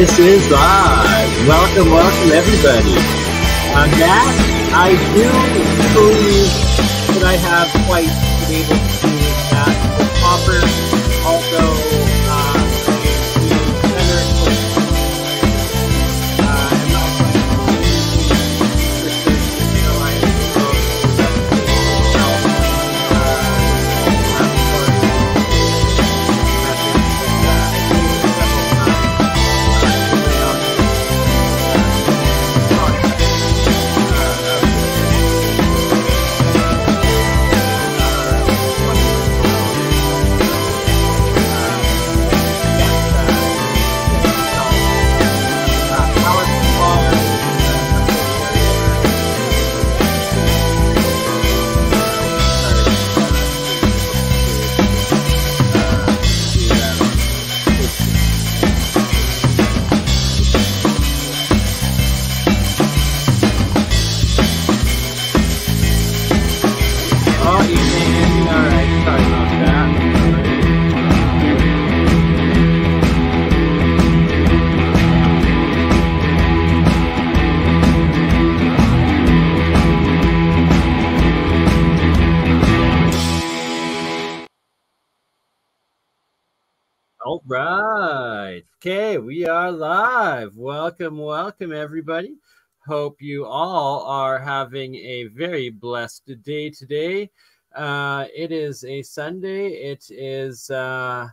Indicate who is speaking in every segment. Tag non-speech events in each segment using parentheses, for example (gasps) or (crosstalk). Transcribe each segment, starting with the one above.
Speaker 1: This is live. Welcome, welcome, everybody. On that, I do believe that I have twice Welcome, everybody. Hope you all are having a very blessed day today. Uh, it is a Sunday. It is uh,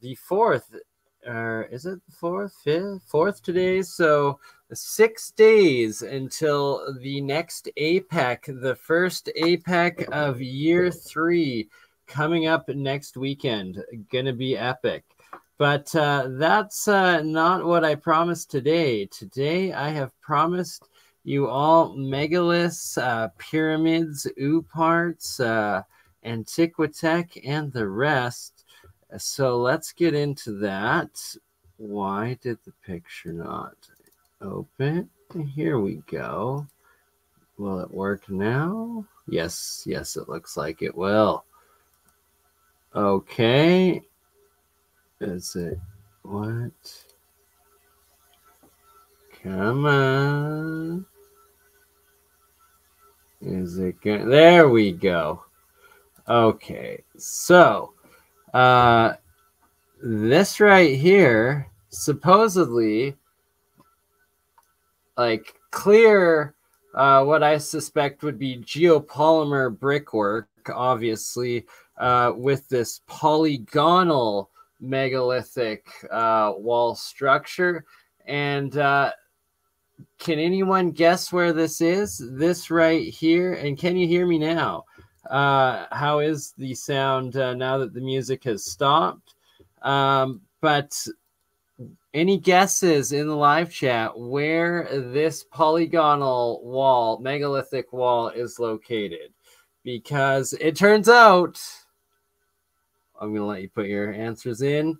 Speaker 1: the fourth, or is it the fourth, fifth, fourth today? So six days until the next APEC, the first APEC of year three, coming up next weekend. Gonna be epic. But uh, that's uh, not what I promised today. Today I have promised you all megaliths, uh, pyramids, ooparts, uh, Antiquitech, and the rest. So let's get into that. Why did the picture not open? Here we go. Will it work now? Yes, yes, it looks like it will. Okay. Is it what? Come on. Is it good? There we go. Okay, so uh, this right here supposedly like clear uh, what I suspect would be geopolymer brickwork, obviously, uh, with this polygonal megalithic uh, wall structure. And uh, can anyone guess where this is? This right here. And can you hear me now? Uh, how is the sound uh, now that the music has stopped? Um, but any guesses in the live chat where this polygonal wall, megalithic wall, is located? Because it turns out, I'm going to let you put your answers in.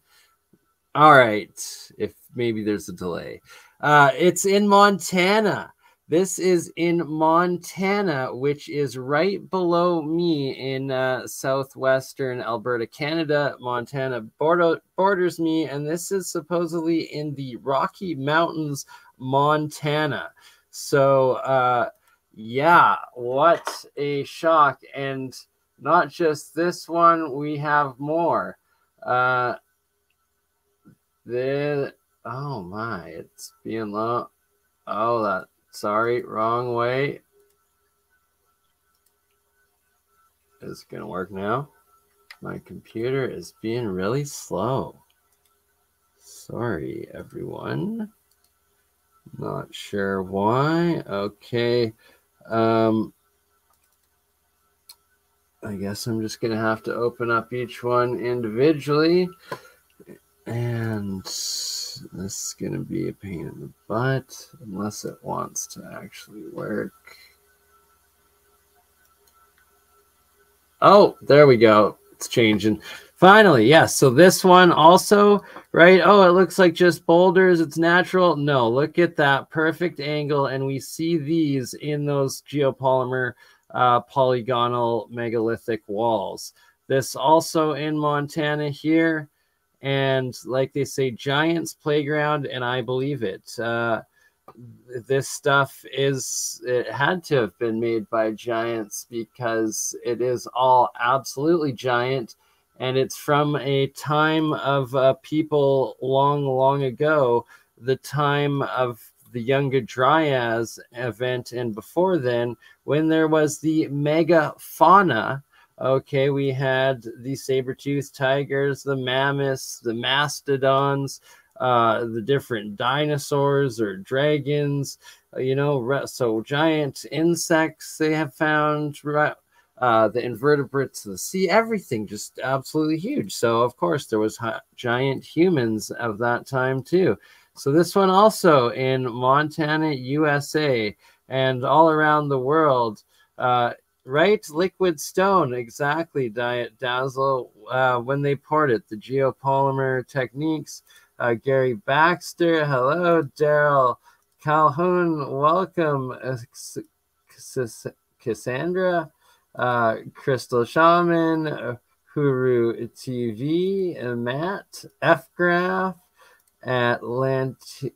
Speaker 1: All right, if maybe there's a delay. Uh, it's in Montana. This is in Montana, which is right below me in uh, southwestern Alberta, Canada. Montana border, borders me, and this is supposedly in the Rocky Mountains, Montana. So, uh, yeah, what a shock. And not just this one, we have more. Uh, the oh my, it's being low. Oh, that sorry, wrong way. Is it gonna work now? My computer is being really slow. Sorry, everyone. Not sure why. Okay. Um, I guess I'm just going to have to open up each one individually. And this is going to be a pain in the butt unless it wants to actually work. Oh, there we go. It's changing. Finally, yes. So this one also, right? Oh, it looks like just boulders. It's natural. No, look at that perfect angle. And we see these in those geopolymer uh, polygonal megalithic walls. This also in Montana here. and like they say, Giants Playground, and I believe it. Uh, this stuff is it had to have been made by giants because it is all absolutely giant and it's from a time of uh, people long long ago the time of the younger dryas event and before then when there was the mega fauna okay we had the saber-toothed tigers the mammoths the mastodons uh, the different dinosaurs or dragons, uh, you know, so giant insects they have found, uh, the invertebrates, the sea, everything just absolutely huge. So of course there was giant humans of that time too. So this one also in Montana, USA, and all around the world. Uh, right, liquid stone, exactly. Diet Dazzle uh, when they poured it, the geopolymer techniques uh, Gary Baxter, hello. Daryl Calhoun, welcome. Uh, Cassandra, uh, Crystal Shaman, uh, Huru TV, Matt, F Graph, Atlanti-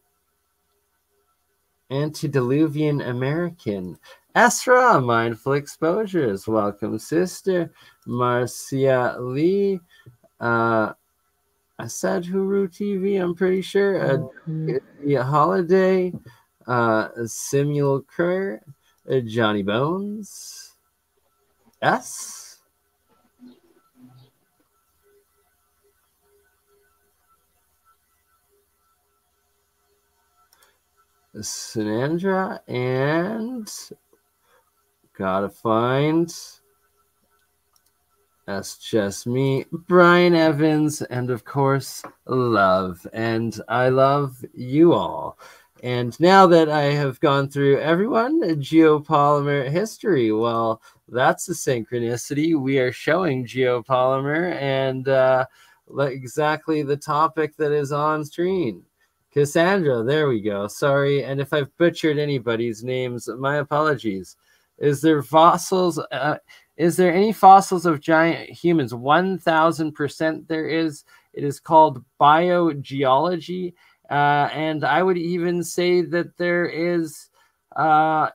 Speaker 1: Antediluvian American. Esra, Mindful Exposures, welcome, sister. Marcia Lee, uh, I said Huru TV, I'm pretty sure. Uh. Holiday, uh, Simulacre, uh, Johnny Bones, S. Sinandra and gotta find that's just me, Brian Evans, and of course, love. And I love you all. And now that I have gone through everyone, geopolymer history, well, that's a synchronicity. We are showing geopolymer and uh, exactly the topic that is on screen. Cassandra, there we go. Sorry. And if I've butchered anybody's names, my apologies. Is there fossils? Uh, is there any fossils of giant humans? 1000% there is. It is called biogeology. Uh, and I would even say that there is uh,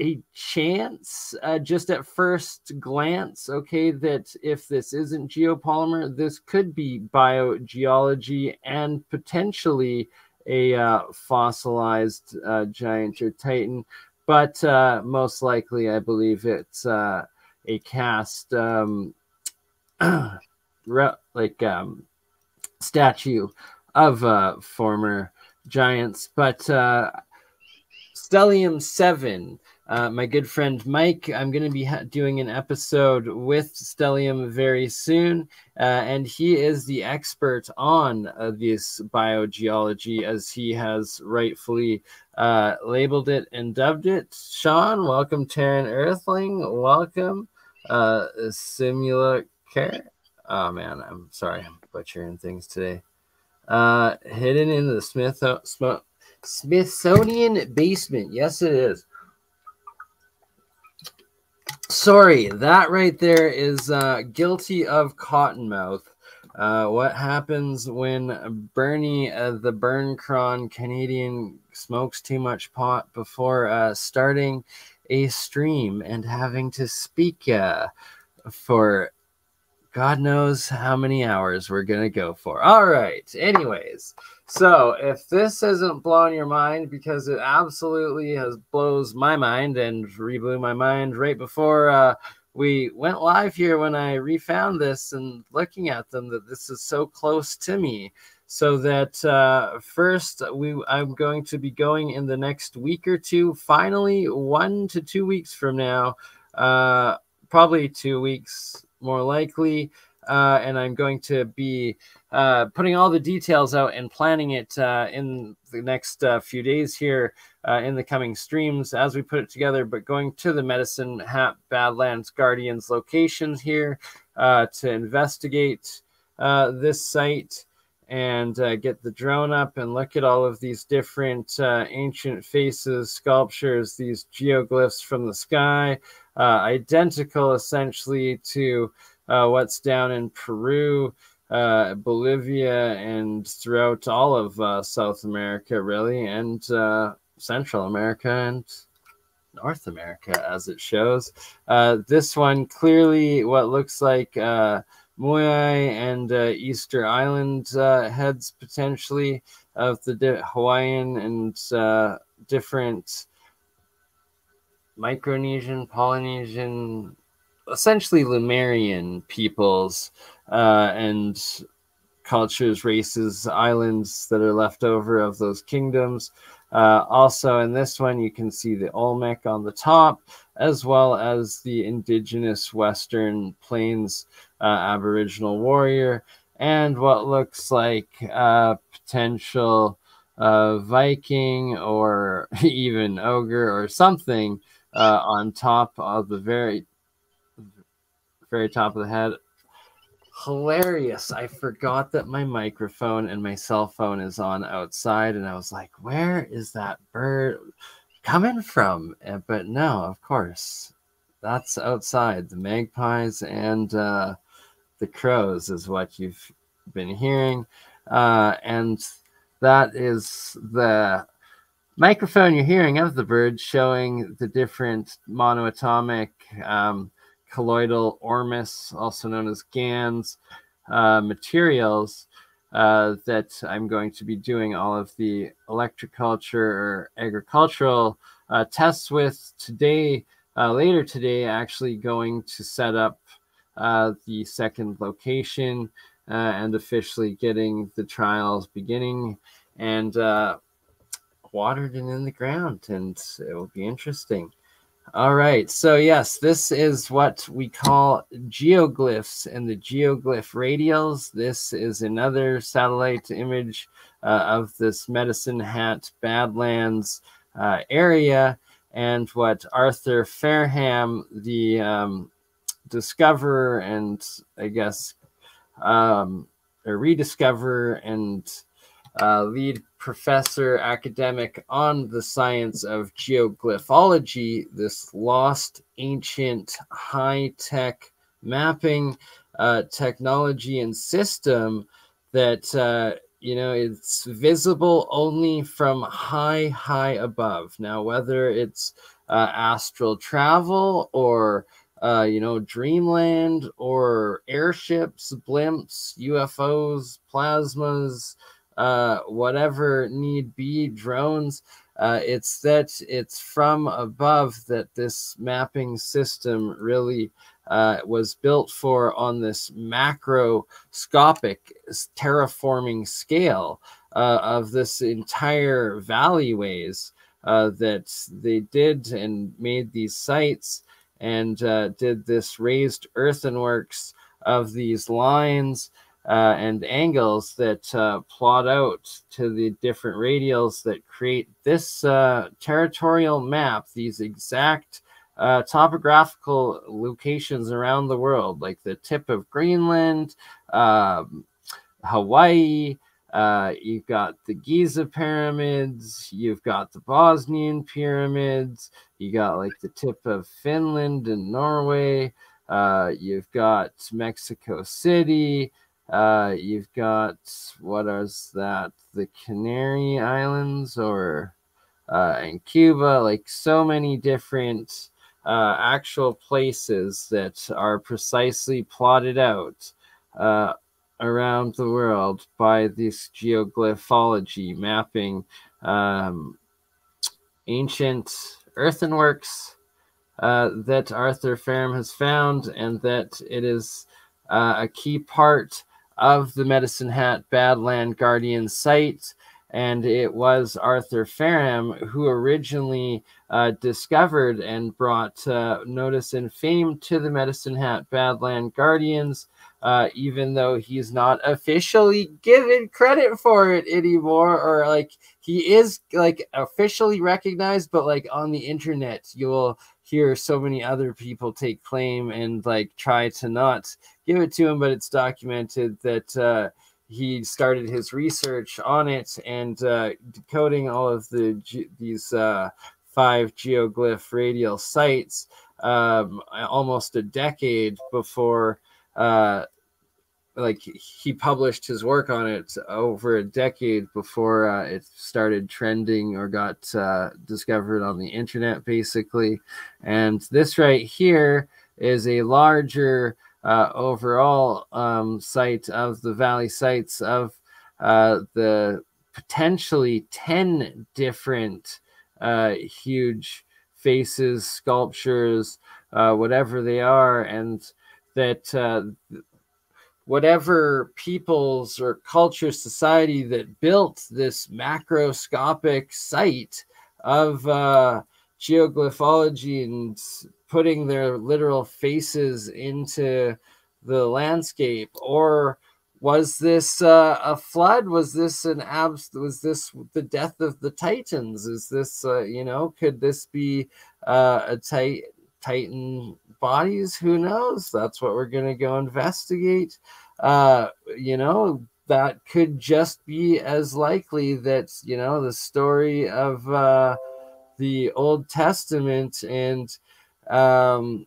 Speaker 1: a chance, uh, just at first glance, okay, that if this isn't geopolymer, this could be biogeology and potentially a uh, fossilized uh, giant or titan. But uh, most likely, I believe it's a cast um, (clears throat) like um, statue of uh, former giants. But uh, Stellium 7, uh, my good friend Mike, I'm going to be doing an episode with Stellium very soon. Uh, and he is the expert on uh, this biogeology as he has rightfully uh, labeled it and dubbed it. Sean, welcome, Terran Earthling. Welcome uh simulacre oh man i'm sorry i'm butchering things today uh hidden in the smith Sm- smithsonian basement yes it is sorry that right there is uh guilty of cottonmouth uh, what happens when Bernie, uh, the BernCron Canadian, smokes too much pot before uh, starting a stream and having to speak uh, for God knows how many hours we're going to go for. All right. Anyways, so if this hasn't blown your mind, because it absolutely has blows my mind and reblew my mind right before uh, we went live here when I refound this and looking at them that this is so close to me so that uh, first we I'm going to be going in the next week or two. Finally, one to two weeks from now, uh, probably two weeks more likely. Uh, and I'm going to be uh, putting all the details out and planning it uh, in the next uh, few days here uh, in the coming streams as we put it together. But going to the Medicine Hat Badlands Guardians locations here uh, to investigate this site and get the drone up and look at all of these different ancient faces, sculptures, these geoglyphs from the sky, identical essentially to uh, what's down in Peru. uh, Bolivia and throughout all of uh, South America, really, and uh, Central America and North America, as it shows. Uh, this one clearly what looks like uh, Moai and Easter Island heads potentially of the Hawaiian and different Micronesian, Polynesian, essentially Lemurian peoples uh, and cultures, races, islands that are left over of those kingdoms. Uh, also, in this one, you can see the Olmec on the top, as well as the indigenous Western Plains uh, Aboriginal warrior, and what looks like a potential uh, Viking or (laughs) even ogre or something uh, on top of the very, very top of the head hilarious. I forgot that my microphone and my cell phone is on outside, and I was like, where is that bird coming from? But no, of course, that's outside. The magpies and uh, the crows is what you've been hearing. Uh, and that is the microphone you're hearing of the bird showing the different monoatomic um, colloidal ormus, also known as GANs, uh, materials uh, that I'm going to be doing all of the electroculture or agricultural uh, tests with today. Uh, later today, actually going to set up uh, the second location uh, and officially getting the trials beginning and watered and in the ground, and it will be interesting. All right. So, yes, this is what we call geoglyphs and the geoglyph radials. This is another satellite image uh, of this Medicine Hat Badlands uh, area. And what Arthur Fairham, the um, discoverer and I guess um, a rediscover and uh, lead professor academic on the science of geoglyphology, this lost ancient high tech mapping uh, technology and system that uh, you know it's visible only from high high above. Now whether it's uh, astral travel or uh, you know dreamland or airships blimps ufos plasmas uh, whatever need be, drones. Uh, it's that it's from above that this mapping system really uh, was built for on this macroscopic terraforming scale uh, of this entire valleyways uh, that they did and made these sites and uh, did this raised earthenworks of these lines uh, and angles that uh, plot out to the different radials that create this uh, territorial map, these exact uh, topographical locations around the world, like the tip of Greenland, um, Hawaii. Uh, you've got the Giza pyramids, you've got the Bosnian pyramids, you got like the tip of Finland and Norway, uh, you've got Mexico City, uh, you've got what is that? The Canary Islands or uh, in Cuba, like so many different uh, actual places that are precisely plotted out uh, around the world by this geoglyphology mapping um, ancient earthenworks uh, that Arthur Fairham has found, and that it is uh, a key part of the Medicine Hat Badland Guardian site. And it was Arthur Fairham who originally uh, discovered and brought uh, notice and fame to the Medicine Hat Badland Guardians, uh, even though he's not officially given credit for it anymore, or like he is like officially recognized, but like on the internet, you will hear so many other people take claim and like try to not give it to him, but it's documented that uh, he started his research on it and uh, decoding all of the these uh, five geoglyph radial sites um, almost a decade before uh, like he published his work on it over a decade before uh, it started trending or got uh, discovered on the internet, basically. And this right here is a larger uh, overall um, site of the valley sites of uh, the potentially 10 different uh, huge faces, sculptures, uh, whatever they are, and that uh, whatever peoples or culture society that built this macroscopic site of uh, geoglyphology and putting their literal faces into the landscape? Or was this uh, a flood? Was this an abs was this the death of the titans? Is this uh, you know could this be uh, a tit- titan bodies? Who knows? That's what we're going to go investigate. Uh, you know that could just be as likely that you know the story of uh, the old testament and um,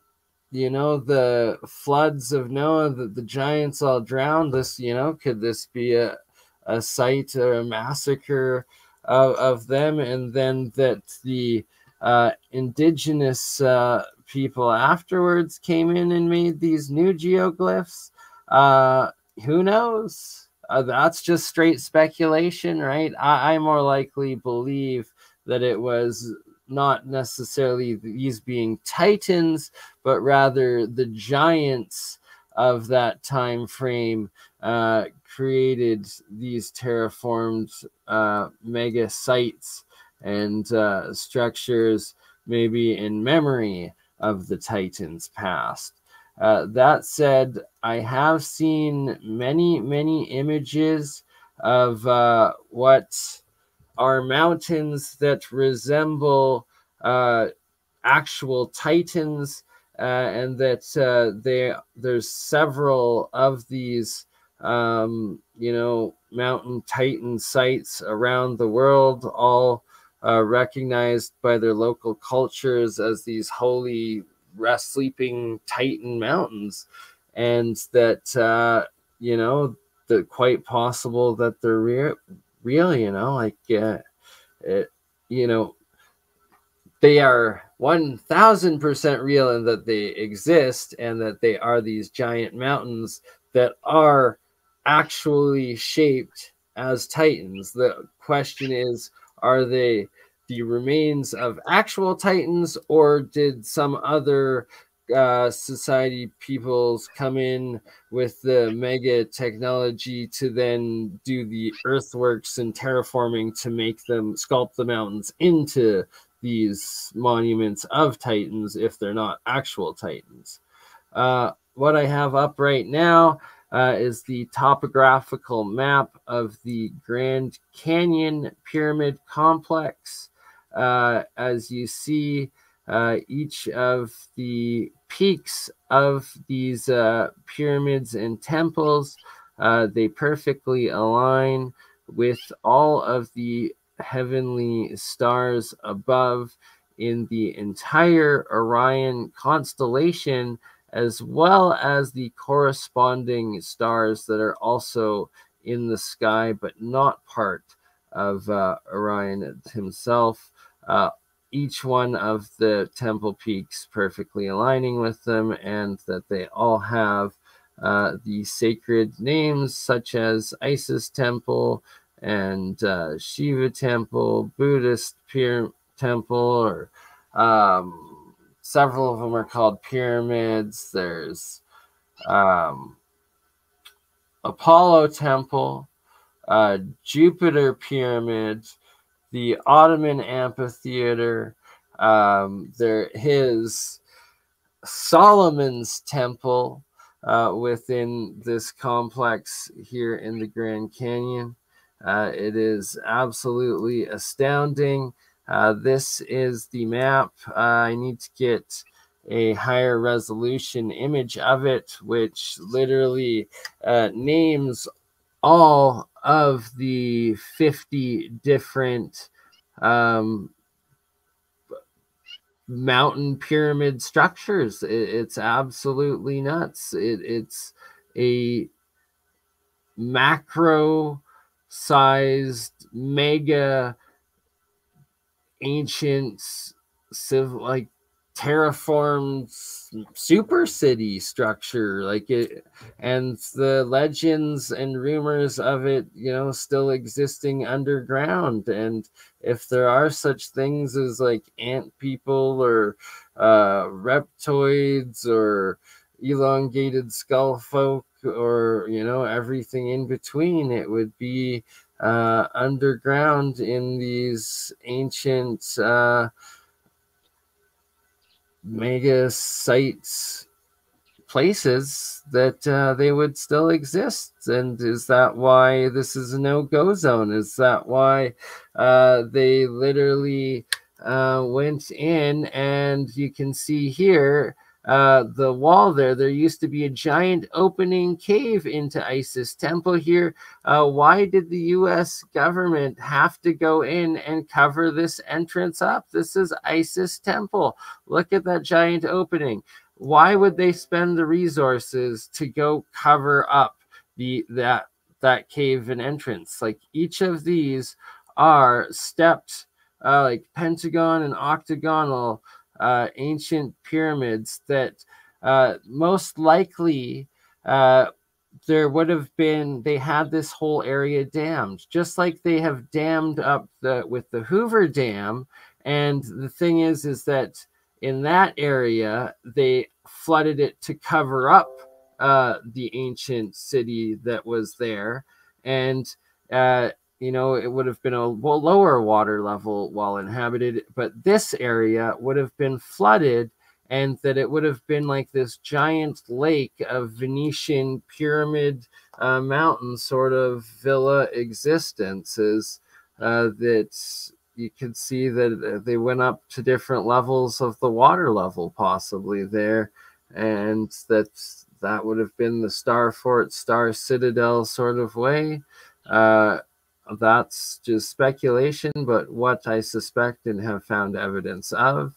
Speaker 1: you know the floods of noah that the giants all drowned this you know could this be a, a site or a massacre of, of them? And then that the uh, indigenous uh, people afterwards came in and made these new geoglyphs. Uh, who knows? Uh, that's just straight speculation right? I, I more likely believe that it was not necessarily these being titans, but rather the giants of that time frame uh, created these terraformed uh, mega sites and uh, structures, maybe in memory of the Titans past. Uh, that said, I have seen many, many images of uh, what are mountains that resemble uh, actual titans, uh, and that uh, they there's several of these um, you know mountain titan sites around the world, all uh, recognized by their local cultures as these holy rest sleeping titan mountains, and that uh, you know the quite possible that they're real real, you know, like uh, it, you know, they are 1000% real in that they exist and that they are these giant mountains that are actually shaped as titans. The question is, are they the remains of actual titans or did some other uh, society peoples come in with the mega technology to then do the earthworks and terraforming to make them sculpt the mountains into these monuments of titans if they're not actual titans. Uh, what I have up right now uh, is the topographical map of the Grand Canyon Pyramid Complex. Uh, as you see, uh, each of the peaks of these uh, pyramids and temples. Uh, they perfectly align with all of the heavenly stars above in the entire Orion constellation, as well as the corresponding stars that are also in the sky but not part of uh, Orion himself. Uh, each one of the temple peaks perfectly aligning with them, and that they all have uh, the sacred names such as Isis Temple and uh, Shiva Temple, Buddhist Pyramid Temple, or um, several of them are called pyramids. There's um, Apollo Temple, uh, Jupiter Pyramid, the Ottoman amphitheater, um, there his Solomon's temple uh, within this complex here in the Grand Canyon. Uh, it is absolutely astounding. Uh, this is the map. Uh, I need to get a higher resolution image of it, which literally uh, names all of the 50 different um, mountain pyramid structures. It, it's absolutely nuts. It, it's a macro sized mega ancient civil like terraformed super city structure like it and the legends and rumors of it you know still existing underground. And if there are such things as like ant people or uh reptoids or elongated skull folk or you know everything in between it would be uh underground in these ancient uh mega sites places that uh, they would still exist. And is that why this is a no-go zone? Is that why uh, they literally uh, went in? And you can see here uh, the wall there. There used to be a giant opening cave into Isis temple here. Uh, why did the U.S. government have to go in and cover this entrance up? This is Isis temple. Look at that giant opening. Why would they spend the resources to go cover up the that that cave and entrance? Like each of these are stepped, uh, like pentagon and octagonal uh, ancient pyramids that uh, most likely uh, there would have been they had this whole area dammed just like they have dammed up the with the hoover dam. And the thing is is that in that area they flooded it to cover up uh, the ancient city that was there. And uh, you know, it would have been a lower water level while inhabited, but this area would have been flooded and that it would have been like this giant lake of Venetian pyramid uh, mountain sort of villa existences uh, that you could see that uh, they went up to different levels of the water level possibly there and that that would have been the star fort star citadel sort of way. Uh, that's just speculation, but what I suspect and have found evidence of.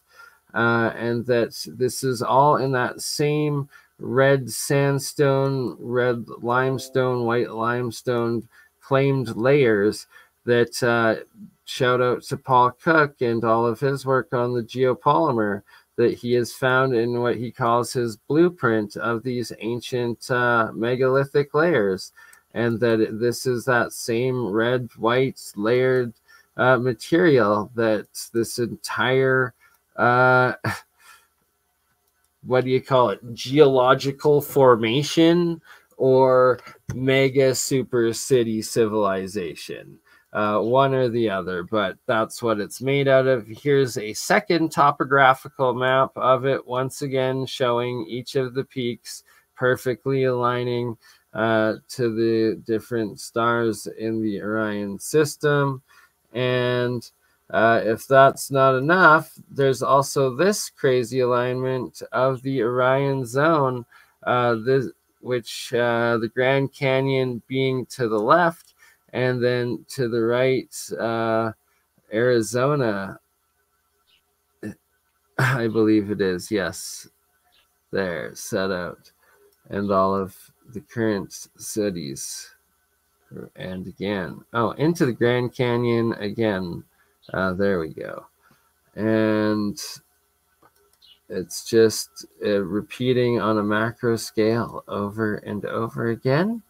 Speaker 1: Uh, and that this is all in that same red sandstone, red limestone, white limestone claimed layers that uh, shout out to Paul Cook and all of his work on the geopolymer that he has found in what he calls his blueprint of these ancient uh, megalithic layers and that this is that same red, white layered uh, material that this entire uh, what do you call it? Geological formation or mega super city civilization uh, one or the other but that's what it's made out of. Here's a second topographical map of it once again showing each of the peaks perfectly aligning uh, to the different stars in the Orion system. And uh, if that's not enough, there's also this crazy alignment of the Orion zone, uh, this, which uh, the Grand Canyon being to the left, and then to the right, uh, Arizona. I believe it is, yes. There, set out. And all of the current cities. And again, oh, into the Grand Canyon again. Uh, there we go. And it's just uh, repeating on a macro scale over and over again.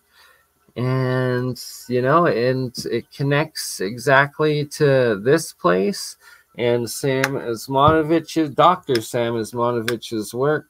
Speaker 1: And, you know, and it connects exactly to this place and Sam Osmanagich's, Dr. Sam Osmanagich's work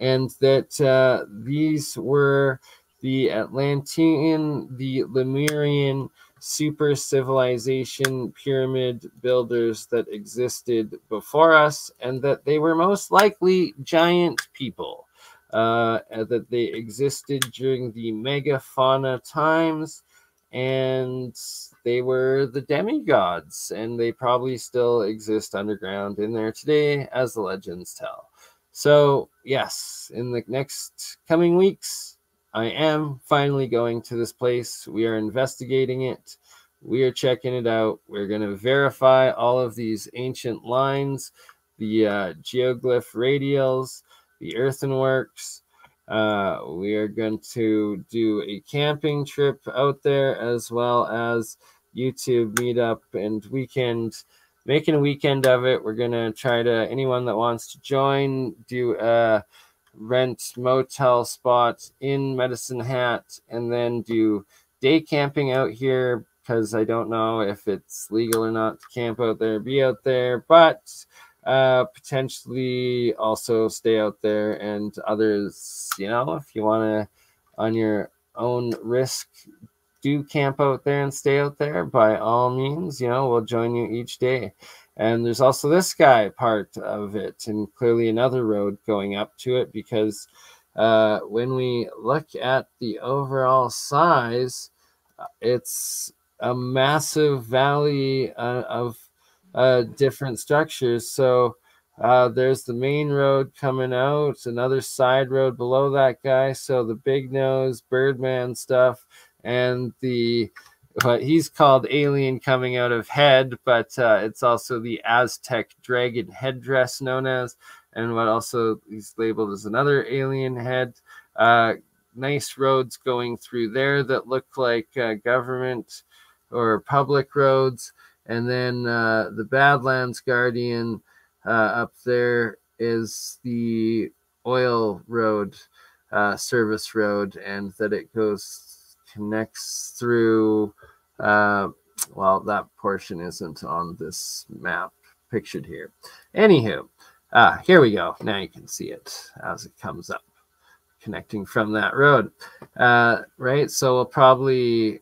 Speaker 1: and that uh, these were the Atlantean, the Lemurian super civilization pyramid builders that existed before us, and that they were most likely giant people. Uh, that they existed during the megafauna times, and they were the demigods, and they probably still exist underground in there today, as the legends tell. So, yes, in the next coming weeks, I am finally going to this place. We are investigating it. We are checking it out. We're going to verify all of these ancient lines, the uh, geoglyph radials, the earthenworks, Uh, we are going to do a camping trip out there as well as YouTube meetup and weekend, making a weekend of it. We're to try to, anyone that wants to join, do a rent motel spot in Medicine Hat and then do day camping out here because I don't know if it's legal or not to camp out there, be out there, but uh, potentially also stay out there and others, you know, if you want to on your own risk do camp out there and stay out there by all means, you know, we'll join you each day. And there's also this guy part of it, and clearly another road going up to it because uh, when we look at the overall size, it's a massive valley uh, of uh, different structures. So uh, there's the main road coming out, another side road below that guy. So the big nose Birdman stuff and the what he's called alien coming out of head, but uh, it's also the Aztec dragon headdress known as, and what also he's labeled as another alien head. Uh, nice roads going through there that look like uh, government or public roads. And then uh, the Badlands Guardian uh, up there is the oil road, uh, service road, and that it goes connects through. Uh, well, that portion isn't on this map pictured here. Anywho, ah, here we go. Now you can see it as it comes up, connecting from that road. Uh, right, so we'll probably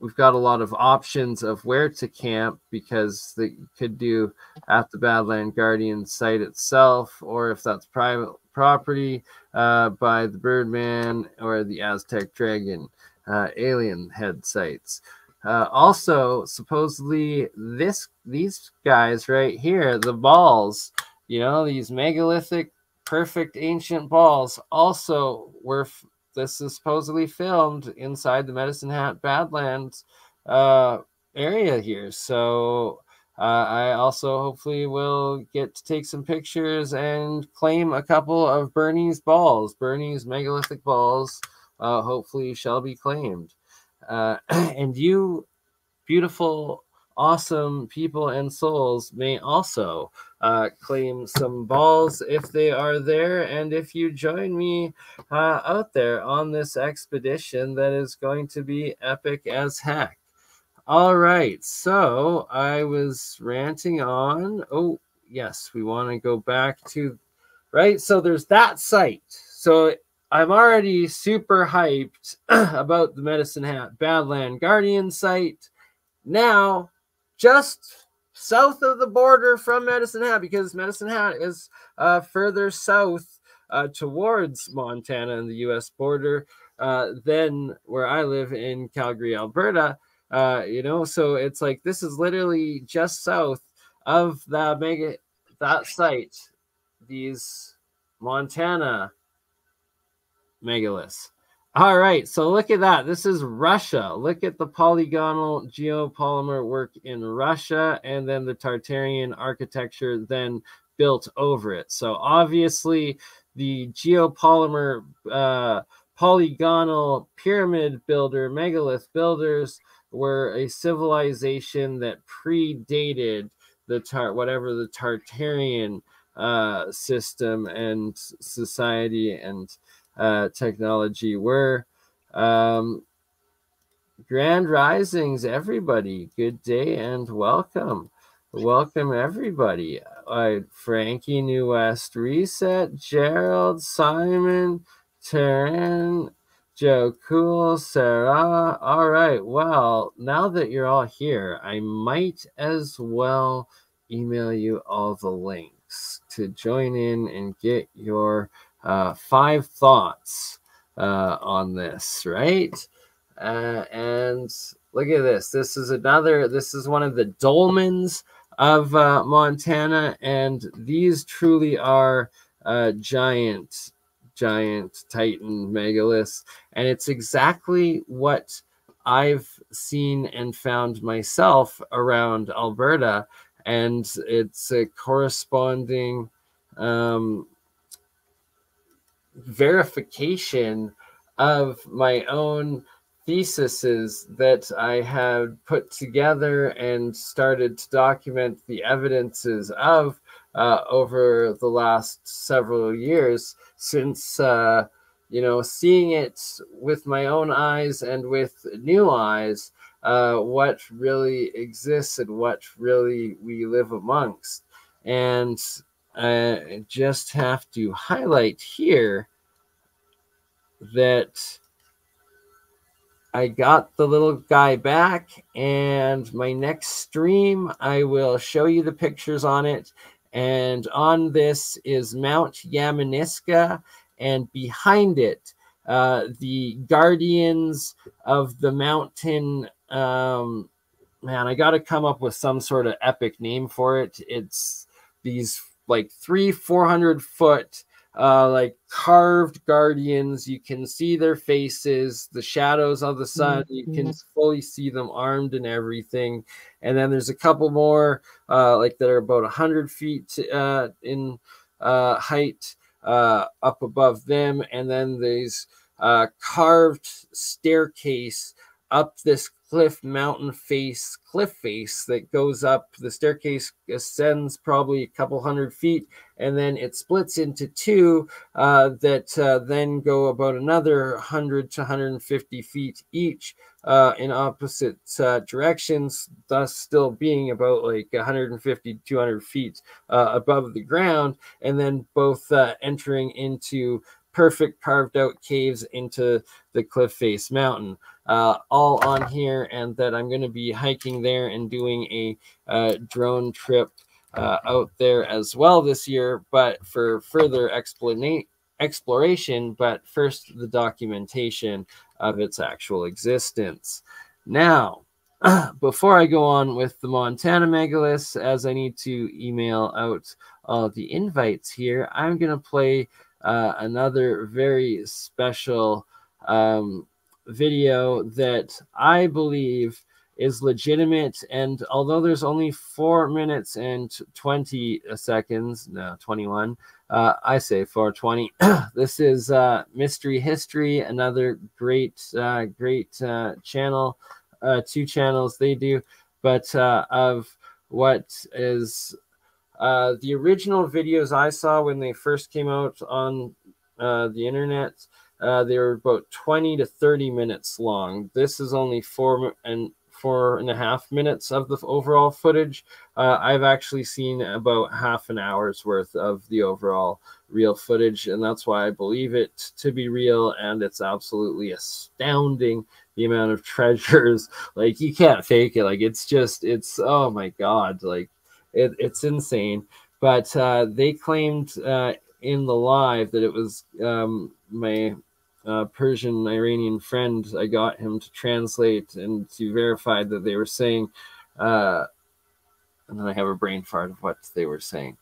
Speaker 1: we've got a lot of options of where to camp because they could do at the Badland Guardian site itself, or if that's private property uh, by the Birdman or the Aztec Dragon uh, alien head sites. Uh, also, supposedly this these guys right here, the balls, you know, these megalithic, perfect ancient balls, also were this is supposedly filmed inside the Medicine Hat Badlands uh, area here. So uh, I also hopefully will get to take some pictures and claim a couple of Bernie's balls. Bernie's megalithic balls uh, hopefully shall be claimed. Uh, (clears throat) and you, beautiful awesome people and souls may also uh, claim some balls if they are there. And if you join me uh, out there on this expedition, that is going to be epic as heck. All right, so I was ranting on. Oh, yes, we want to go back to right. So there's that site. So I'm already super hyped (clears throat) about the Medicine Hat Badland Guardian site. Now just south of the border from Medicine Hat because Medicine Hat is uh, further south uh, towards Montana and the U.S. border uh, than where I live in Calgary, Alberta. Uh, you know, so it's like this is literally just south of the mega that site. These Montana megaliths. All right, so look at that. This is Russia. Look at the polygonal geopolymer work in Russia and then the Tartarian architecture then built over it. So obviously the geopolymer uh, polygonal pyramid builder, megalith builders were a civilization that predated the tar whatever the Tartarian uh, system and society and uh, technology. We're um, Grand Risings, everybody. Good day and welcome. Welcome, everybody. Uh, Frankie New West Reset, Gerald, Simon, Taryn, Joe Cool, Sarah. All right. Well, now that you're all here, I might as well email you all the links to join in and get your uh, five thoughts uh, on this, right? Uh, and look at this. This is another, this is one of the dolmens of uh, Montana, and these truly are uh, giant, giant Titan megaliths. And it's exactly what I've seen and found myself around Alberta, and it's a corresponding um, verification of my own theses that I had put together and started to document the evidences of uh, over the last several years since uh, you know seeing it with my own eyes and with new eyes uh, what really exists and what really we live amongst. And I just have to highlight here that I got the little guy back, and my next stream, I will show you the pictures on it. And on this is Mount Yamnuska, and behind it, uh, the guardians of the mountain. Um, man, I got to come up with some sort of epic name for it. It's these like three, 400 foot uh, like carved guardians. You can see their faces, the shadows of the sun. You can mm-hmm. fully see them armed and everything. And then there's a couple more, uh, like that are about a hundred feet uh, in uh, height uh, up above them. And then there's uh, carved staircase up this cliff mountain face cliff face that goes up the staircase ascends probably a couple hundred feet and then it splits into two uh, that uh, then go about another 100 to 150 feet each uh, in opposite uh, directions thus still being about like 150 200 feet uh, above the ground and then both uh, entering into perfect carved out caves into the cliff face mountain uh, all on here, and that I'm going to be hiking there and doing a uh, drone trip uh, out there as well this year, but for further exploration, but first the documentation of its actual existence. Now, (clears throat) before I go on with the Montana megaliths, as I need to email out all the invites here, I'm going to play uh, another very special um, video that I believe is legitimate. And although there's only four minutes and 20 seconds, no, 21, uh, I say 420. (clears throat) this is uh, Mystery History, another great, uh, great uh, channel, uh, two channels they do, but uh, of what is the original videos I saw when they first came out on the internet uh, they were about 20 to 30 minutes long. This is only four and four and a half minutes of the overall footage. Uh, I've actually seen about half an hour's worth of the overall real footage, and that's why I believe it to be real. And it's absolutely astounding the amount of (laughs) treasures. Like you can't fake it. Like it's just it's oh my god. Like it, it's insane. But uh, they claimed uh, in the live that it was um, my uh, Persian Iranian friend, I got him to translate and to verify that they were saying, uh, and then I have a brain fart of what they were saying.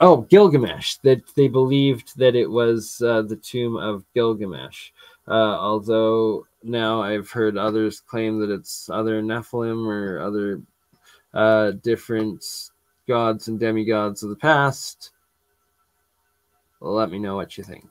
Speaker 1: Oh, Gilgamesh, that they believed that it was uh, the tomb of Gilgamesh. Uh, although now I've heard others claim that it's other Nephilim or other uh, different gods and demigods of the past. Let me know what you think.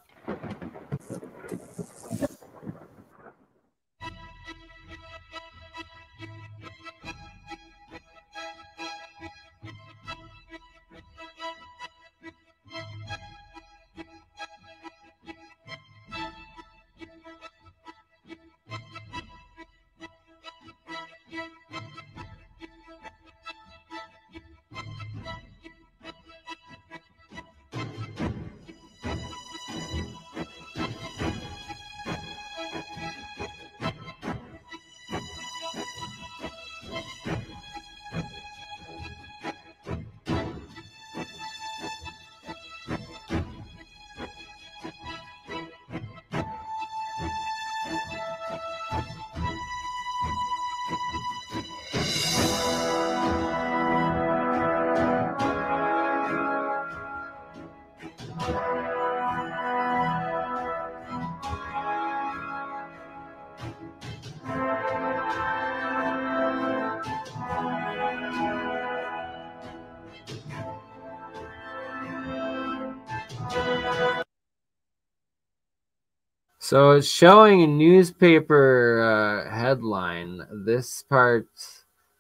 Speaker 1: So it's showing a newspaper uh, headline. This part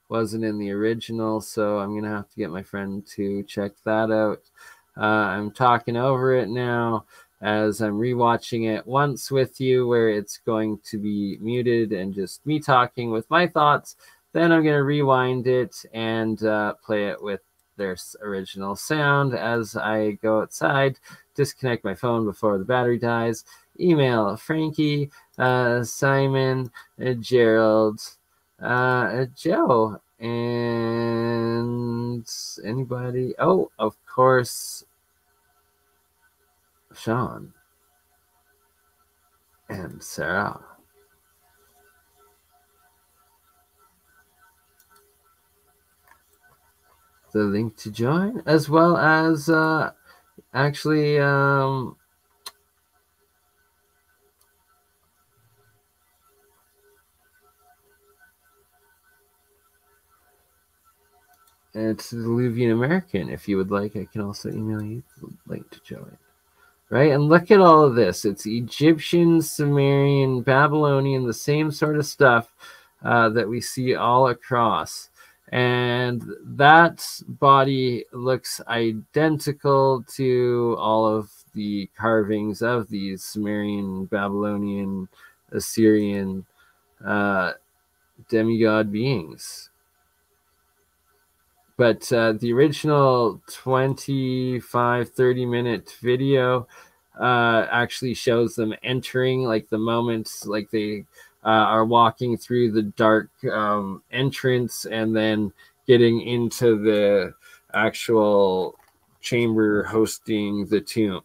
Speaker 1: wasn't in the original, so I'm gonna have to get my friend to check that out. Uh, I'm talking over it now as I'm rewatching it once with you, where it's going to be muted and just me talking with my thoughts. Then I'm gonna rewind it and uh, play it with their original sound as I go outside, disconnect my phone before the battery dies, email Frankie, uh, Simon, uh, Gerald, uh, Joe, and anybody. Oh, of course, Sean and Sarah. The link to join, as well as uh, actually um, It's the Luvian American. If you would like, I can also email you the link to join. Right? And look at all of this. It's Egyptian, Sumerian, Babylonian, the same sort of stuff uh, that we see all across. And that body looks identical to all of the carvings of these Sumerian, Babylonian, Assyrian uh, demigod beings but uh, the original 25 30 minute video uh, actually shows them entering like the moments like they uh, are walking through the dark um, entrance and then getting into the actual chamber hosting the tomb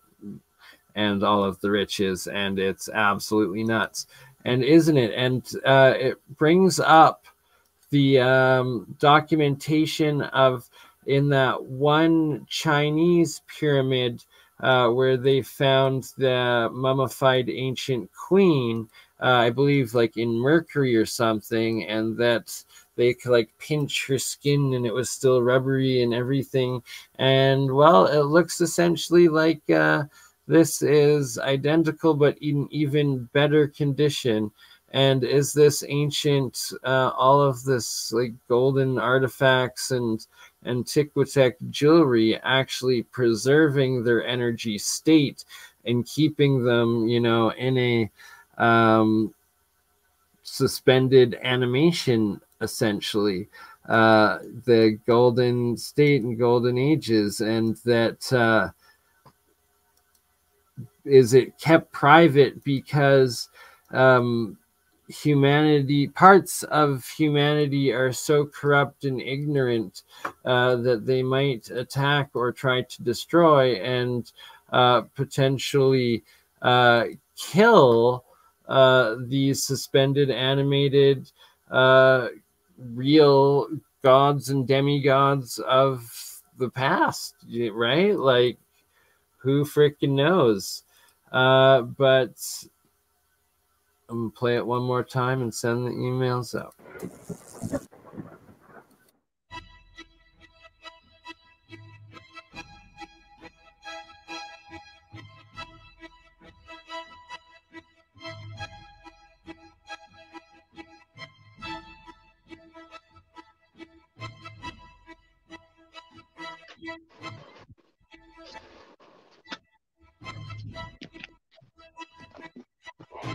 Speaker 1: and all of the riches and it's absolutely nuts. And isn't it? And uh, it brings up the um, documentation of in that one Chinese pyramid uh, where they found the mummified ancient queen, uh, I believe, like in Mercury or something, and that they could like pinch her skin and it was still rubbery and everything. And well, it looks essentially like uh, this is identical, but in even better condition and is this ancient uh, all of this like golden artifacts and antiquitech jewelry actually preserving their energy state and keeping them you know in a um, suspended animation essentially uh, the golden state and golden ages and that uh, is it kept private because um, humanity parts of humanity are so corrupt and ignorant uh, that they might attack or try to destroy and uh, potentially uh, kill uh, these suspended animated uh, real gods and demigods of the past right? Like who freaking knows? Uh, but I'm gonna play it one more time and send the emails out.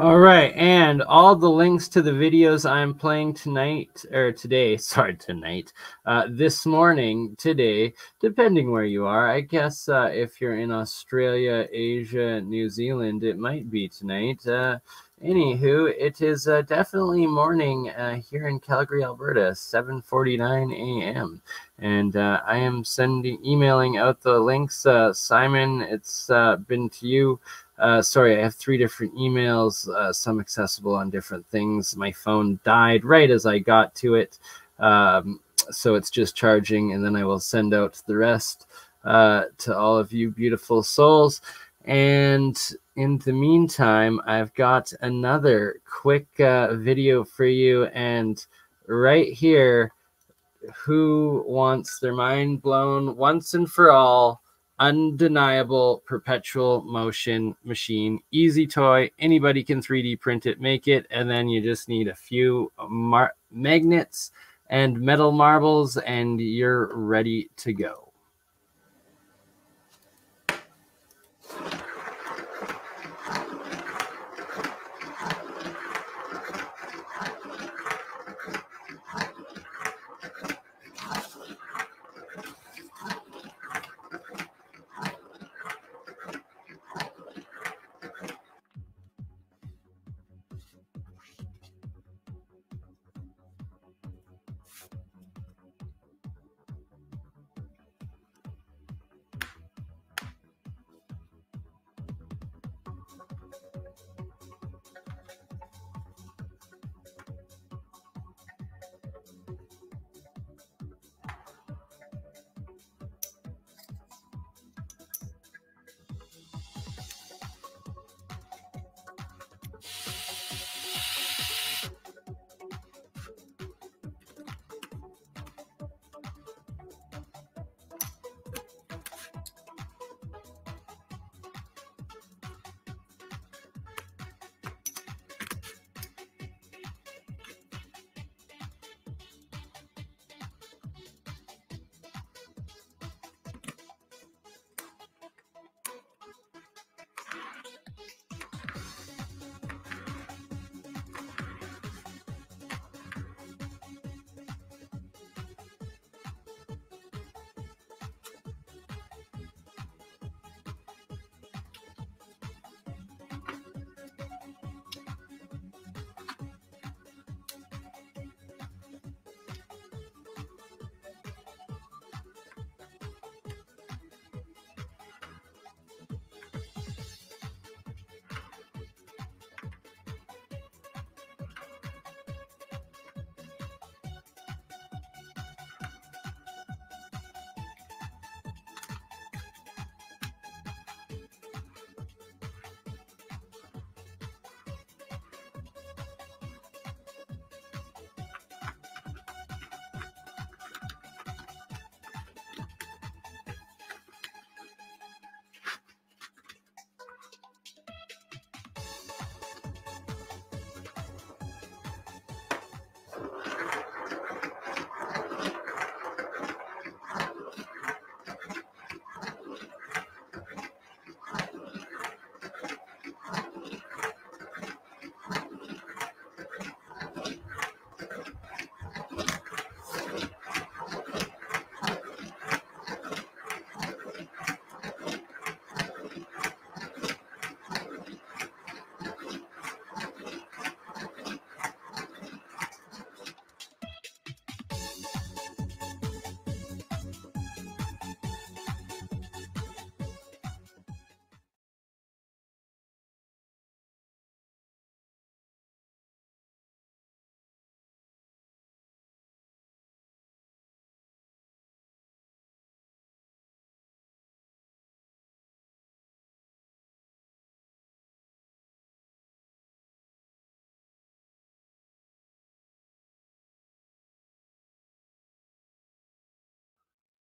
Speaker 1: All right, and all the links to the videos I'm playing tonight or today, (laughs) sorry, tonight, uh, this morning, today, depending where you are. I guess uh, if you're in Australia, Asia, New Zealand, it might be tonight. Uh, anywho, it is uh, definitely morning uh, here in Calgary, Alberta, 7:49 a.m. And uh, I am sending, emailing out the links. Simon, it's been to you. Uh, sorry, I have three different emails, uh, some accessible on different things. My phone died right as I got to it. Um, so it's just charging, and then I will send out the rest uh, to all of you beautiful souls. And in the meantime, I've got another quick uh, video for you. And right here, who wants their mind blown once and for all? Undeniable perpetual motion machine. Easy toy. Anybody can 3d print it make it and then you just need a few magnets and metal marbles and you're ready to go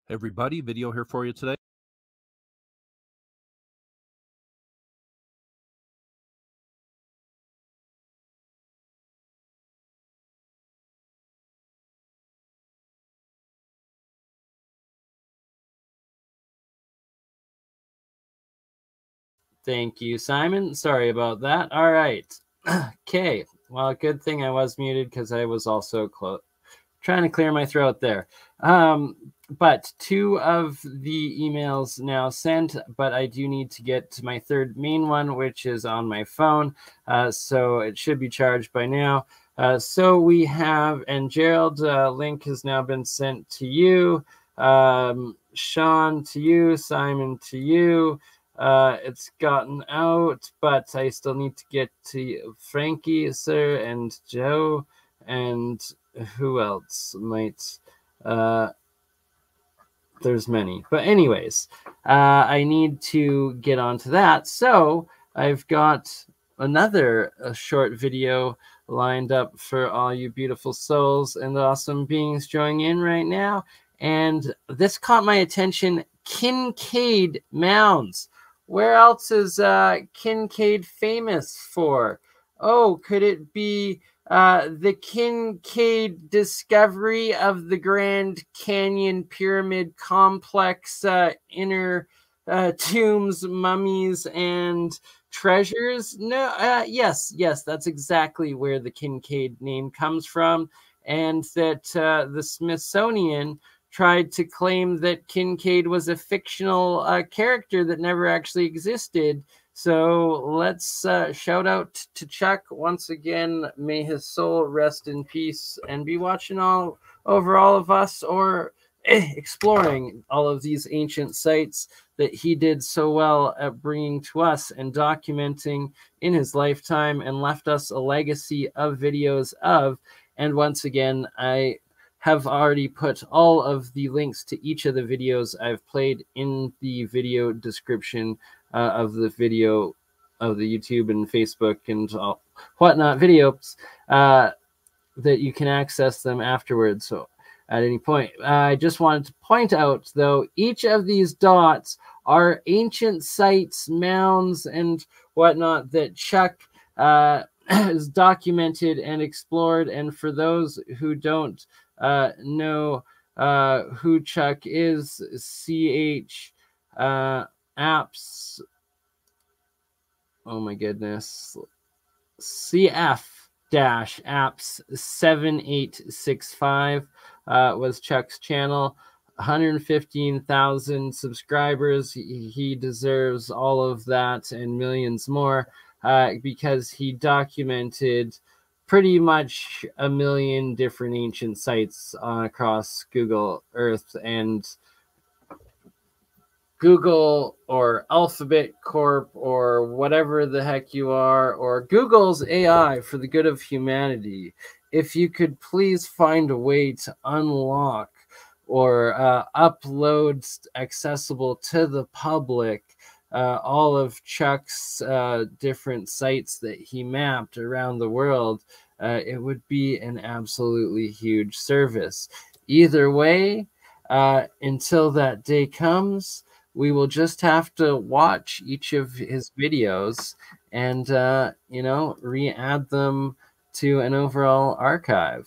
Speaker 2: everybody. Video here for you today.
Speaker 1: Thank you, Simon. Sorry about that. All right. (clears throat) okay. Well, good thing I was muted because I was also close trying to clear my throat there. Um, but two of the emails now sent, but I do need to get to my third main one, which is on my phone. Uh, so it should be charged by now. Uh, so we have, and Gerald, uh, link has now been sent to you. Um, Sean to you, Simon to you. Uh, it's gotten out, but I still need to get to Frankie, sir, and Joe, and who else might uh there's many. But anyways uh i need to get onto that. So i've got another a short video lined up for all you beautiful souls and awesome beings joining in right now. And this caught my attention kincaid mounds. Where else is uh kincaid famous for? Oh could it be uh, the Kincaid discovery of the Grand Canyon Pyramid Complex uh, inner uh, (laughs) tombs, mummies, and treasures. No, uh, yes, yes, that's exactly where the Kincaid name comes from, and that uh, the Smithsonian tried to claim that Kincaid was a fictional character that never actually existed so let's uh, shout out to Chuck once again. May his soul rest in peace and be watching all over all of us or eh, exploring all of these ancient sites that he did so well at bringing to us and documenting in his lifetime and left us a legacy of videos of. And once again, I have already put all of the links to each of the videos I've played in the video description uh, of the video of the YouTube and Facebook and all, whatnot videos uh, that you can access them afterwards. So at any point, I just wanted to point out though, each of these dots are ancient sites, mounds, and whatnot that Chuck uh, (clears throat) has documented and explored. And for those who don't uh, know uh, who Chuck is, CH. Uh, apps. Oh my goodness. CF dash apps 7865 uh, was Chuck's channel. 115,000 subscribers. He, deserves all of that and millions more uh, because he documented pretty much a million different ancient sites uh, across Google Earth and Google or Alphabet Corp or whatever the heck you are, or Google's AI for the good of humanity, if you could please find a way to unlock or uh, upload accessible to the public uh, all of Chuck's uh, different sites that he mapped around the world, uh, it would be an absolutely huge service. Either way, uh, until that day comes, we will just have to watch each of his videos and uh, you know re-add them to an overall archive.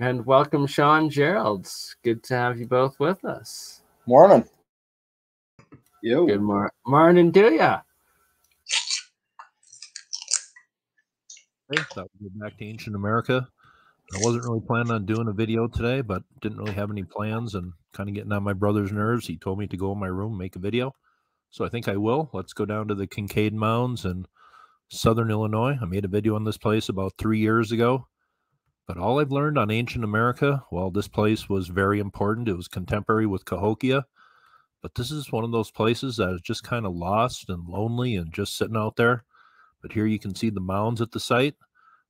Speaker 1: And welcome, Sean Geralds. Good to have you both with us.
Speaker 3: Morning. Yo.
Speaker 1: Good mor- morning to ya.
Speaker 2: Hey, thought we'd go back to ancient America. I wasn't really planning on doing a video today, but didn't really have any plans and kind of getting on my brother's nerves. He told me to go in my room, make a video. So I think I will. Let's go down to the Kincaid Mounds in southern Illinois. I made a video on this place about three years ago. But all I've learned on ancient America, well, this place was very important. It was contemporary with Cahokia. But this is one of those places that is just kind of lost and lonely and just sitting out there. But here you can see the mounds at the site.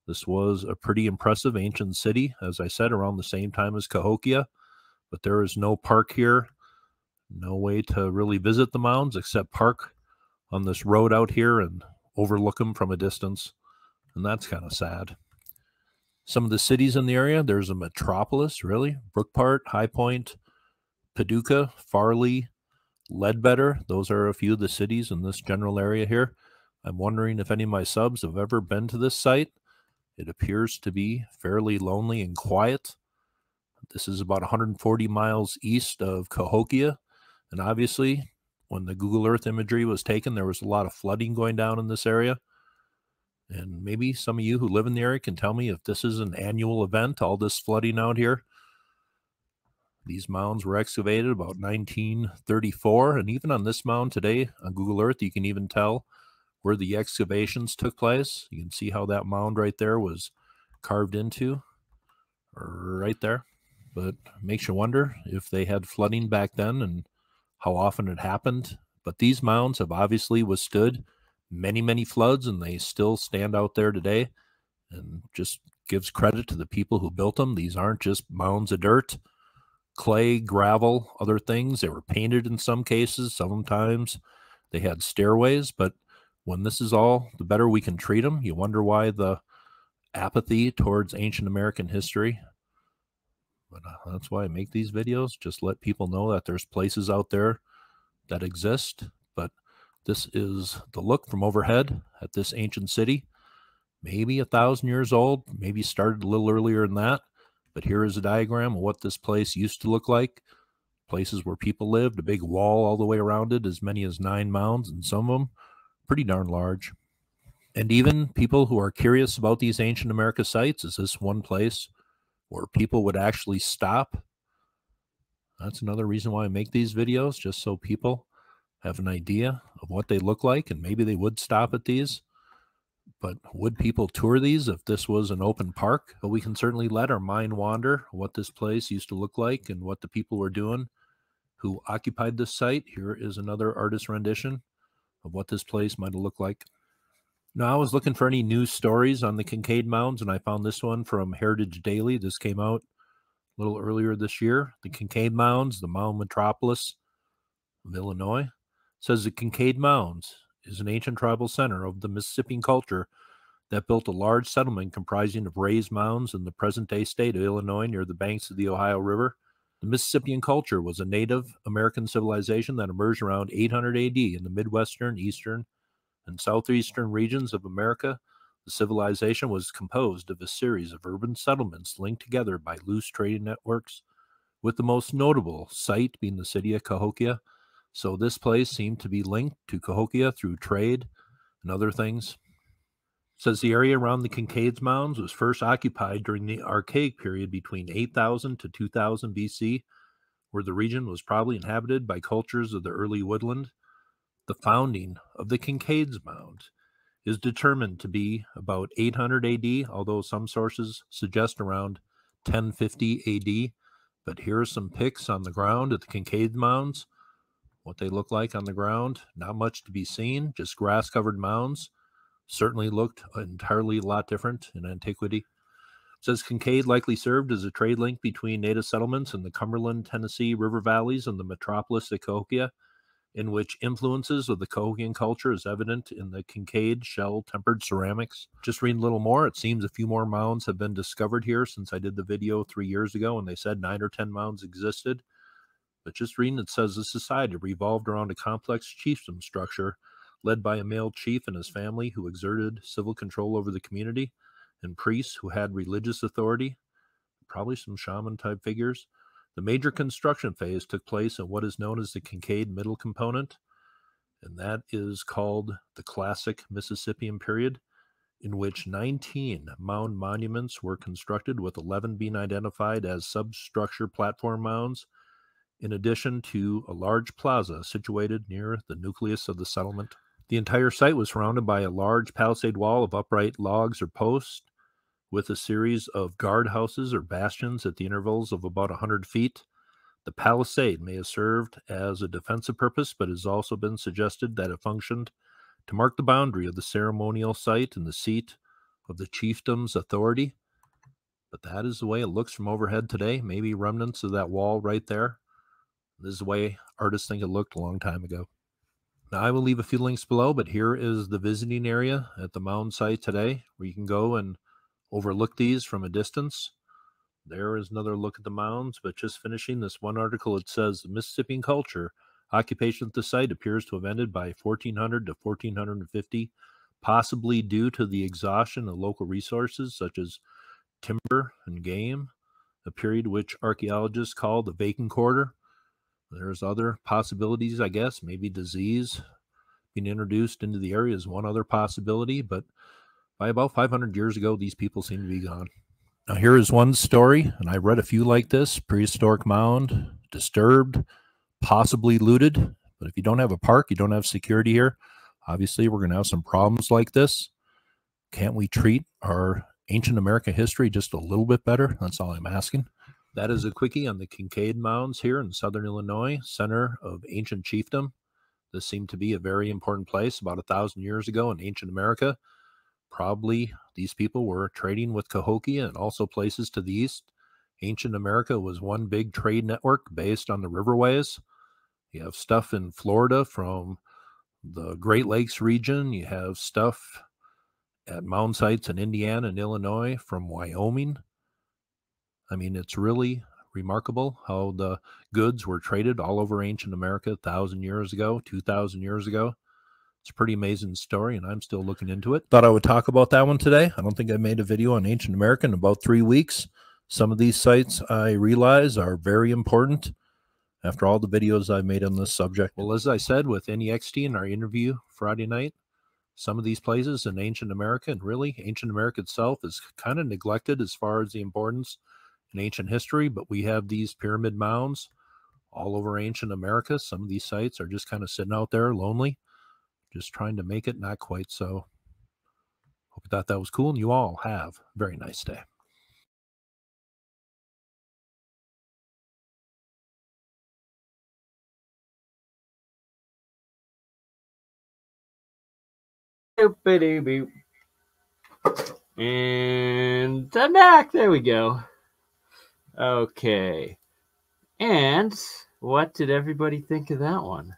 Speaker 2: This was a pretty impressive ancient city, as I said, around the same time as Cahokia, but there is no park here, no way to really visit the mounds except park on this road out here and overlook them from a distance, and that's kind of sad. Some of the cities in the area, there's a metropolis, really, Brookport, High Point, Paducah, Farley, Ledbetter. Those are a few of the cities in this general area here. I'm wondering if any of my subs have ever been to this site it appears to be fairly lonely and quiet. This is about 140 miles east of Cahokia. And obviously, when the Google Earth imagery was taken, there was a lot of flooding going down in this area. And maybe some of you who live in the area can tell me if this is an annual event, all this flooding out here. These mounds were excavated about 1934. And even on this mound today on Google Earth, you can even tell where the excavations took place. You can see how that mound right there was carved into right there. But makes you wonder if they had flooding back then and how often it happened. But these mounds have obviously withstood many, many floods and they still stand out there today and just gives credit to the people who built them. These aren't just mounds of dirt, clay, gravel, other things. They were painted in some cases. Sometimes they had stairways, but when this is all, the better we can treat them. You wonder why the apathy towards ancient American history. But uh, that's why I make these videos. Just let people know that there's places out there that exist. But this is the look from overhead at this ancient city. Maybe a thousand years old, maybe started a little earlier than that. But here is a diagram of what this place used to look like. Places where people lived, a big wall all the way around it, as many as nine mounds, and some of them pretty darn large. And even people who are curious about these ancient America sites, is this one place where people would actually stop? That's another reason why I make these videos, just so people have an idea of what they look like, and maybe they would stop at these. But would people tour these if this was an open park? But we can certainly let our mind wander what this place used to look like and what the people were doing who occupied this site. Here is another artist rendition of what this place might have looked like. Now, I was looking for any news stories on the Kincaid Mounds, and I found this one from Heritage Daily. This came out a little earlier this year. The Kincaid Mounds, the mound metropolis of Illinois, says the Kincaid Mounds is an ancient tribal center of the Mississippian culture that built a large settlement comprising of raised mounds in the present day state of Illinois near the banks of the Ohio River the Mississippian culture was a Native American civilization that emerged around 800 AD in the Midwestern, Eastern, and Southeastern regions of America. The civilization was composed of a series of urban settlements linked together by loose trading networks, with the most notable site being the city of Cahokia. So, this place seemed to be linked to Cahokia through trade and other things says the area around the Kincaid's Mounds was first occupied during the Archaic period between 8000 to 2000 BC, where the region was probably inhabited by cultures of the early woodland. The founding of the Kincaid's Mound is determined to be about 800 AD, although some sources suggest around 1050 AD. But here are some pics on the ground at the Kincaid Mounds. What they look like on the ground, not much to be seen, just grass covered mounds certainly looked entirely a lot different in antiquity. It says Kincaid likely served as a trade link between native settlements in the Cumberland, Tennessee river valleys and the metropolis of Cahokia, in which influences of the Cahokian culture is evident in the Kincaid shell tempered ceramics. Just reading a little more, it seems a few more mounds have been discovered here since I did the video three years ago, and they said nine or ten mounds existed. But just reading, it says the society revolved around a complex chiefdom structure led by a male chief and his family who exerted civil control over the community, and priests who had religious authority, probably some shaman type figures. The major construction phase took place in what is known as the Kincaid Middle Component, and that is called the Classic Mississippian Period, in which 19 mound monuments were constructed, with 11 being identified as substructure platform mounds, in addition to a large plaza situated near the nucleus of the settlement. The entire site was surrounded by a large palisade wall of upright logs or posts with a series of guard houses or bastions at the intervals of about 100 feet. The palisade may have served as a defensive purpose, but has also been suggested that it functioned to mark the boundary of the ceremonial site and the seat of the chiefdom's authority. But that is the way it looks from overhead today. Maybe remnants of that wall right there. This is the way artists think it looked a long time ago. Now, I will leave a few links below, but here is the visiting area at the mound site today where you can go and overlook these from a distance. There is another look at the mounds, but just finishing this one article, it says the Mississippian culture occupation at the site appears to have ended by 1400 to 1450, possibly due to the exhaustion of local resources such as timber and game, a period which archaeologists call the vacant quarter. There's other possibilities, I guess. Maybe disease being introduced into the area is one other possibility, but By about 500 years ago, these people seem to be gone. Now, here is one story, and I read a few like this prehistoric mound, disturbed, possibly looted. But if you don't have a park, you don't have security here. Obviously, we're going to have some problems like this. Can't we treat our ancient American history just a little bit better? That's all I'm asking. That is a quickie on the Kincaid Mounds here in southern Illinois, center of ancient chiefdom. This seemed to be a very important place about a thousand years ago in ancient America. Probably these people were trading with Cahokia and also places to the east. Ancient America was one big trade network based on the riverways. You have stuff in Florida from the Great Lakes region. You have stuff at mound sites in Indiana and Illinois from Wyoming. I mean, it's really remarkable how the goods were traded all over ancient America thousand years ago, two thousand years ago. It's a pretty amazing story, and I'm still looking into it. Thought I would talk about that one today. I don't think I made a video on ancient America in about three weeks. Some of these sites I realize are very important after all the videos I've made on this subject. Well, as I said with NEXT in our interview Friday night, some of these places in ancient America and really ancient America itself is kind of neglected as far as the importance in ancient history, but we have these pyramid mounds all over ancient America. Some of these sites are just kind of sitting out there lonely, just trying to make it not quite so. Hope you thought that was cool, and you all have a very nice day.
Speaker 1: And I'm back. There we go. Okay. And what did everybody think of that one?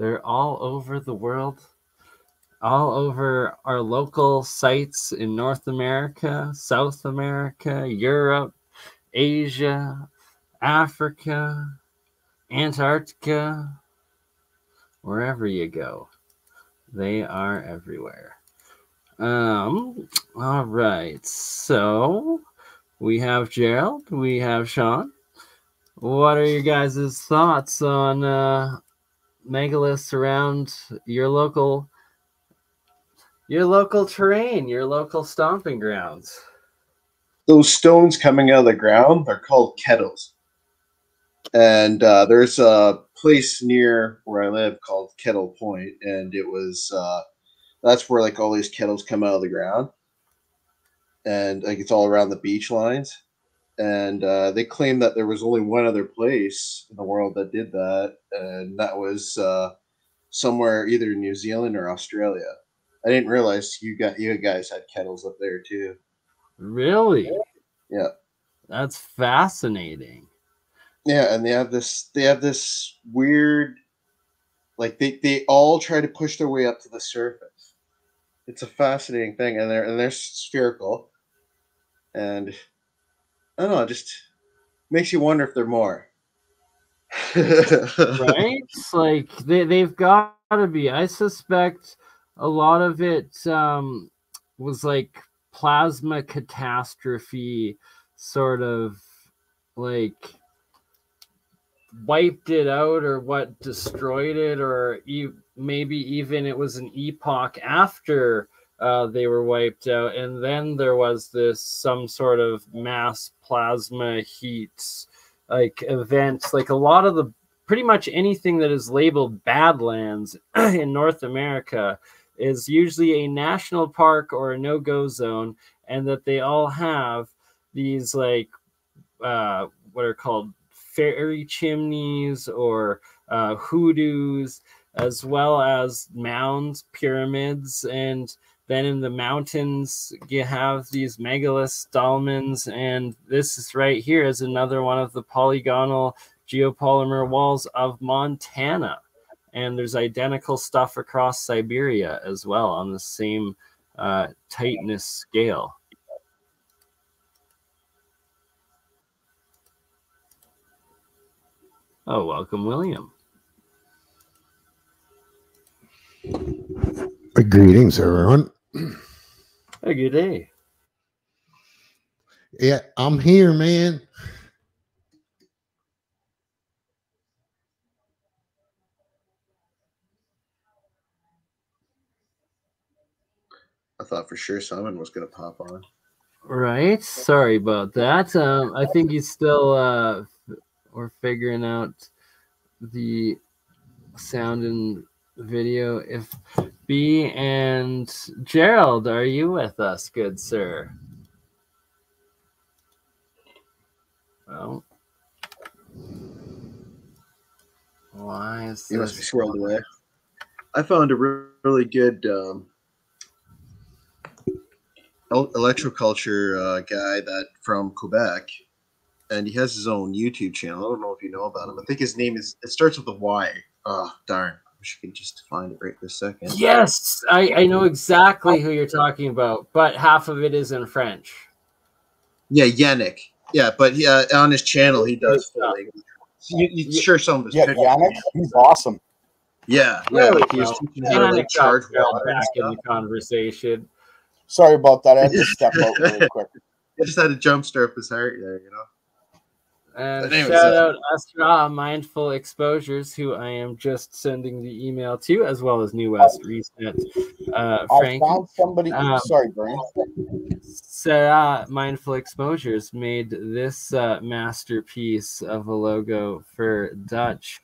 Speaker 1: They're all over the world, all over our local sites in North America, South America, Europe, Asia, Africa, Antarctica, wherever you go. They are everywhere. Um, all right. So we have Gerald, we have Sean. What are your guys' thoughts on uh megaliths around your local your local terrain, your local stomping grounds?
Speaker 3: Those stones coming out of the ground are called kettles. And uh, there's a place near where I live called Kettle Point, and it was uh, that's where like all these kettles come out of the ground, and like it's all around the beach lines. And uh, they claim that there was only one other place in the world that did that, and that was uh, somewhere either in New Zealand or Australia. I didn't realize you got you guys had kettles up there too.
Speaker 1: Really?
Speaker 3: Yeah.
Speaker 1: That's fascinating.
Speaker 3: Yeah, and they have this they have this weird like they, they all try to push their way up to the surface. It's a fascinating thing, and they're and they're spherical. And I don't know, it just makes you wonder if they're more. (laughs)
Speaker 1: right? like they they've got to be. I suspect a lot of it um, was like plasma catastrophe, sort of like wiped it out or what destroyed it or e- maybe even it was an epoch after uh, they were wiped out. And then there was this some sort of mass plasma heat like events. Like a lot of the pretty much anything that is labeled badlands (clears throat) in north america is usually a national park or a no-go zone and that they all have these like uh, what are called fairy chimneys or uh, hoodoos, as well as mounds, pyramids, and then in the mountains you have these megaliths, dolmens, and this is right here is another one of the polygonal geopolymer walls of Montana. And there's identical stuff across Siberia as well on the same uh, tightness scale. Oh, welcome, William.
Speaker 4: Greetings, everyone. (clears throat)
Speaker 1: A good day.
Speaker 4: Yeah, I'm here, man.
Speaker 3: I thought for sure Simon was going to pop on.
Speaker 1: Right. Sorry about that. Um, I think he's still uh, we're figuring out the sound and video. If B and Gerald, are you with us, good sir? Well, why is
Speaker 3: He must be swirled away. I found a really good um, el- electroculture uh, guy that from Quebec, and he has his own YouTube channel. I don't know if you know about him. I think his name is. It starts with a Y. Oh darn! I wish I could just find it right this second.
Speaker 1: Yes, I, I know exactly who you're talking about, but half of it is in French.
Speaker 3: Yeah, Yannick. Yeah, but yeah, on his channel he does full
Speaker 1: Yeah.
Speaker 3: English. You, you sure some of his
Speaker 5: Yeah,
Speaker 3: pictures-
Speaker 5: Yannick, he's awesome.
Speaker 3: Yeah, yeah.
Speaker 1: There
Speaker 3: Like he was
Speaker 1: go.
Speaker 3: teaching how to like, charge water.
Speaker 1: back in the conversation.
Speaker 5: Sorry about that. I had to (laughs) step out really quick.
Speaker 3: He just had to jumpstart up his heart there, you know.
Speaker 1: And
Speaker 3: anyways,
Speaker 1: shout
Speaker 3: uh,
Speaker 1: out Astra Mindful Exposures, who I am just sending the email to, as well as New West Reset. Uh,
Speaker 5: I
Speaker 1: Frank
Speaker 5: found somebody.
Speaker 1: Um,
Speaker 5: sorry, Brian.
Speaker 1: Sarah Mindful Exposures made this uh, masterpiece of a logo for Dutch.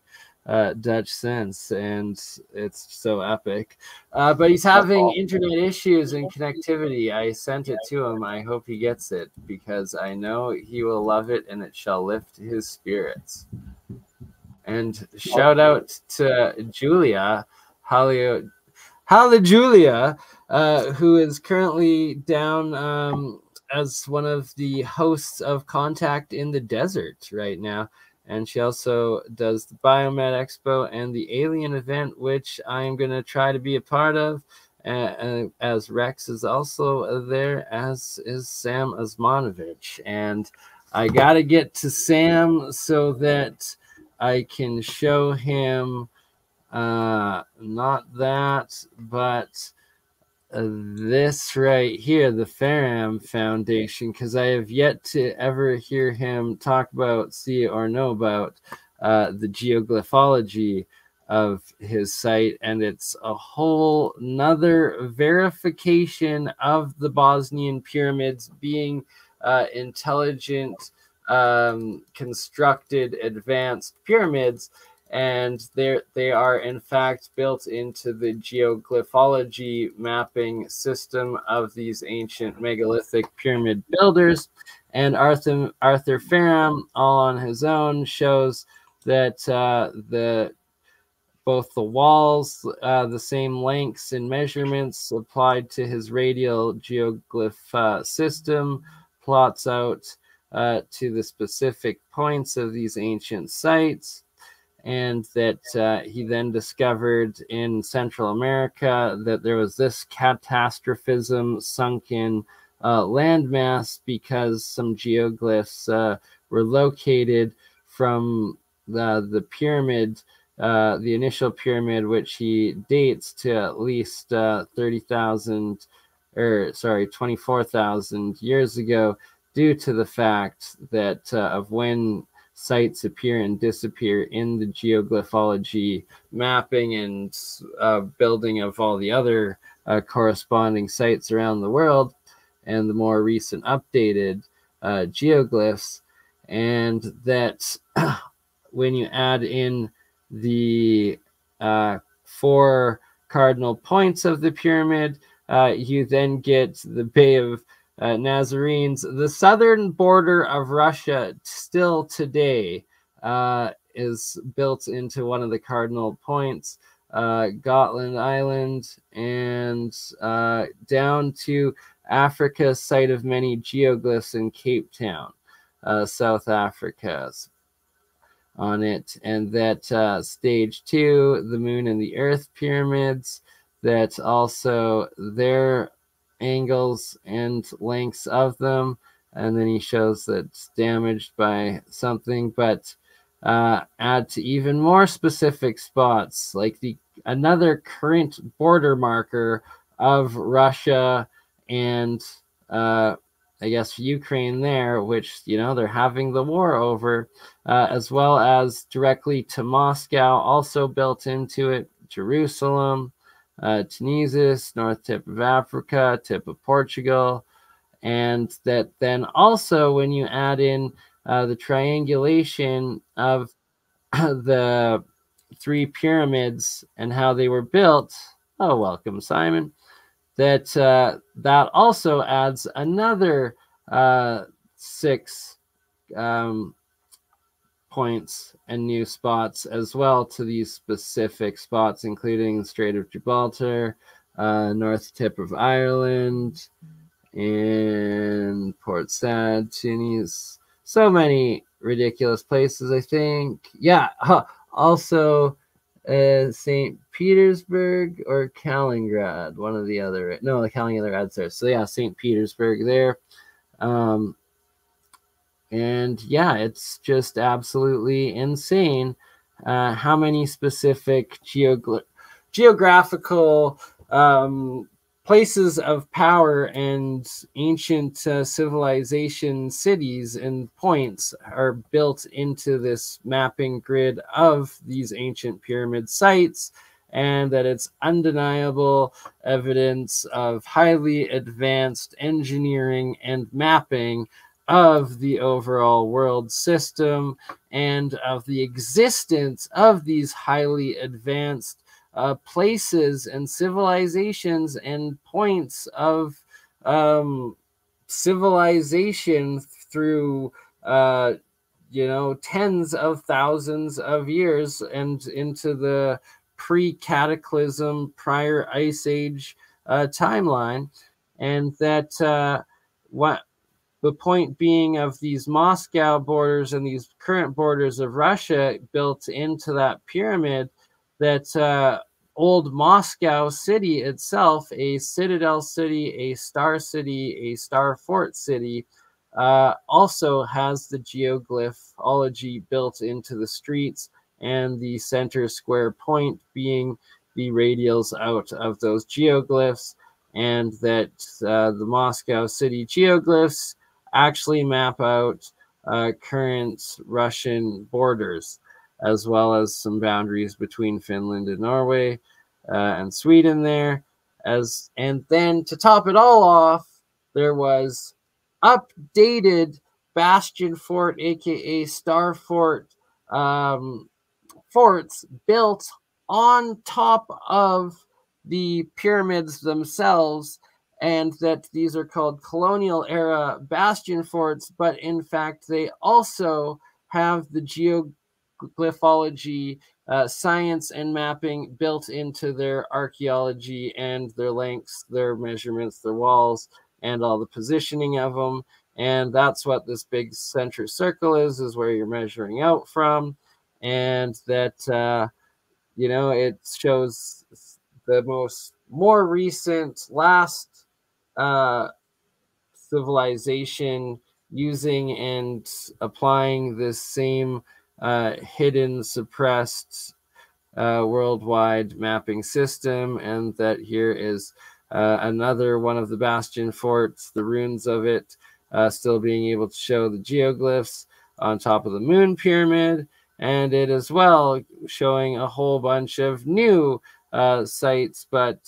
Speaker 1: Uh, Dutchsinse, and it's so epic. Uh, but he's having internet issues and connectivity. I sent it to him. I hope he gets it because I know he will love it and it shall lift his spirits. And shout out to Julia, Halio, Hala Julia, uh, who is currently down um, as one of the hosts of Contact in the Desert right now. And she also does the Biomed Expo and the Alien event, which I'm going to try to be a part of. Uh, as Rex is also there, as is Sam Osmanagich. And I got to get to Sam so that I can show him uh, not that, but this right here, the Faram Foundation, because I have yet to ever hear him talk about, see, or know about uh, the geoglyphology of his site, and it's a whole nother verification of the Bosnian pyramids being uh, intelligent, um, constructed, advanced pyramids and they they are in fact built into the geoglyphology mapping system of these ancient megalithic pyramid builders. And Arthur Arthur Faram, all on his own, shows that uh, the both the walls, uh, the same lengths and measurements applied to his radial geoglyph uh, system, plots out uh, to the specific points of these ancient sites and that uh, he then discovered in Central America that there was this catastrophism sunken uh, landmass because some geoglyphs uh, were located from the, the pyramid, uh, the initial pyramid, which he dates to at least uh, 30,000 or sorry, 24,000 years ago, due to the fact that uh, of when sites appear and disappear in the geoglyphology mapping and uh, building of all the other uh, corresponding sites around the world and the more recent updated uh, geoglyphs. And that (clears throat) when you add in the uh, four cardinal points of the pyramid uh, you then get the bay of uh, Nazarenes, the southern border of Russia, still today, uh, is built into one of the cardinal points, uh, Gotland Island, and uh, down to Africa, site of many geoglyphs in Cape Town, uh, South Africa. On it, and that uh, stage two, the moon and the earth pyramids, that also their angles and lengths of them and then he shows that it's damaged by something. But uh, add to even more specific spots like the another current border marker of russia and uh, i guess ukraine there which you know they're having the war over uh, as well as directly to moscow also built into it jerusalem uh, Tunisia, north tip of Africa, tip of Portugal, and that then also when you add in uh, the triangulation of (clears throat) the three pyramids and how they were built. Oh, welcome, Simon. That uh, that also adds another uh, six um, points and new spots as well to these specific spots, including Strait of Gibraltar, uh, north tip of Ireland, and Port Said, Tunis. So many ridiculous places, I think. Yeah. Huh. Also, uh, St. Petersburg or Kaliningrad, one of the other. No, the Kaliningrad's there. So, yeah, St. Petersburg there. Um, and yeah, it's just absolutely insane uh, how many specific geogra- geographical um, places of power and ancient uh, civilization cities and points are built into this mapping grid of these ancient pyramid sites and that it's undeniable evidence of highly advanced engineering and mapping of the overall world system and of the existence of these highly advanced uh, places and civilizations and points of um, civilization through uh, you know tens of thousands of years and into the pre-cataclysm prior ice age uh, timeline. And that uh, what the point being of these Moscow borders and these current borders of Russia built into that pyramid that uh, old Moscow city itself, a citadel city, a star city, a star fort city, uh, also has the geoglyphology built into the streets and the center square point being the radials out of those geoglyphs and that uh, the Moscow city geoglyphs actually map out uh, current Russian borders as well as some boundaries between Finland and Norway uh, and Sweden there. As and then to top it all off, there was updated Bastion Fort, aka Star Fort, um, forts built on top of the pyramids themselves, and that these are called colonial era bastion forts, but in fact, they also have the geoglyphology uh, science, and mapping built into their archaeology and their lengths, their measurements, their walls, and all the positioning of them. And that's what this big center circle is, is where you're measuring out from. And that, uh, you know, it shows the most more recent last uh, civilization using and applying this same uh, hidden, suppressed uh, worldwide mapping system. And that here is uh, another one of the bastion forts, the ruins of it, uh, still being able to show the geoglyphs on top of the moon pyramid. And it as well showing a whole bunch of new uh, sites, but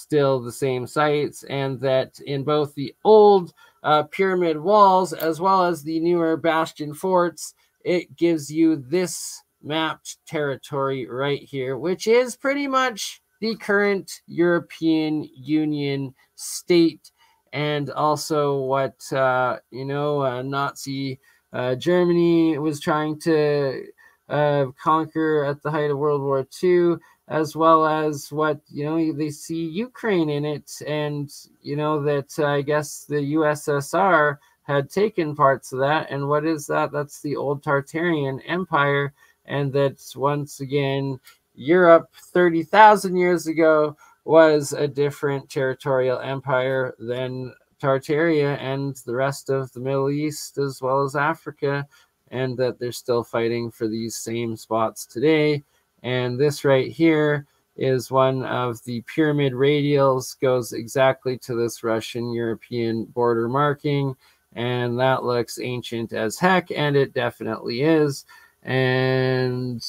Speaker 1: still the same sites. And that in both the old uh, pyramid walls as well as the newer bastion forts, it gives you this mapped territory right here, which is pretty much the current European Union state, and also what uh, you know uh, Nazi uh, Germany was trying to uh, conquer at the height of World War II, as well as what you know they see Ukraine in it, and you know that uh, I guess the USSR had taken parts of that. And what is that? That's the old Tartarian Empire. And that's once again, Europe 30,000 years ago was a different territorial empire than Tartaria and the rest of the Middle East as well as Africa. And that they're still fighting for these same spots today. And this right here is one of the pyramid radials, goes exactly to this Russian European border marking and that looks ancient as heck, and it definitely is. And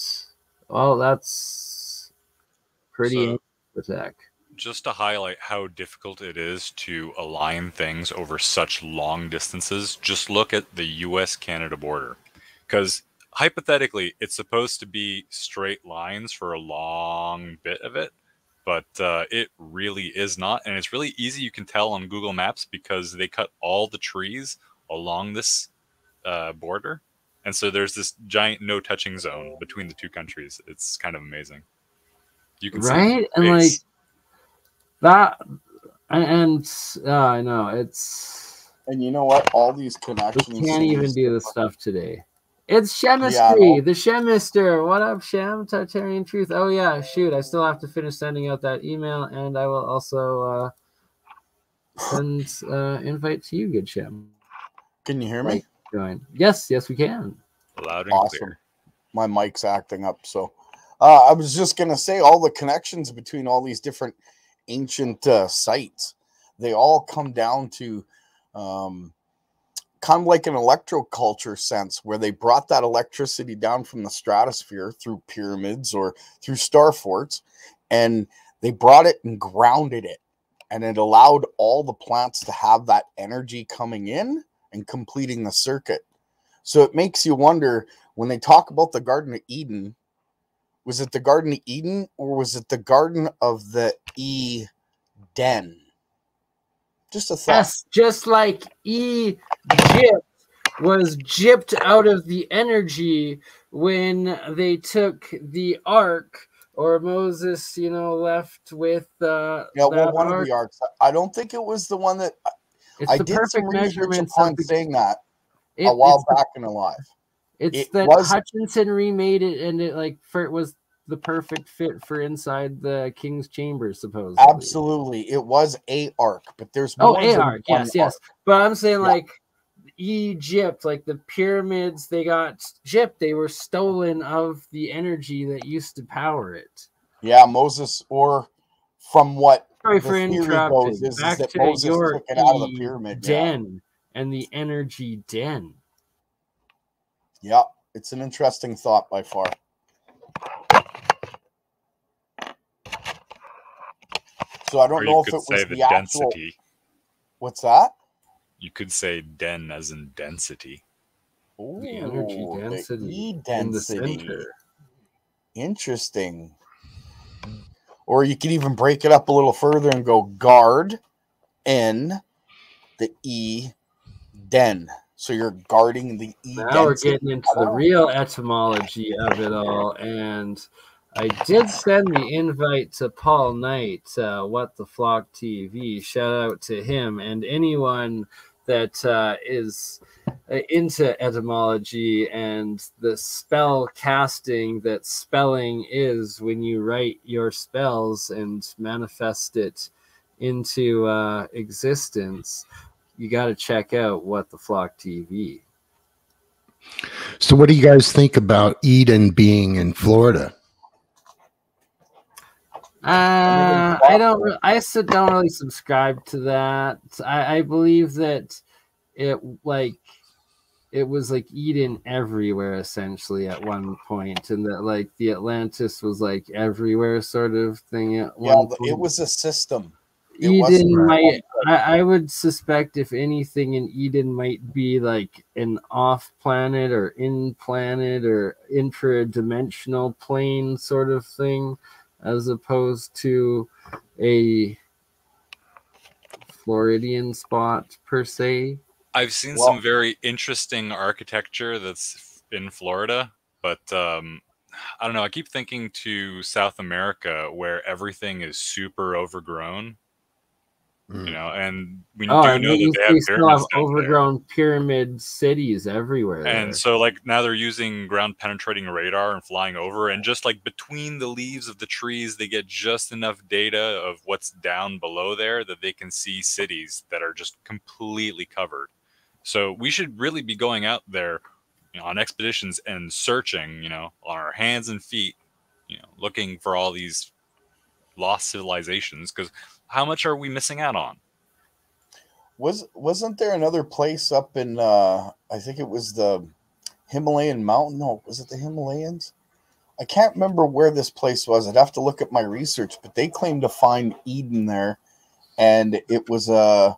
Speaker 1: well, that's pretty
Speaker 3: So-
Speaker 1: ancient as heck.
Speaker 6: just to highlight how difficult it is to align things over such long distances, just look at the US Canada border. Because hypothetically, it's supposed to be straight lines for a long bit of it, but uh, it really is not. And it's really easy. You can tell on Google Maps because they cut all the trees along this uh, border. And so there's this giant no touching zone between the two countries. It's kind of amazing. You can see
Speaker 1: right and like that and, and uh, i know it's
Speaker 5: And you know what? All these
Speaker 1: we
Speaker 5: connections.
Speaker 1: can't even do this stuff today it's chemistry
Speaker 5: know.
Speaker 1: the chemister what up sham tartarian truth oh yeah shoot i still have to finish sending out that email and i will also uh send uh invite to you good shem
Speaker 5: Can you hear me?
Speaker 1: join yes yes we can
Speaker 6: loud and
Speaker 5: Awesome.
Speaker 6: clear.
Speaker 5: My mic's acting up. So uh, I was just gonna say all the connections between all these different ancient uh, sites. They all come down to um, kind of like an electroculture sense, where they brought that electricity down from the stratosphere through pyramids or through star forts, and they brought it and grounded it, and it allowed all the plants to have that energy coming in and completing the circuit. So it makes you wonder when they talk about the Garden of Eden, was it the Garden of Eden or was it the Garden of the Eden? Just a thought.
Speaker 1: yes just like egypt was gypped out of the energy when they took the ark or moses you know left with uh
Speaker 5: Yeah, well, one of the arcs. I don't think it was the one that
Speaker 1: it's
Speaker 5: I
Speaker 1: the
Speaker 5: did some
Speaker 1: perfect
Speaker 5: research
Speaker 1: measurements
Speaker 5: upon
Speaker 1: the,
Speaker 5: saying that
Speaker 1: it-
Speaker 5: a while
Speaker 1: it's the-
Speaker 5: back in alive.
Speaker 1: It's
Speaker 5: It
Speaker 1: that
Speaker 5: was-
Speaker 1: Hutchinson remade it, and it like for it was the perfect fit for inside the king's chamber, supposedly.
Speaker 5: Absolutely, it was a arc, but there's
Speaker 1: Oh, a arc, yes, yes. But I'm saying
Speaker 5: Yeah.
Speaker 1: like Egypt, like the pyramids, they got gypped. They were stolen of the energy that used to power it.
Speaker 5: Yeah, Moses, or from what
Speaker 1: Sorry
Speaker 5: The
Speaker 1: for interrupting.
Speaker 5: goes is- is
Speaker 1: Back
Speaker 5: that
Speaker 1: to
Speaker 5: Moses
Speaker 1: your
Speaker 5: took it out of the pyramid, yeah.
Speaker 1: den and the energy den.
Speaker 5: Yeah, it's an interesting thought by far. So I don't
Speaker 6: you
Speaker 5: know if it was
Speaker 6: say
Speaker 5: the,
Speaker 6: the
Speaker 5: actual.
Speaker 6: density.
Speaker 5: What's that?
Speaker 6: You could say den as in density.
Speaker 5: Ooh,
Speaker 1: The energy
Speaker 5: the
Speaker 1: density
Speaker 5: E
Speaker 1: in the
Speaker 5: Interesting. Or you could even break it up a little further and go guard N the E den. So you're guarding the E
Speaker 1: Now we're getting into the oh. real etymology of it all, and I did send the invite to Paul Knight, uh, What the Flock TV. Shout out to him and anyone that uh, is uh, into etymology and the spell casting that spelling is when you write your spells and manifest it into uh, existence. You got to check out What the Flock TV.
Speaker 4: So, what do you guys think about Eden being in Florida?
Speaker 1: Uh, I don't. I still don't really subscribe to that. I, I believe that it like it was like Eden everywhere essentially at one point, and that like the Atlantis was like everywhere sort of thing at
Speaker 5: Yeah,
Speaker 1: one
Speaker 5: it was a system. it
Speaker 1: Eden might. I, I would suspect if anything in Eden might be like an off planet or in planet or intra-dimensional plane sort of thing, as opposed to a Floridian spot per se.
Speaker 6: I've seen
Speaker 5: Well-
Speaker 6: some very interesting architecture that's in Florida, but um, I don't know. I keep thinking to South America where everything is super overgrown,
Speaker 4: Mm.
Speaker 6: you know, and we
Speaker 1: Oh,
Speaker 6: do know that they
Speaker 1: they
Speaker 6: have
Speaker 1: have
Speaker 6: down there.
Speaker 1: overgrown pyramid cities everywhere. there.
Speaker 6: And so, like now, they're using ground penetrating radar and flying over, and just like between the leaves of the trees, they get just enough data of what's down below there that they can see cities that are just completely covered. So we should really be going out there, you know, on expeditions and searching, you know, on our hands and feet, you know, looking for all these lost civilizations. Because how much are we missing out on?
Speaker 5: Was wasn't there another place up in uh I think it was the Himalayan mountain? No, was it the Himalayas? I can't remember where this place was. I'd have to look at my research, but they claim to find Eden there, and it was a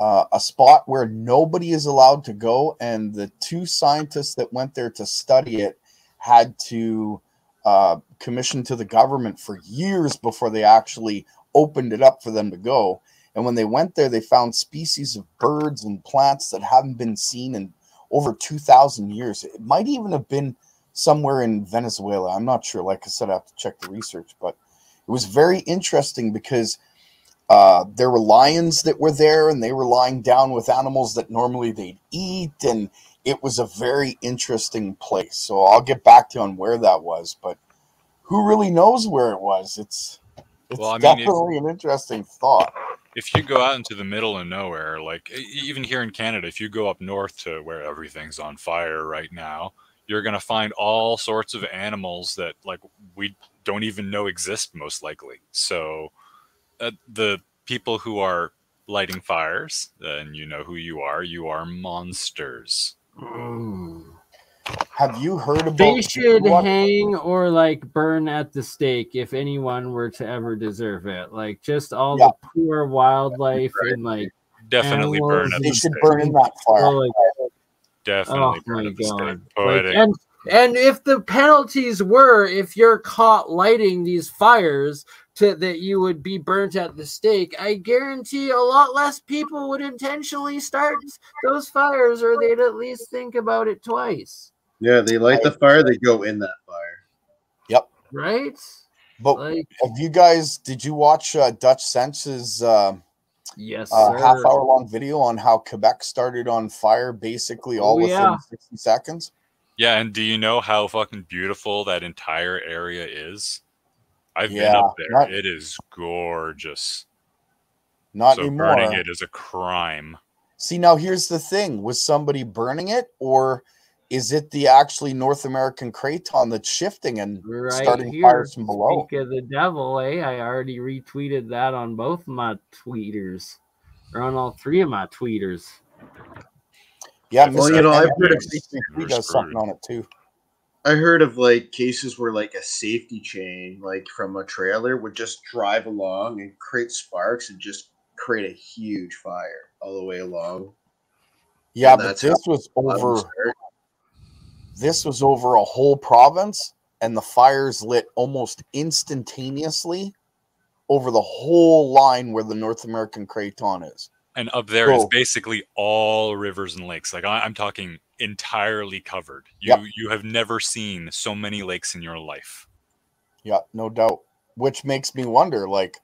Speaker 5: uh, a spot where nobody is allowed to go, and the two scientists that went there to study it had to uh, commission to the government for years before they actually opened it up for them to go. And when they went there, they found species of birds and plants that haven't been seen in over 2,000 years. It might even have been somewhere in Venezuela. I'm not sure. Like I said, I have to check the research, but it was very interesting because uh, there were lions that were there and they were lying down with animals that normally they'd eat. And it was a very interesting place. So I'll get back to you on where that was, but who really knows where it was? It's, it's
Speaker 6: Well, I mean, if-
Speaker 5: definitely an interesting thought.
Speaker 6: if you go out into the middle of nowhere, like even here in Canada, if you go up north to where everything's on fire right now, you're going to find all sorts of animals that like we don't even know exist most likely. So uh, the people who are lighting fires, and you know who you are, you are monsters.
Speaker 5: Have you heard about
Speaker 1: They should
Speaker 5: what-
Speaker 1: hang or like burn at the stake if anyone were to ever deserve it. Like just all
Speaker 5: Yeah.
Speaker 1: the poor wildlife and like
Speaker 6: Definitely burn
Speaker 1: Animals
Speaker 6: at
Speaker 5: They
Speaker 6: the
Speaker 5: should
Speaker 6: stake.
Speaker 5: burn in that fire.
Speaker 1: like
Speaker 6: Definitely
Speaker 1: oh
Speaker 6: burn
Speaker 1: my
Speaker 6: at the stake.
Speaker 1: god. Like,
Speaker 6: Poetic.
Speaker 1: and and if the penalties were if you're caught lighting these fires to that you would be burnt at the stake, I guarantee a lot less people would intentionally start those fires or they'd at least think about it twice.
Speaker 3: Yeah, they light the fire, they go in that fire. Yep.
Speaker 1: Right?
Speaker 5: But
Speaker 1: Like
Speaker 5: have you guys? Did you watch uh, Dutchsinse's uh,
Speaker 1: yes,
Speaker 5: uh, half hour long video on how Quebec started on fire basically all
Speaker 1: Oh,
Speaker 5: within
Speaker 1: yeah.
Speaker 5: sixty seconds?
Speaker 6: Yeah, and do you know how fucking beautiful that entire area is? I've been up there.
Speaker 5: not-
Speaker 6: It is gorgeous.
Speaker 5: Not
Speaker 6: so
Speaker 5: anymore.
Speaker 6: burning it is a crime.
Speaker 5: See, now here's the thing: was somebody burning it, or is it the actually North American craton that's shifting and
Speaker 1: right
Speaker 5: starting
Speaker 1: here.
Speaker 5: fires from below?
Speaker 1: Speak of the devil, eh? I already retweeted that on both my tweeters, or on all three of my tweeters.
Speaker 5: Yeah,
Speaker 6: Well,
Speaker 3: you know, I've heard of-
Speaker 5: He does something on it too.
Speaker 3: I heard of like cases where like a safety chain, like from a trailer, would just drive along and create sparks and just create a huge fire all the way along.
Speaker 5: Yeah,
Speaker 3: And
Speaker 5: but
Speaker 3: that's
Speaker 5: this was
Speaker 3: A lot of them
Speaker 5: over. This was over a whole province, and the fires lit almost instantaneously over the whole line where the North American craton is.
Speaker 6: And up there is
Speaker 5: Cool.
Speaker 6: basically all rivers and lakes. Like I, I'm talking entirely covered. You you have never seen so many lakes in your life.
Speaker 5: Yeah, no doubt. Which makes me wonder like,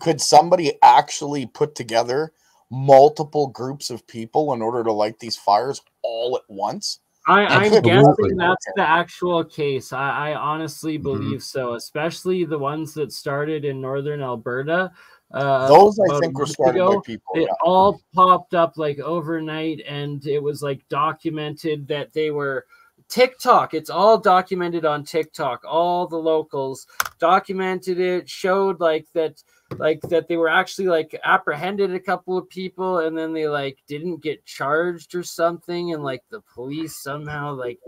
Speaker 5: could somebody actually put together multiple groups of people in order to light these fires all at once?
Speaker 1: I, I'm guessing that's the actual case. I, I honestly
Speaker 5: Mm-hmm.
Speaker 1: believe so, especially the ones that started in northern Alberta. Uh,
Speaker 5: Those I think were started by people.
Speaker 1: it
Speaker 5: yeah.
Speaker 1: all popped up like overnight and it was like documented that they were TikTok. It's all documented on TikTok. All the locals documented it, showed like that like that they were actually like apprehended a couple of people and then they like didn't get charged or something and like the police somehow like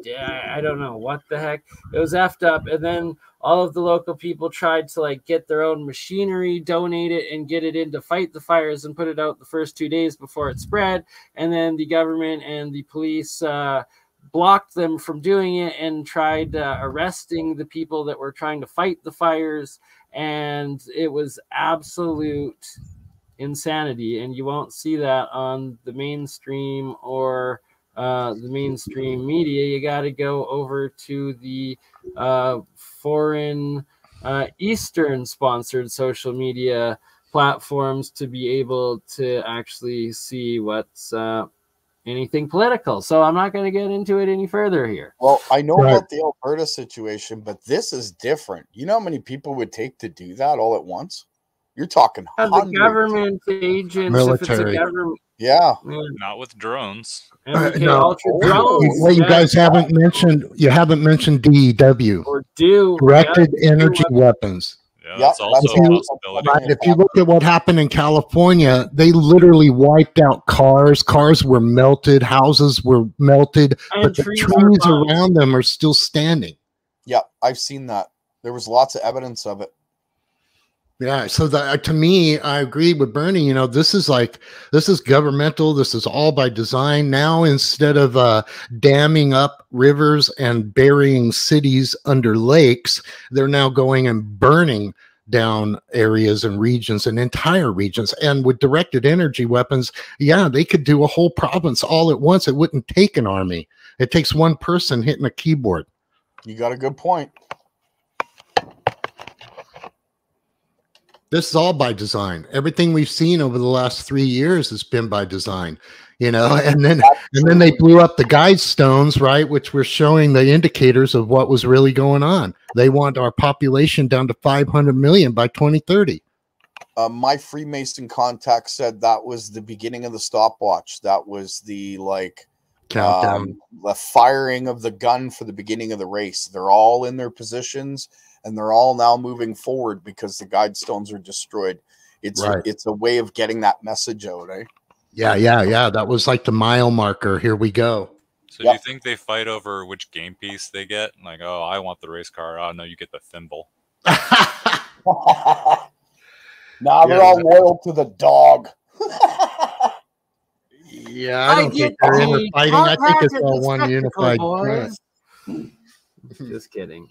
Speaker 1: I don't know what the heck. It was effed up and then all of the local people tried to like get their own machinery, donate it, and get it in to fight the fires and put it out the first two days before it spread. And then the government and the police uh, blocked them from doing it and tried uh, arresting the people that were trying to fight the fires. And it was absolute insanity. And you won't see that on the mainstream or uh, the mainstream media. You got to go over to the uh, foreign uh, Eastern sponsored social media platforms to be able to actually see what's uh, anything political. So I'm not going to get into it any further here.
Speaker 5: Well, I know
Speaker 4: Right.
Speaker 5: about the Alberta situation, but this is different. You know how many people would take to do that all at once? You're talking
Speaker 1: Uh, the government agents, if
Speaker 4: Military.
Speaker 1: it's a government,
Speaker 5: Yeah,
Speaker 1: yeah,
Speaker 6: Not with drones.
Speaker 1: MK
Speaker 4: no.
Speaker 1: Ultra
Speaker 5: You-
Speaker 1: drones,
Speaker 4: Well, you guys haven't mentioned you haven't mentioned DEW,
Speaker 1: or do
Speaker 4: directed
Speaker 1: yeah,
Speaker 4: energy weapons.
Speaker 6: Yeah,
Speaker 5: Yeah,
Speaker 6: that's
Speaker 5: that's
Speaker 6: also a possibility.
Speaker 4: If you look at what happened in California, they literally wiped out cars. Cars were melted. Houses were melted,
Speaker 1: And
Speaker 4: but the
Speaker 1: trees
Speaker 4: trees around them are still standing.
Speaker 5: Yeah, I've seen that. There was lots of evidence of it.
Speaker 4: Yeah, so that to me, I agree with Bernie. You know, this is like this is governmental. This is all by design. Now, instead of uh, damming up rivers and burying cities under lakes, they're now going and burning down areas and regions and entire regions. And with directed energy weapons, yeah, they could do a whole province all at once. It wouldn't take an army. It takes one person hitting a keyboard.
Speaker 5: You got a good point.
Speaker 4: This is all by design. Everything we've seen over the last three years has been by design, you know. (laughs) And then and then they blew up the guide stones, right, which were showing the indicators of what was really going on. They want our population down to 500 million by 2030.
Speaker 5: Uh, my Freemason contact said that was the beginning of the stopwatch. That was the like
Speaker 4: Countdown.
Speaker 5: um, the firing of the gun for the beginning of the race. They're all in their positions and they're all now moving forward because the guide stones are destroyed. It's
Speaker 4: Right.
Speaker 5: it's a way of getting that message out, eh?
Speaker 4: yeah, yeah, yeah. That was like the mile marker. Here we go.
Speaker 6: So
Speaker 5: Yep.
Speaker 6: do you think they fight over which game piece they get? Like, oh, I want the race car. Oh no, you get the thimble. (laughs)
Speaker 5: now they're all loyal to the dog. (laughs)
Speaker 4: yeah, I don't think they're
Speaker 1: the
Speaker 4: fighting. I think it's all one unified. front.
Speaker 1: boys. (laughs) Just kidding.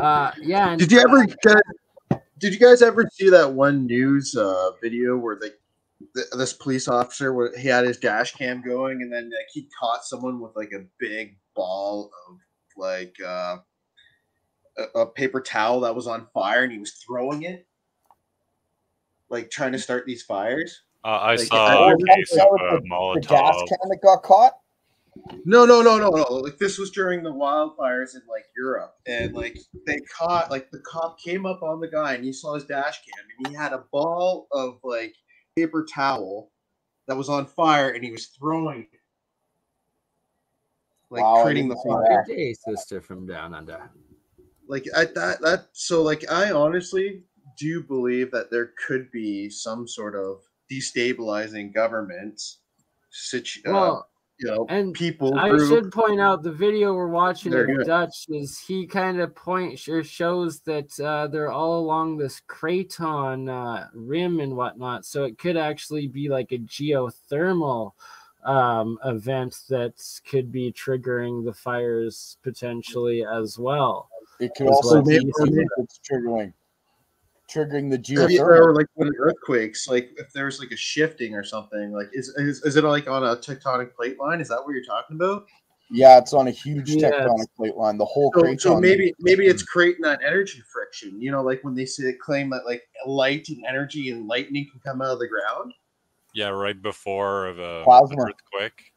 Speaker 1: Uh, yeah. And,
Speaker 3: Did you ever guys, did you guys ever see that one news uh, video where they th- this police officer he had his dash cam going and then like he caught someone with like a big ball of like uh, a, a paper towel that was on fire and he was throwing it like trying to start these fires.
Speaker 6: Uh, I
Speaker 3: Like,
Speaker 6: saw
Speaker 3: I-
Speaker 6: a case of
Speaker 5: was
Speaker 6: uh,
Speaker 5: The gas
Speaker 6: Molotov.
Speaker 5: can that got caught.
Speaker 3: No, no, no, no, no. Like this was during the wildfires in like Europe, and like they caught like the cop came up on the guy and he saw his dash cam and he had a ball of like paper towel that was on fire and he was throwing it. like
Speaker 5: Wow,
Speaker 3: creating the fire.
Speaker 1: Good day, sister from down under.
Speaker 3: Like I that that so like I honestly do believe that there could be some sort of destabilizing government situ- uh,
Speaker 1: Well,
Speaker 3: you know
Speaker 1: and
Speaker 3: people
Speaker 1: I
Speaker 3: group.
Speaker 1: should point out the video we're watching
Speaker 3: There
Speaker 1: of. Dutch is he kind of points or shows that uh, they're all along this craton uh, rim and whatnot. So it could actually be like a geothermal um, event that could be triggering the fires potentially as well.
Speaker 5: It could also be
Speaker 3: Maybe-
Speaker 5: something that's triggering triggering the
Speaker 3: Have
Speaker 5: geothermal.
Speaker 3: or like when earthquakes, like if there's like a shifting or something, like is, is is it like on a tectonic plate line? Is that what you're talking about?
Speaker 5: Yeah, it's on a huge
Speaker 1: Yeah,
Speaker 5: tectonic plate line. The whole
Speaker 3: So, so maybe maybe it's creating that energy friction. You know, like when they say claim that like light and energy and lightning can come out of the ground.
Speaker 6: Yeah, right before of a
Speaker 5: Plasma.
Speaker 6: earthquake.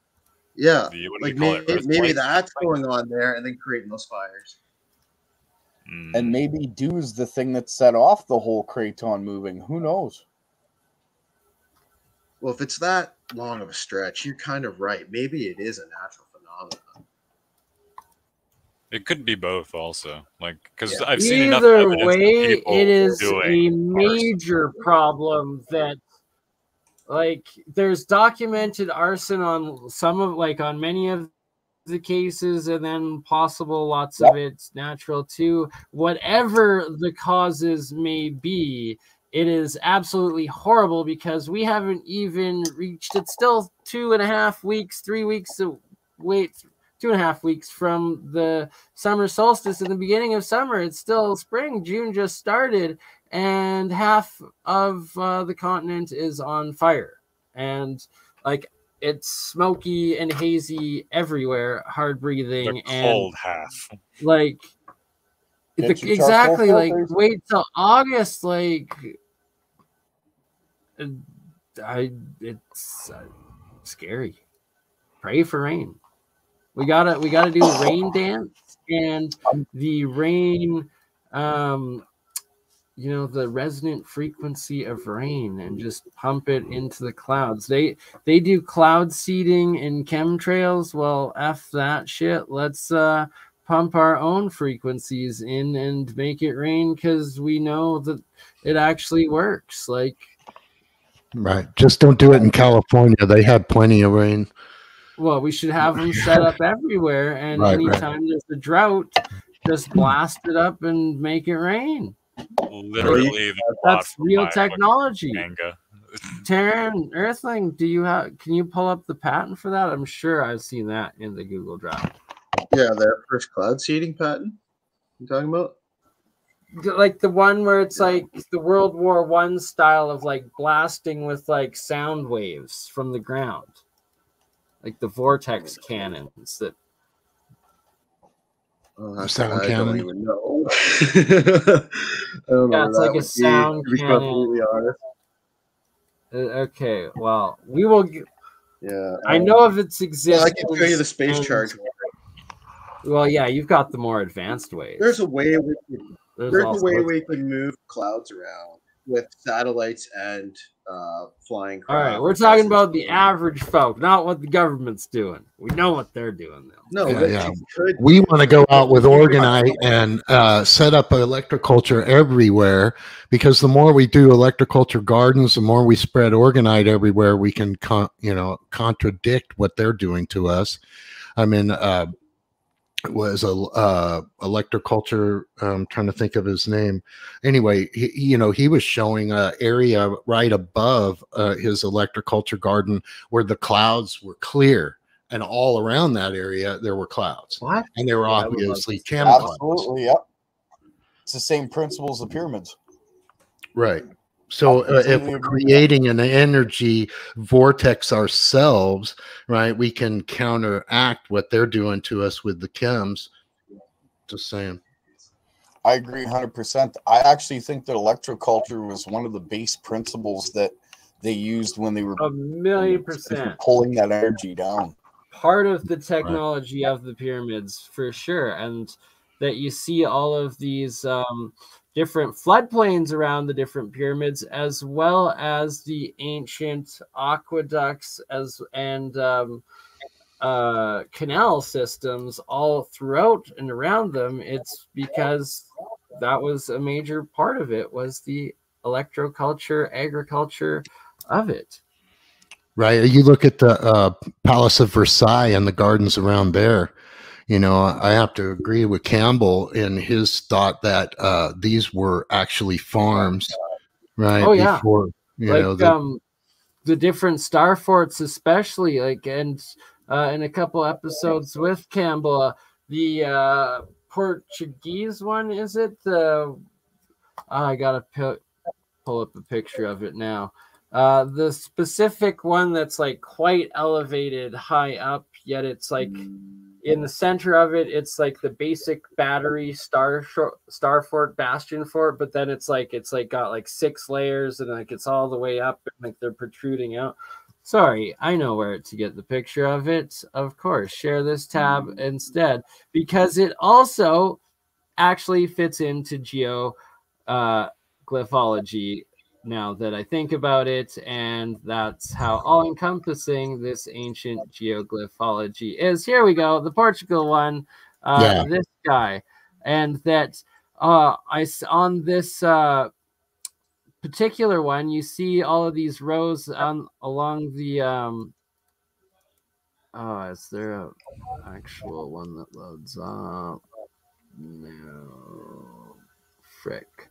Speaker 3: Yeah,
Speaker 6: The,
Speaker 3: like maybe, maybe that's going on there and then creating those fires.
Speaker 6: Mm.
Speaker 5: and maybe Dew's the thing that set off the whole craton moving. Who knows?
Speaker 3: Well, if it's that long of a stretch, you're kind of right. Maybe it is a natural phenomenon.
Speaker 6: It could be both, also. Like, because
Speaker 3: Yeah.
Speaker 6: I've seen enough
Speaker 1: Either
Speaker 6: evidence of
Speaker 1: way, it is
Speaker 6: doing
Speaker 1: a
Speaker 6: arson.
Speaker 1: major problem that like there's documented arson on some of like on many of the cases and then possible lots of it's natural too whatever the causes may be it is absolutely horrible because we haven't even reached it's still two and a half weeks three weeks to wait two and a half weeks from the summer solstice in the beginning of summer. It's still spring. June just started, and half of uh, the continent is on fire. And like it's smoky and hazy everywhere, hard breathing,
Speaker 6: the
Speaker 1: and
Speaker 6: cold half.
Speaker 1: like the,
Speaker 5: Get your charcoal
Speaker 1: exactly like
Speaker 5: filters.
Speaker 1: wait till August. Like uh, I, it's uh, scary. Pray for rain. We gotta we gotta do rain (coughs) dance and the rain, um, you know, the resonant frequency of rain and just pump it into the clouds. They they do cloud seeding in chemtrails. Well, f that shit. Let's uh pump our own frequencies in and make it rain because we know that it actually works. Like
Speaker 4: Right. Just don't do it in California. They had plenty of rain.
Speaker 1: Well, we should have them set up (laughs) everywhere, and
Speaker 4: Right, right.
Speaker 1: anytime there's a drought, just blast it up and make it rain.
Speaker 6: Literally, the
Speaker 1: That's real technology.
Speaker 6: Manga. (laughs)
Speaker 1: Terran Earthling, do you have? Can you pull up the patent for that? I'm sure I've seen that in the Google Drive.
Speaker 3: Yeah, their first cloud seeding patent. You talking about?
Speaker 1: like the one where it's like the World War One style of like blasting with like sound waves from the ground, like the vortex cannons that.
Speaker 3: That's-
Speaker 4: Sound
Speaker 3: I
Speaker 4: cannon.
Speaker 3: don't even know. (laughs) I don't
Speaker 1: Yeah,
Speaker 3: where
Speaker 1: it's like a sound
Speaker 3: be
Speaker 1: cannon.
Speaker 3: completely.
Speaker 1: Uh, okay, well, we will. g-
Speaker 3: Yeah,
Speaker 1: I
Speaker 3: um,
Speaker 1: know of its
Speaker 3: Yeah,
Speaker 1: existence.
Speaker 3: I can show you the space
Speaker 1: and-
Speaker 3: charge.
Speaker 1: Well, yeah, you've got the more advanced ways.
Speaker 3: There's a way we can,
Speaker 1: There's
Speaker 3: there's a way we can move clouds around with satellites and uh, flying.
Speaker 1: All right, we're talking about the average folk, not what the government's doing. We know what they're doing though.
Speaker 3: No,
Speaker 4: Yeah, yeah.
Speaker 3: could-
Speaker 4: we want to go out with Orgonite and uh, set up electroculture everywhere because the more we do electroculture gardens, the more we spread Orgonite everywhere, we can, con- you know, contradict what they're doing to us. I mean, uh, it was a uh, electroculture. I'm trying to think of his name. Anyway, he, you know, he was showing a area right above uh, his electroculture garden where the clouds were clear, and all around that area there were clouds
Speaker 1: What?
Speaker 4: and they were
Speaker 1: Yeah, I would love
Speaker 4: obviously channel clouds.
Speaker 5: Absolutely, yep. It's the same principles of pyramids.
Speaker 4: Right. So uh, if we're
Speaker 5: agree with that.
Speaker 4: creating an energy vortex ourselves, right, we can counteract what they're doing to us with the chems. Just saying.
Speaker 5: I agree 100%. I actually think that electroculture was one of the base principles that they used when they were
Speaker 1: A million percent.
Speaker 5: pulling that energy down.
Speaker 1: part of the technology of the pyramids for sure and that you see all of these um, different floodplains around the different pyramids as well as the ancient aqueducts as and um, uh, canal systems all throughout and around them it's because that was a major part of it was the electroculture agriculture of it
Speaker 4: Right. You look at the uh, Palace of Versailles and the gardens around there. You know, I have to agree with Campbell in his thought that uh, these were actually farms, right?
Speaker 1: Oh, yeah.
Speaker 4: Before, you
Speaker 1: like
Speaker 4: know, the,
Speaker 1: um the different star forts especially like and uh in a couple episodes with campbell uh, the uh portuguese one is it the ah, i gotta pu- pull up a picture of it now uh the specific one that's like quite elevated high up yet it's like in the center of it it's like the basic battery star star fort bastion fort but then it's like it's like got like six layers and like it's all the way up and like they're protruding out. Sorry i know where to get the picture of it. Of course share this tab instead because it also actually fits into geo uh glyphology now that I think about it, and that's how all encompassing this ancient geoglyphology is. Here we go, the Portugal one, uh,
Speaker 4: Yeah.
Speaker 1: this guy, and that uh, I on this uh, particular one, you see all of these rows on along the. Um, oh, is there a actual one that loads up? No, frick.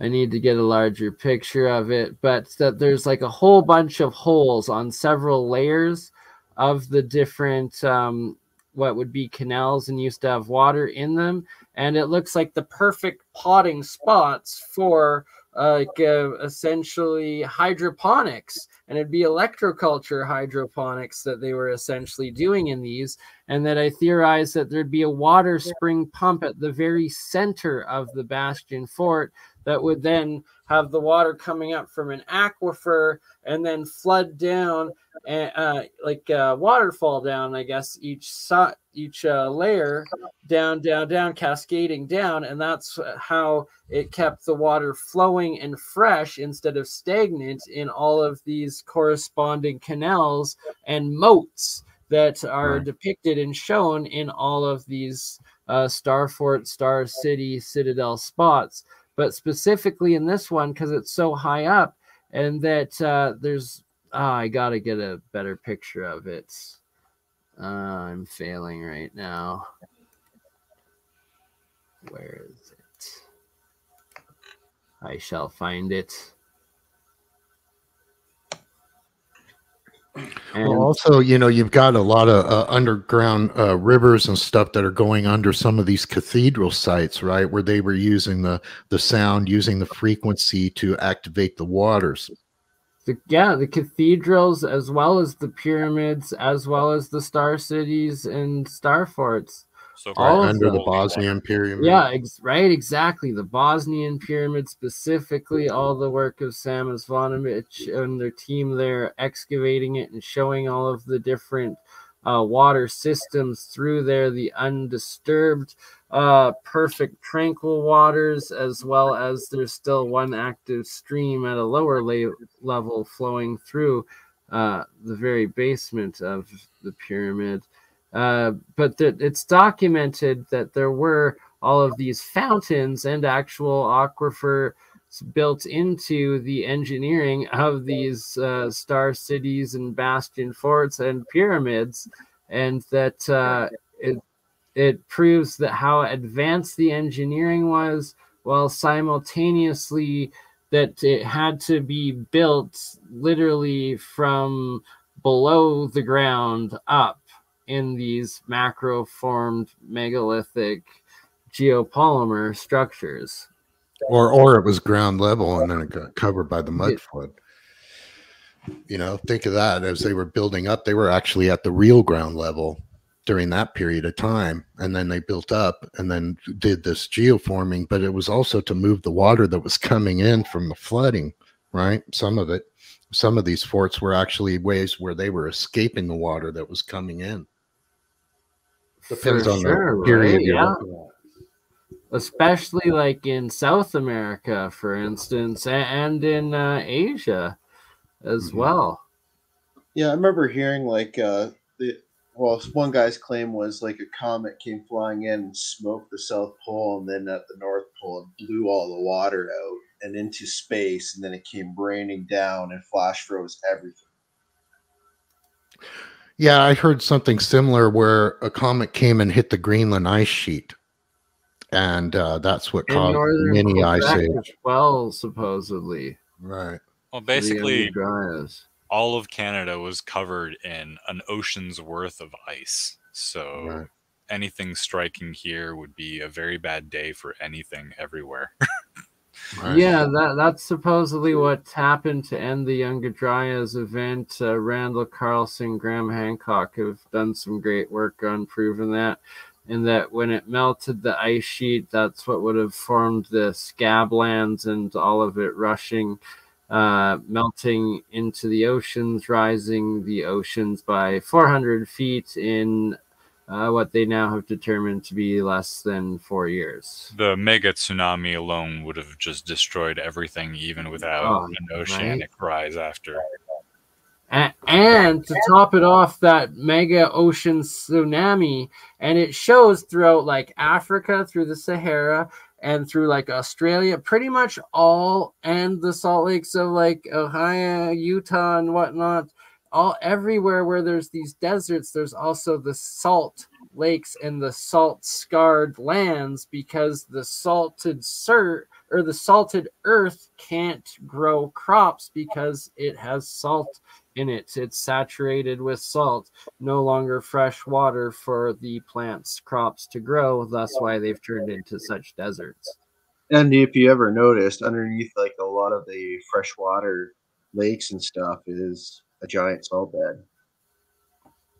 Speaker 1: I need to get a larger picture of it, but that there's like a whole bunch of holes on several layers of the different um, what would be canals and used to have water in them, and it looks like the perfect potting spots for uh, like uh, essentially hydroponics, and it'd be electroculture hydroponics that they were essentially doing in these, and that I theorized that there'd be a water spring pump at the very center of the bastion fort that would then have the water coming up from an aquifer and then flood down and uh, like a waterfall down i guess each so- each uh, layer down down down cascading down. And that's how it kept the water flowing and fresh instead of stagnant in all of these corresponding canals and moats that are depicted and shown in all of these uh, star fort star city citadel spots but specifically in this one because it's so high up and that uh, there's ah, I gotta get a better picture of it. Uh, I'm failing right now. Where is it? I shall find it. And
Speaker 4: Well, also, you know, you've got a lot of uh, underground uh, rivers and stuff that are going under some of these cathedral sites, right? Where they were using the the sound, using the frequency to activate the waters.
Speaker 1: the, yeah, the cathedrals, as well as the pyramids, as well as the star cities and star forts.
Speaker 6: So
Speaker 1: All
Speaker 4: Right
Speaker 1: of
Speaker 4: under the
Speaker 1: them.
Speaker 4: Bosnian pyramid.
Speaker 1: Yeah, ex- right, exactly. The Bosnian pyramid, specifically, all the work of Sam Osmanagich and their team there excavating it and showing all of the different uh, water systems through there, the undisturbed, uh, perfect, tranquil waters, as well as there's still one active stream at a lower la- level flowing through uh, the very basement of the pyramid. Uh, but th- it's documented that there were all of these fountains and actual aquifer built into the engineering of these uh, star cities and bastion forts and pyramids, and that uh, it it proves that how advanced the engineering was, while simultaneously that it had to be built literally from below the ground up in these macro formed megalithic geopolymer structures.
Speaker 4: or or it was ground level and then it got covered by the mud flood. You know, think of that as they were building up, they were actually at the real ground level during that period of time, and then they built up and then did this geoforming. But it was also to move the water that was coming in from the flooding, right? Some of it, some of these forts were actually ways where they were escaping the water that was coming in. Depends
Speaker 1: For
Speaker 4: on
Speaker 1: sure,
Speaker 4: the period
Speaker 1: right? Yeah. especially like in South America, for instance, and in uh, Asia as
Speaker 4: Mhm.
Speaker 1: well.
Speaker 3: Yeah, I remember hearing like uh the well, one guy's claim was like a comet came flying in and smoked the South Pole and then at the North Pole and blew all the water out and into space, and then it came raining down and flash froze everything.
Speaker 4: Yeah, I heard something similar where a comet came and hit the Greenland ice sheet, and uh, that's what
Speaker 1: In
Speaker 4: caused
Speaker 1: northern
Speaker 4: mini ice age.
Speaker 1: well, supposedly.
Speaker 4: Right.
Speaker 6: well, basically, all of Canada was covered in an ocean's worth of ice. So
Speaker 4: Right.
Speaker 6: anything striking here would be a very bad day for anything everywhere. (laughs)
Speaker 4: right.
Speaker 1: Yeah, that that's supposedly what happened to end the Younger Dryas event. Uh, Randall Carlson, Graham Hancock have done some great work on proving that. And that when it melted the ice sheet, that's what would have formed the scablands and all of it rushing, uh, melting into the oceans, rising the oceans by 400 feet in uh, what they now have determined to be less than four years.
Speaker 6: the mega tsunami alone would have just destroyed everything, even without
Speaker 1: Oh,
Speaker 6: an oceanic rise after.
Speaker 1: A- and to top it off that mega ocean tsunami and it shows throughout like africa through the sahara and through like australia pretty much all and the salt lakes of like ohio utah and whatnot all everywhere where there's these deserts there's also the salt lakes and the salt scarred lands because the salted sur or the salted earth can't grow crops because it has salt in it. It's saturated with salt, no longer fresh water for the plants, crops to grow. That's why they've turned into such deserts.
Speaker 3: And if you ever noticed, underneath like a lot of the freshwater lakes and stuff is a giant salt bed,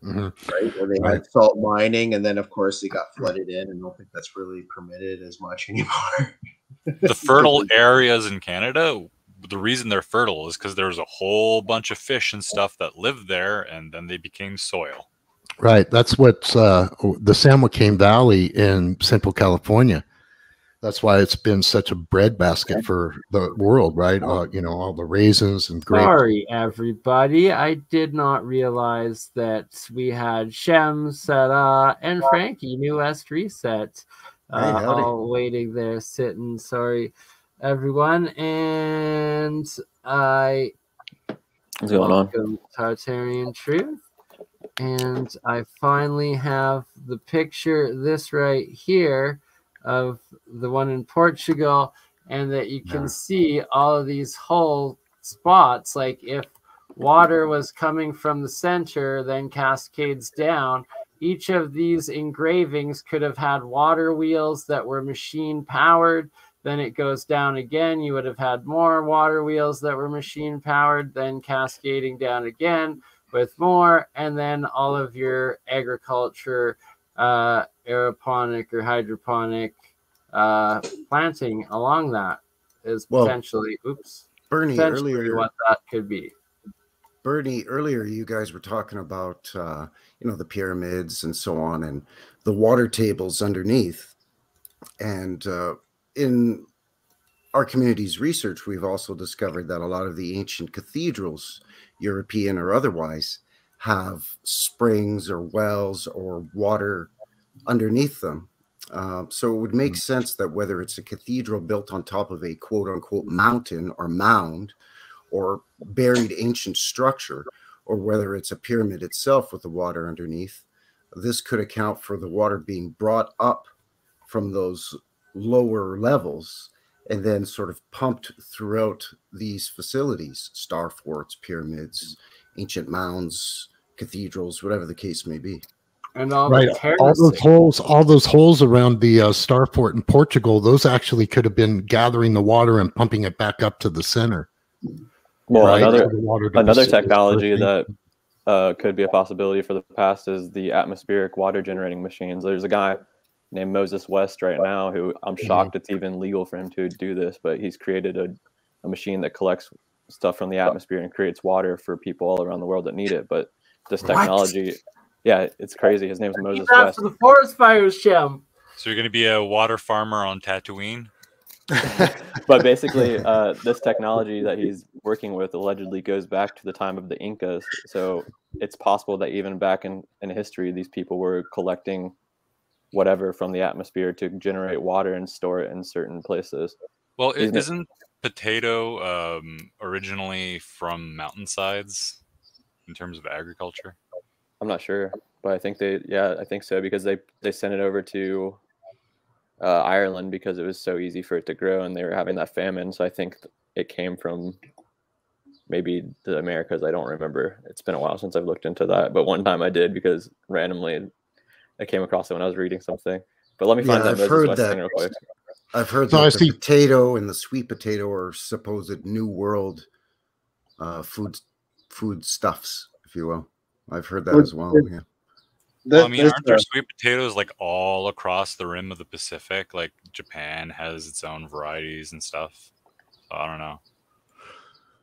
Speaker 4: Mhm.
Speaker 3: right? Where they
Speaker 4: Right.
Speaker 3: had salt mining, and then of course they got flooded in, and I don't think that's really permitted as much (laughs) anymore.
Speaker 6: The fertile areas in Canada, the reason they're fertile is because there's a whole bunch of fish and stuff that lived there, and then they became soil.
Speaker 4: Right. That's what uh, the San Joaquin Valley in Central California. That's why it's been such a breadbasket for the world, right? Uh, you know, all the raisins and grapes.
Speaker 1: Sorry, everybody. I did not realize that we had Shem, Sarah, and Frankie, New West Reset, uh,
Speaker 3: Hey,
Speaker 1: all waiting there, sitting. Sorry, everyone. And I
Speaker 7: What's going on?
Speaker 1: welcome Tartarian Truth. And I finally have the picture, this right here, of the one in Portugal, and that you can
Speaker 8: Yeah.
Speaker 1: see all of these whole spots. Like if water was coming from the center, then cascades down. Each of these engravings could have had water wheels that were machine powered. Then it goes down again. You would have had more water wheels that were machine powered, then cascading down again with more, and then all of your agriculture, uh, aeroponic or hydroponic uh, planting along that is
Speaker 8: Well,
Speaker 1: potentially, oops,
Speaker 8: Bernie,
Speaker 1: potentially
Speaker 8: earlier,
Speaker 1: what that could be.
Speaker 8: Bernie, earlier you guys were talking about uh, you know the pyramids and so on, and the water tables underneath. And uh, in our community's research, we've also discovered that a lot of the ancient cathedrals, European or otherwise, have springs or wells or water underneath them. Uh, so it would make sense that whether it's a cathedral built on top of a quote unquote mountain or mound, or buried ancient structure, or whether it's a pyramid itself with the water underneath, this could account for the water being brought up from those lower levels and then sort of pumped throughout these facilities star forts, pyramids, ancient mounds, cathedrals, whatever the case may be.
Speaker 1: And all
Speaker 4: right
Speaker 1: the
Speaker 4: all those holes all those holes around the uh, star fort in portugal those actually could have been gathering the water and pumping it back up to the center
Speaker 7: Well,
Speaker 4: right?
Speaker 7: another
Speaker 4: water
Speaker 7: another technology that uh, could be a possibility for the past is the atmospheric water generating machines. There's a guy named Moses West right now who I'm
Speaker 4: Mm-hmm.
Speaker 7: shocked it's even legal for him to do this, but he's created a, a machine that collects stuff from the atmosphere and creates water for people all around the world that need it. But this
Speaker 1: What?
Speaker 7: Technology, yeah, it's crazy. His name's Moses
Speaker 1: Keep that
Speaker 7: West.
Speaker 1: for the forest fires, Shem.
Speaker 6: So you're going to be a water farmer on Tatooine? (laughs)
Speaker 7: but basically, uh, this technology that he's working with allegedly goes back to the time of the Incas. So it's possible that even back in, in history, these people were collecting whatever from the atmosphere to generate water and store it in certain places.
Speaker 6: Well,
Speaker 7: Isn't it-
Speaker 6: isn't potato um, originally from mountainsides in terms of agriculture?
Speaker 7: I'm not sure, but I think they, yeah, I think so because they they sent it over to uh, Ireland because it was so easy for it to grow, and they were having that famine. So I think it came from maybe the Americas. I don't remember. It's been a while since I've looked into that, but one time I did because randomly I came across it when I was reading something. But let me find
Speaker 8: Yeah,
Speaker 7: that
Speaker 8: I've heard that.
Speaker 7: real quick.
Speaker 8: I've heard
Speaker 4: So I
Speaker 8: that the
Speaker 4: see-
Speaker 8: potato and the sweet potato are supposed new world uh, food food stuffs, if you will. I've heard that as well. Yeah.
Speaker 6: Well, I mean, aren't there sweet potatoes like all across the rim of the Pacific? Like Japan has its own varieties and stuff. So I don't know.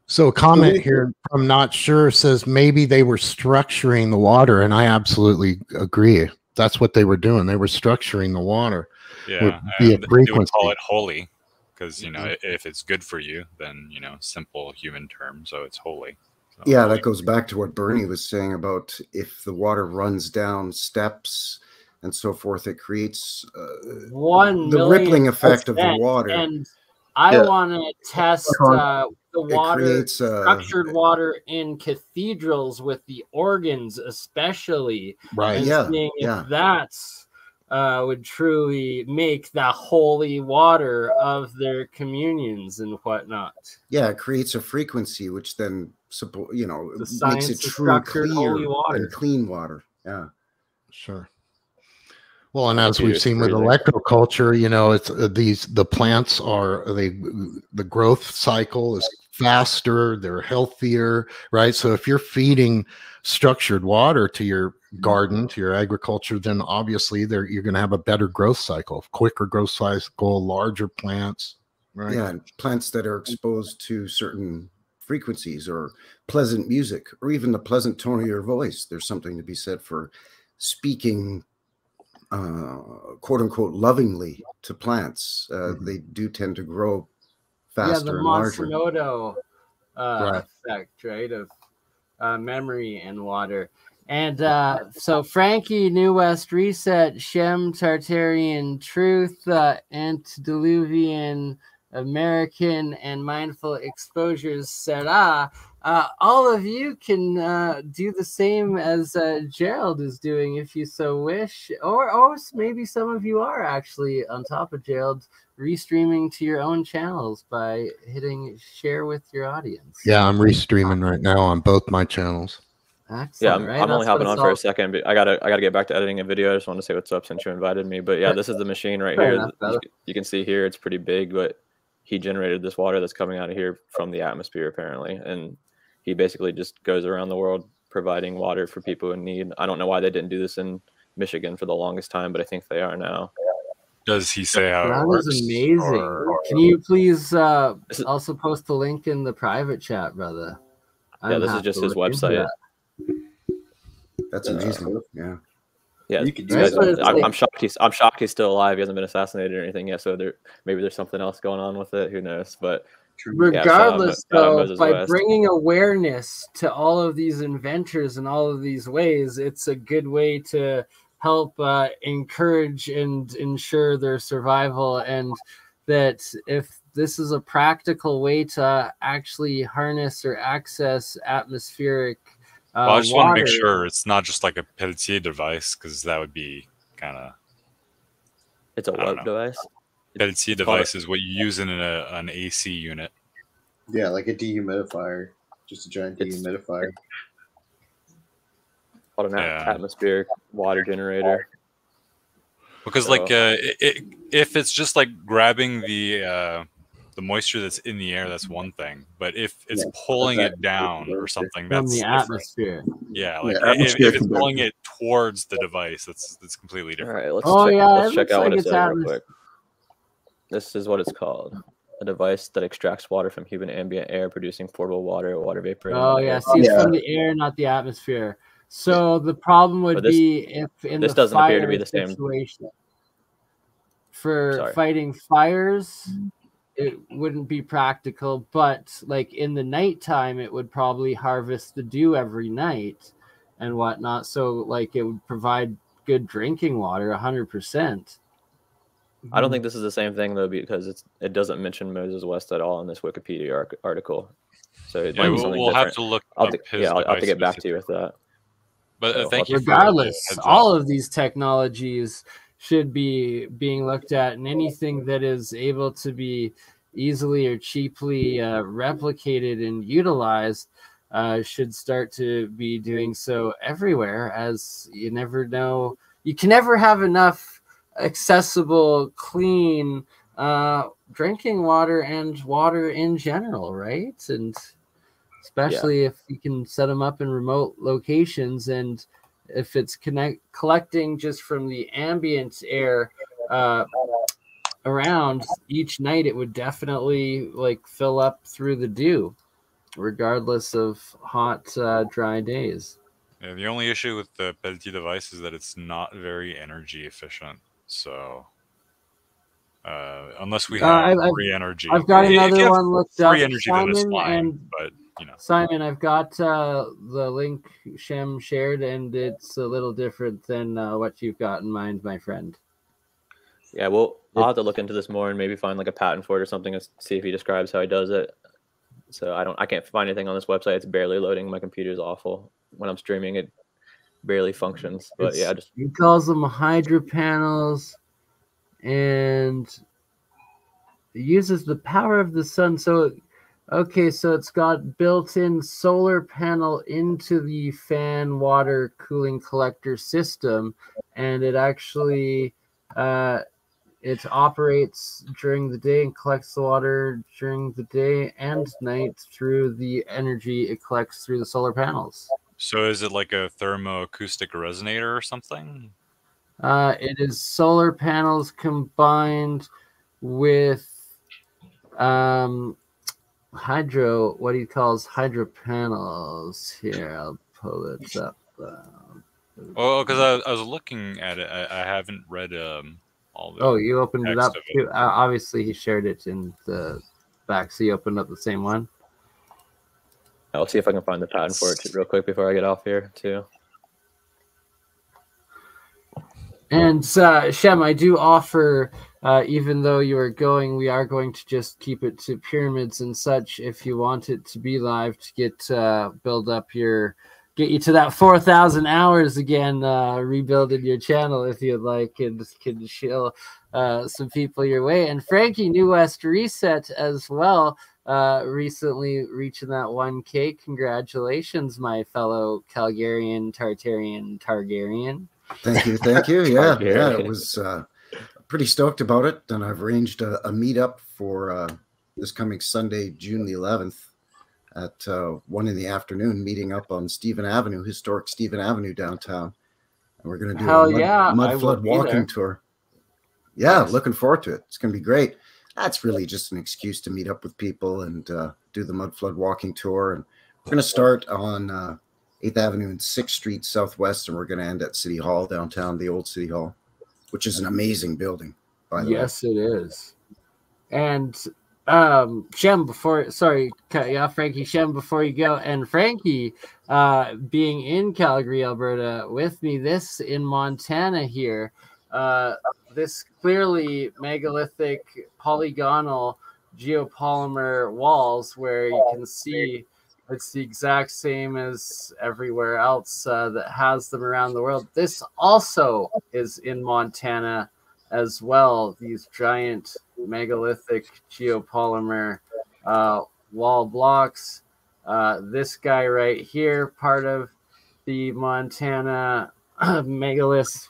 Speaker 4: So a comment
Speaker 3: we-
Speaker 4: here from not sure says maybe they were structuring the water, and I absolutely agree. That's what they were doing. They were structuring the water.
Speaker 6: Yeah,
Speaker 4: be a
Speaker 6: and they would call it holy because you know mm-hmm. i if it's good for you, then you know simple human term, so it's holy. So
Speaker 8: Yeah, that goes back to what Bernie was saying about if the water runs down steps and so forth, it creates uh,
Speaker 1: One
Speaker 8: the rippling effect of the water.
Speaker 1: And I
Speaker 3: Yeah.
Speaker 1: want to test uh, the
Speaker 8: it
Speaker 1: water,
Speaker 8: creates uh,
Speaker 1: structured water in cathedrals with the organs, especially,
Speaker 4: Right.
Speaker 8: Yeah,
Speaker 1: seeing if
Speaker 8: yeah.
Speaker 1: that's uh, would truly make the holy water of their communions and whatnot.
Speaker 8: yeah, it creates a frequency which then suppo- you know
Speaker 1: The
Speaker 8: makes it true clear
Speaker 1: water.
Speaker 8: and clean water. Yeah.
Speaker 4: Sure. Well, and as
Speaker 7: Dude,
Speaker 4: we've seen with electroculture, you know, it's uh, these the plants are they the growth cycle is faster, they're healthier, right? So if you're feeding structured water to your garden, to your agriculture, then obviously there you're going to have a better growth cycle, quicker growth cycle, larger plants, right?
Speaker 8: Yeah, and plants that are exposed to certain frequencies or pleasant music or even the pleasant tone of your voice. There's something to be said for speaking uh quote unquote lovingly to plants. Uh,
Speaker 4: Mhm.
Speaker 8: They do tend to grow faster yeah,
Speaker 1: the
Speaker 8: and larger.
Speaker 1: Matsumoto uh,
Speaker 4: Right.
Speaker 1: effect, right, of uh, memory and water. And uh, so Frankie, New West Reset, Shem, Tartarian Truth, uh, Antediluvian American and Mindful Exposures Sarah, uh, all of you can uh, do the same as uh, Gerald is doing if you so wish, or or maybe some of you are actually on top of Gerald restreaming to your own channels by hitting share with your audience.
Speaker 4: Yeah, I'm restreaming right now on both my channels.
Speaker 1: Excellent,
Speaker 7: Yeah, I'm,
Speaker 1: right?
Speaker 7: I'm only hopping on
Speaker 1: it's
Speaker 7: for
Speaker 1: all-
Speaker 7: a second, but I gotta I gotta get back to editing a video. I just want to say what's up since you invited me. But yeah, this is the machine right
Speaker 1: Fair
Speaker 7: here.
Speaker 1: enough,
Speaker 7: You you can see here it's pretty big, but he generated this water that's coming out of here from the atmosphere apparently, and he basically just goes around the world providing water for people in need. I don't know why they didn't do this in Michigan for the longest time, but I think they are now.
Speaker 6: Does he say how it
Speaker 1: That
Speaker 6: works?
Speaker 1: is amazing.
Speaker 6: or-
Speaker 1: Can you please uh,
Speaker 7: is-
Speaker 1: also post the link in the private chat, brother?
Speaker 7: Yeah,
Speaker 1: I'm
Speaker 7: this is just his website.
Speaker 1: that.
Speaker 8: That's amazing. Yeah.
Speaker 7: Yeah,
Speaker 3: You could do
Speaker 7: guys-
Speaker 1: That's what it's
Speaker 7: I'm,
Speaker 1: like.
Speaker 7: I'm shocked he's I'm shocked he's still alive. He hasn't been assassinated or anything yet. So there maybe there's something else going on with it. Who knows? But Yeah, shout out Mo-
Speaker 1: Regardless,
Speaker 7: shout out
Speaker 1: though, by
Speaker 7: West.
Speaker 1: bringing awareness to all of these inventors and all of these ways, it's a good way to help uh, encourage and ensure their survival. And that if this is a practical way to actually harness or access atmospheric
Speaker 6: Well, I just want to make sure it's not just like a Peltier device because that would be kind of
Speaker 7: it's a
Speaker 6: don't
Speaker 7: web device.
Speaker 6: Peltier
Speaker 7: It's
Speaker 6: device is what you use in a, an AC unit.
Speaker 3: Yeah, like a dehumidifier, just a giant
Speaker 7: It's-
Speaker 3: dehumidifier.
Speaker 7: called an at-
Speaker 6: Yeah.
Speaker 7: atmospheric water generator.
Speaker 6: Because like uh, it, it, if it's just like grabbing the uh, the moisture that's in the air, that's one thing. But if it's
Speaker 3: Yeah,
Speaker 6: pulling it down or something,
Speaker 1: from
Speaker 6: that's
Speaker 1: the
Speaker 6: different.
Speaker 1: atmosphere.
Speaker 6: Yeah, like
Speaker 3: Yeah,
Speaker 6: i- if, if it's pulling it towards the device, that's that's completely different.
Speaker 7: right, let's
Speaker 1: Oh,
Speaker 7: check,
Speaker 1: yeah,
Speaker 7: let's check out
Speaker 1: like
Speaker 7: what it
Speaker 1: it's
Speaker 7: says real quick. This is what it's called. A device that extracts water from human ambient air, producing portable water or water vapor.
Speaker 1: Oh yeah, see, it's
Speaker 3: Yeah.
Speaker 1: from the air, not the atmosphere. So the problem would
Speaker 7: this-
Speaker 1: be if in
Speaker 7: this
Speaker 1: the
Speaker 7: doesn't appear to be
Speaker 1: fire
Speaker 7: the same.
Speaker 1: situation for
Speaker 7: Sorry.
Speaker 1: fighting fires, it wouldn't be practical. But like in the nighttime, it would probably harvest the dew every night and whatnot. So like it would provide good drinking water, hundred percent.
Speaker 7: I don't think this is the same thing though, because it's it doesn't mention Moses West at all in this Wikipedia arc- article. So it
Speaker 6: Yeah,
Speaker 7: might be
Speaker 6: we'll,
Speaker 7: something
Speaker 6: we'll have to look
Speaker 7: I'll
Speaker 6: up
Speaker 7: t-
Speaker 6: his
Speaker 7: yeah, I'll, I'll have to get back to you with that.
Speaker 6: But uh,
Speaker 7: So,
Speaker 6: thank you.
Speaker 1: regardless
Speaker 6: heads
Speaker 1: all of these technologies should be being looked at and anything that is able to be easily or cheaply uh, replicated and utilized uh, should start to be doing so everywhere as you never know. You can never have enough accessible clean uh, drinking water and water in general right? And especially if you can set them up in remote locations and if it's connect collecting just from the ambient air uh, around each night it would definitely like fill up through the dew regardless of hot uh, dry days
Speaker 6: Yeah, the only issue with the Peltier device is that it's not very energy efficient. So, uh, unless we
Speaker 1: Uh,
Speaker 6: have
Speaker 1: I've- I've-
Speaker 6: free energy,
Speaker 1: i've got another one looked up
Speaker 6: free energy, then it's fine.
Speaker 1: and
Speaker 6: But you know,
Speaker 1: simon i've got uh, the link shem shared and it's a little different than uh, what you've got in mind my friend
Speaker 7: Yeah, well, I'll have to look into this more and maybe find like a patent for it or something and see if he describes how he does it. So I don't, I can't find anything on this website. It's barely loading. My computer's awful. When I'm streaming, it barely functions. But yeah,
Speaker 1: It's-
Speaker 7: just
Speaker 1: he calls them hydro panels and it uses the power of the sun so okay so it's got built-in solar panel into the fan water cooling collector system and it actually uh, it operates during the day and collects the water during the day and night through the energy it collects through the solar panels
Speaker 6: so is it like a thermoacoustic resonator or something?
Speaker 1: Uh, it is solar panels combined with um, hydro, what he calls hydro panels. Here, I'll pull it up. Uh,
Speaker 6: Well, because I, I was looking at it, I, I haven't read um all the.
Speaker 1: oh, you opened it up
Speaker 6: of it.
Speaker 1: too. Uh, obviously, he shared it in the back, so you opened up the same one.
Speaker 7: I'll see if I can find the patent for it too, real quick before I get off here too.
Speaker 1: And uh, Shem, I do offer uh, even though you are going, we are going to just keep it to pyramids and such. If you want it to be live to get uh, build up your get you to that 4,000 hours again, uh, rebuilding your channel if you'd like, and can chill uh, some people your way. And Frankie, New West Reset as well, uh, recently reaching that 1K. Congratulations, my fellow Calgarian, Tartarian, Targaryen.
Speaker 8: Thank you, thank you. Yeah, yeah, it was uh, pretty stoked about it, and I've arranged a, a meetup for uh, this coming Sunday, June the 11th at uh, one in the afternoon, meeting up on Stephen Avenue, historic Stephen Avenue downtown. And we're going to do
Speaker 1: Hell
Speaker 8: a mud,
Speaker 1: yeah,
Speaker 8: mud flood
Speaker 1: there.
Speaker 8: walking tour. Yeah, looking forward to it. It's going to be great. That's really just an excuse to meet up with people and uh, do the mud flood walking tour. And we're going to start on uh, 8th Avenue and 6th Street Southwest, and we're going to end at City Hall downtown, the old City Hall, which is an amazing building, by the way.
Speaker 1: Yes, it is. And um Shem before sorry, cut you off, Frankie. Shem before you go. And Frankie, uh being in Calgary, Alberta with me, this in Montana here. Uh this clearly megalithic polygonal geopolymer walls where you can see it's the exact same as everywhere else uh, that has them around the world. This also is in Montana as well. These giant megalithic geopolymer uh, wall blocks. Uh, this guy right here, part of the Montana (clears throat) megalith.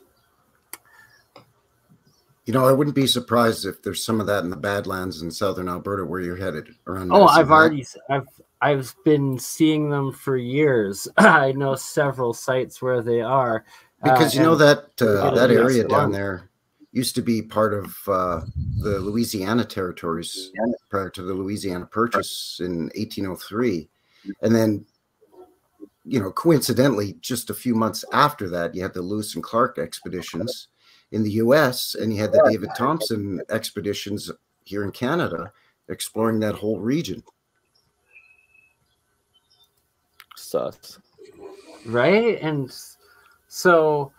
Speaker 8: You know, I wouldn't be surprised if there's some of that in the Badlands in southern Alberta where you're headed around.
Speaker 1: Oh, I've already, I've, I've been seeing them for years. (clears throat) I know several sites where they are. Uh,
Speaker 8: because you know that uh, that area down there used to be part of uh, the Louisiana territories prior to the Louisiana Purchase in 1803, and then you know coincidentally just a few months after that you had the Lewis and Clark expeditions in the U.S. and you had the David Thompson expeditions here in Canada exploring that whole region.
Speaker 7: Sus.
Speaker 1: right and so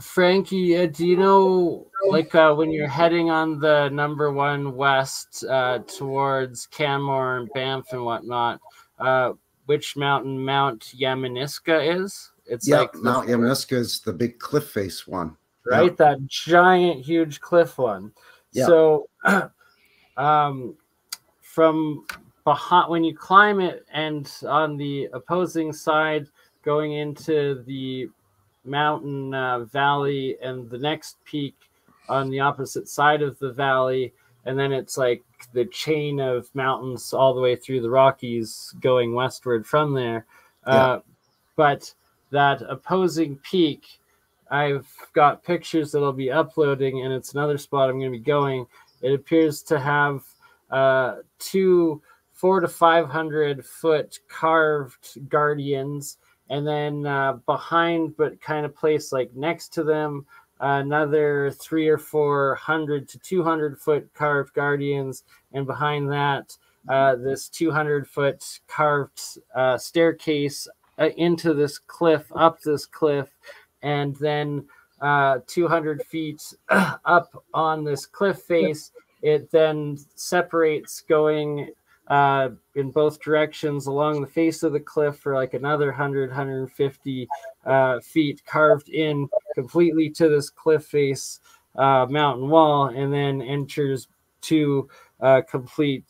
Speaker 1: frankie uh, do you know like uh, when you're heading on the number one west uh, towards canmore and banff and whatnot uh, which mountain mount Yamnuska is it's
Speaker 8: yeah,
Speaker 1: like the-
Speaker 8: Mount Yamnuska is the big cliff face one.
Speaker 1: right that giant huge cliff one
Speaker 8: Yeah.
Speaker 1: so (clears throat) um from behind when you climb it and on the opposing side going into the mountain uh, valley and the next peak on the opposite side of the valley and then it's like the chain of mountains all the way through the rockies going westward from there uh, but that opposing peak I've got pictures that I'll be uploading, and it's another spot I'm going to be going. It appears to have uh, two four to five hundred foot carved guardians, and then uh, behind, but kind of placed like next to them, another three or four hundred to two hundred foot carved guardians, and behind that, uh, this two hundred foot carved uh, staircase uh, into this cliff, up this cliff and then uh, 200 feet (clears throat) up on this cliff face, it then separates going uh, in both directions along the face of the cliff for like another 100, 150 uh, feet carved in completely to this cliff face uh, mountain wall, and then enters two uh, complete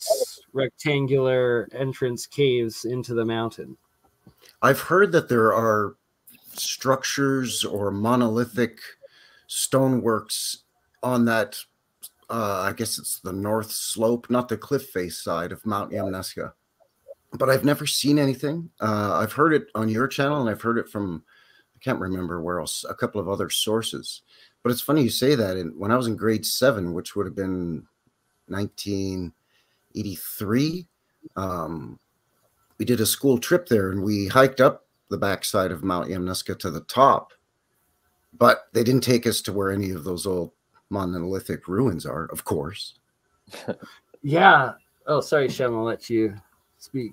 Speaker 1: rectangular entrance caves into the mountain.
Speaker 8: I've heard that there are structures or monolithic stoneworks on that. Uh, I guess it's the north slope, not the cliff face side of Mount Yamnuska. But I've never seen anything. Uh, I've heard it on your channel, and I've heard it from I can't remember where else, a couple of other sources. But it's funny you say that. And when I was in grade seven, which would have been 1983, um, we did a school trip there, and we hiked up the backside of Mount Yamnuska to the top, but they didn't take us to where any of those old monolithic ruins are, of course.
Speaker 1: Yeah. Oh, sorry, Shem. I'll let you speak.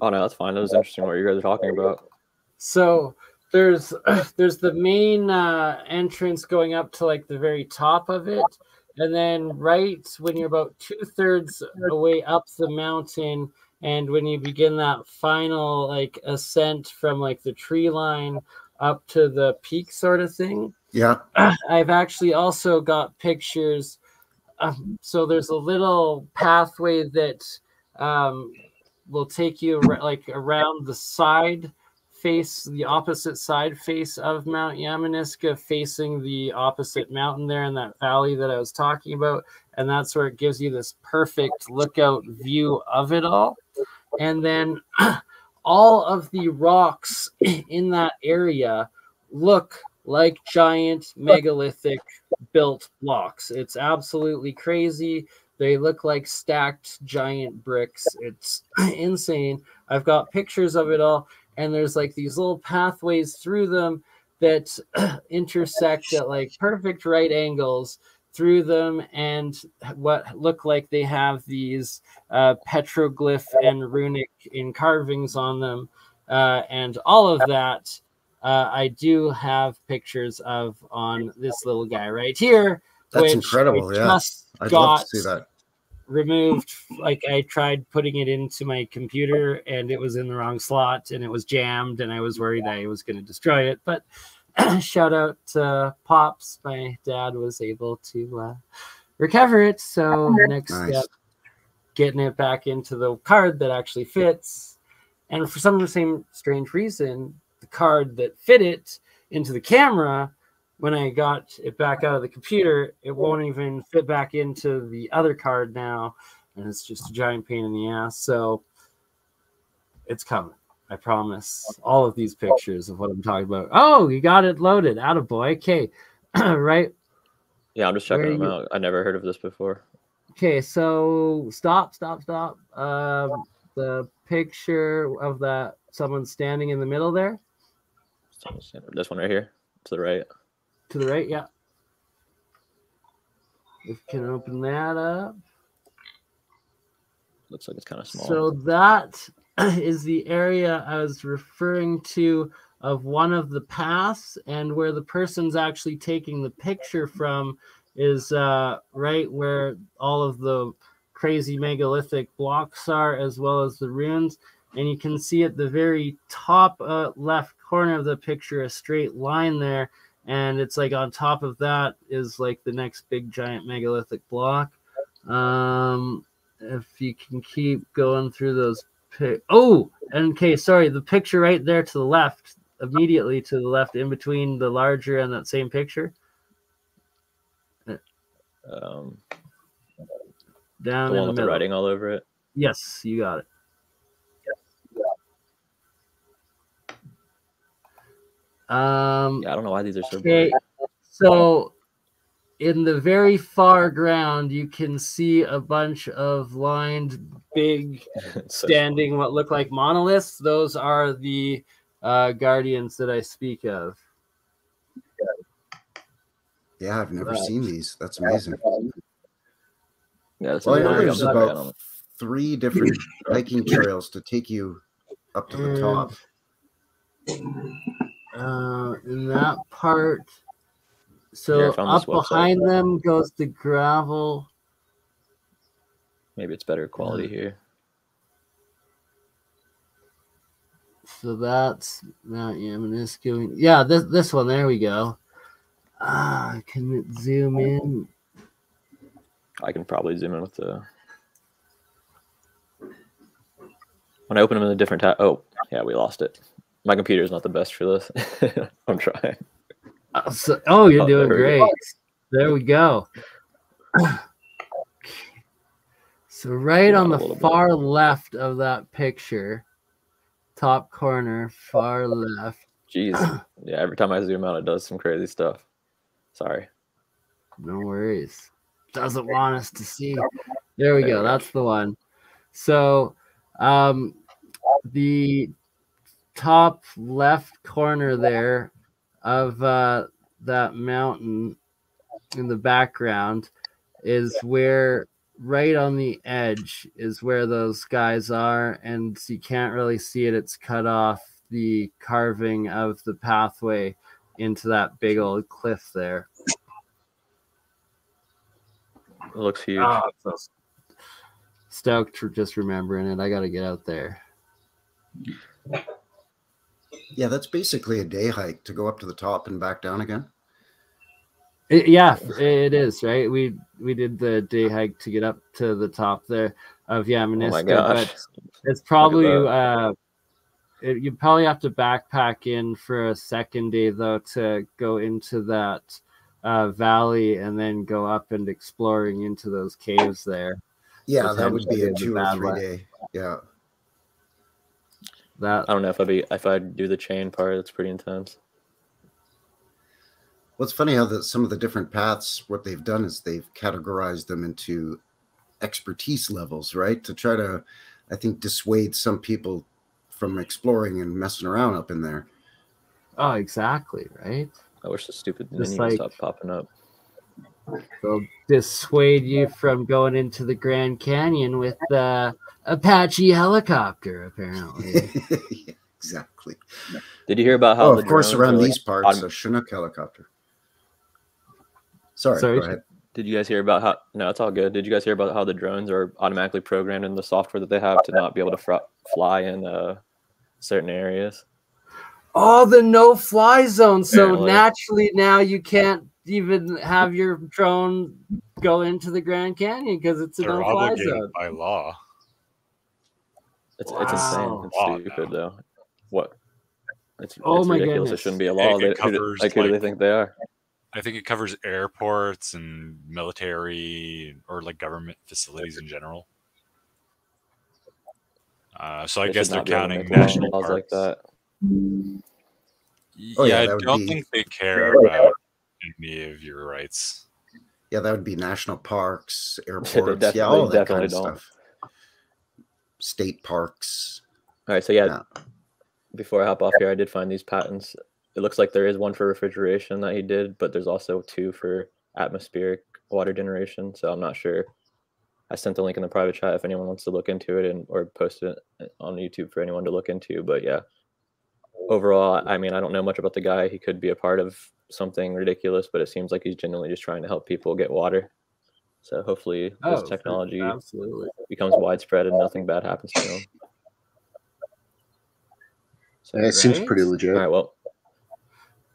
Speaker 7: Oh no, that's fine. That was interesting what you guys are talking about.
Speaker 1: So there's (clears throat) there's the main uh, entrance going up to like the very top of it, and then right when you're about two thirds away up the mountain, and when you begin that final like ascent from like the tree line up to the peak sort of thing,
Speaker 8: Yeah. (clears throat)
Speaker 1: I've actually also got pictures. Um, so there's a little pathway that um, will take you like around the side face, the opposite side face of Mount Yamnuska, facing the opposite mountain there in that valley that I was talking about, and that's where it gives you this perfect lookout view of it all. And then (clears throat) all of the rocks (clears throat) in that area look like giant megalithic built blocks. It's absolutely crazy. They look like stacked giant bricks. It's (clears throat) insane. I've got pictures of it all, and there's like these little pathways through them that (clears throat) intersect at like perfect right angles through them and what look like they have these uh, petroglyph and runic in carvings on them uh, and all of that uh, I do have pictures of on this little guy right here.
Speaker 8: That's incredible, yeah.
Speaker 1: just
Speaker 8: I'd love to see that.
Speaker 1: removed. Like I tried putting it into my computer and it was in the wrong slot and it was jammed and I was worried I was going to destroy it. But (clears throat) shout out to Pops. My dad was able to uh, recover it. So next
Speaker 8: Nice.
Speaker 1: step, getting it back into the card that actually fits. And for some of the same strange reason, the card that fit it into the camera, when I got it back out of the computer, it won't even fit back into the other card now. And it's just a giant pain in the ass. So it's coming. I promise. All of these pictures of what I'm talking about. Oh, you got it loaded. Out of boy. Okay. (clears throat) right.
Speaker 7: Yeah, I'm just
Speaker 1: Where
Speaker 7: checking them
Speaker 1: you-
Speaker 7: out. I never heard of this before.
Speaker 1: Okay, so stop, stop, stop. Um, the picture of that someone standing in the middle there
Speaker 7: This one right here to the right.
Speaker 1: to the right, yeah. If you can open that up.
Speaker 7: Looks like it's kind of small.
Speaker 1: So that (clears throat) is the area I was referring to of one of the paths, and where the person's actually taking the picture from is uh, right where all of the crazy megalithic blocks are, as well as the runes. And you can see at the very top uh, left corner of the picture a straight line there, and it's like on top of that is like the next big giant megalithic block. Um, if you can keep going through those pic- oh and okay sorry the picture right there to the left immediately to the left in between the larger and that same picture
Speaker 7: um,
Speaker 1: down
Speaker 7: the
Speaker 1: in the
Speaker 7: with the
Speaker 1: middle
Speaker 7: writing all over it.
Speaker 1: yes you got it um
Speaker 7: Yeah, I don't know why these are so
Speaker 1: Okay, so in the very far ground, you can see a bunch of lined, big. (laughs)
Speaker 7: So-
Speaker 1: standing, what look like monoliths. Those are the uh, guardians that I speak of.
Speaker 8: Yeah, I've never
Speaker 1: Right.
Speaker 8: seen these. That's amazing.
Speaker 7: yeah, this
Speaker 8: Well, I
Speaker 7: is
Speaker 8: know
Speaker 7: really
Speaker 8: there's about three different (laughs) hiking trails to take you up to the
Speaker 1: Mm.
Speaker 8: top.
Speaker 1: Uh, in that part, so up
Speaker 7: website.
Speaker 1: behind them goes the gravel.
Speaker 7: Maybe it's better quality here.
Speaker 1: So that's Mount Yamnuska. Yeah, this this one. There we go. Ah, can it zoom in?
Speaker 7: I can probably zoom in with the. When I open them in a different tab. Oh, yeah, we lost it. My computer is not the best for this. (laughs) I'm trying.
Speaker 1: Uh, so, oh, you're
Speaker 7: Oh,
Speaker 1: doing
Speaker 7: there
Speaker 1: great.
Speaker 7: go.
Speaker 1: There we go. So right on the
Speaker 7: little bit.
Speaker 1: far left of that picture, top corner, far left.
Speaker 7: Jeez. (clears throat) Yeah, every time I zoom out, it does some crazy stuff. Sorry.
Speaker 1: No worries. Doesn't want us to see. There we
Speaker 7: we go.
Speaker 1: That's the one. So, um, the top left corner there of uh, that mountain in the background is where right on the edge is where those guys are and you can't really see it it's cut off the carving of the pathway into that big old cliff there
Speaker 7: It looks huge.
Speaker 1: Oh, so stoked for just remembering it. I got to get out there. (laughs)
Speaker 8: Yeah, that's basically a day hike to go up to the top and back down again.
Speaker 1: It- yeah, it is right. We we did the day hike to get up to the top there of
Speaker 7: oh my gosh.
Speaker 1: but it's probably uh, it, you probably have to backpack in for a second day though to go into that uh, valley and then go up and exploring into those caves there.
Speaker 8: Yeah, that would be a two or three day. Yeah.
Speaker 1: That
Speaker 7: I don't know if I'd be if I'd do the chain part. It's pretty intense.
Speaker 8: What's funny how that some of the different paths, what they've done is they've categorized them into expertise levels, right? To try to, I think, dissuade some people from exploring and messing around up in there.
Speaker 1: oh exactly right.
Speaker 7: I wish the stupid
Speaker 1: Just
Speaker 7: menu
Speaker 1: like-
Speaker 7: would stop popping up.
Speaker 1: They'll dissuade you from going into the Grand Canyon with the Apache helicopter, apparently.
Speaker 8: Yeah, (laughs) exactly.
Speaker 7: Did you hear about how?
Speaker 8: Oh,
Speaker 7: the
Speaker 8: of course, around
Speaker 7: are, like,
Speaker 8: these parts,
Speaker 7: autom-
Speaker 8: a Chinook helicopter. Sorry,
Speaker 1: Sorry,
Speaker 8: go ahead.
Speaker 7: Did you guys hear about how? No, it's all good. Did you guys hear about how the drones are automatically programmed in the software that they have to not be able to fr- fly in uh, certain areas?
Speaker 1: Oh, the no fly zone. So
Speaker 7: Apparently.
Speaker 1: naturally now you can't even have your drone go into the Grand Canyon because it's a
Speaker 6: They're
Speaker 1: no fly zone.
Speaker 6: by law.
Speaker 7: It's it's insane. It's
Speaker 6: Law
Speaker 7: stupid
Speaker 6: now.
Speaker 7: though. What? It's,
Speaker 1: Oh
Speaker 7: it's
Speaker 1: my
Speaker 7: ridiculous.
Speaker 1: goodness.
Speaker 7: It shouldn't be a law.
Speaker 6: it
Speaker 7: They- who do-
Speaker 6: covers,
Speaker 7: like who do they think they are?
Speaker 6: I think it covers airports and military or like government facilities in general. Uh, so I
Speaker 7: They
Speaker 6: guess they're
Speaker 7: not be able to
Speaker 6: counting
Speaker 7: national laws
Speaker 6: national
Speaker 7: like that.
Speaker 6: Y-
Speaker 8: Oh,
Speaker 6: yeah,
Speaker 8: yeah,
Speaker 6: I
Speaker 8: that would
Speaker 6: don't
Speaker 8: be-
Speaker 6: think they care about any of your rights.
Speaker 8: Yeah, that would be national parks, (laughs) airports, yeah, all that kind of
Speaker 7: don't.
Speaker 8: stuff. State parks.
Speaker 7: All right, so yeah,
Speaker 8: Yeah.
Speaker 7: before I hop off here, I did find these patents. It looks like there is one for refrigeration that he did, but there's also two for atmospheric water generation. So I'm not sure. I sent the link in the private chat if anyone wants to look into it and or post it on YouTube for anyone to look into. But yeah, overall, I mean, I don't know much about the guy. He could be a part of something ridiculous, but it seems like he's genuinely just trying to help people get water. So hopefully,
Speaker 1: Oh,
Speaker 7: this technology
Speaker 1: Absolutely.
Speaker 7: becomes widespread and nothing bad happens to him. So,
Speaker 3: Yeah, it seems pretty legit.
Speaker 7: all right, well,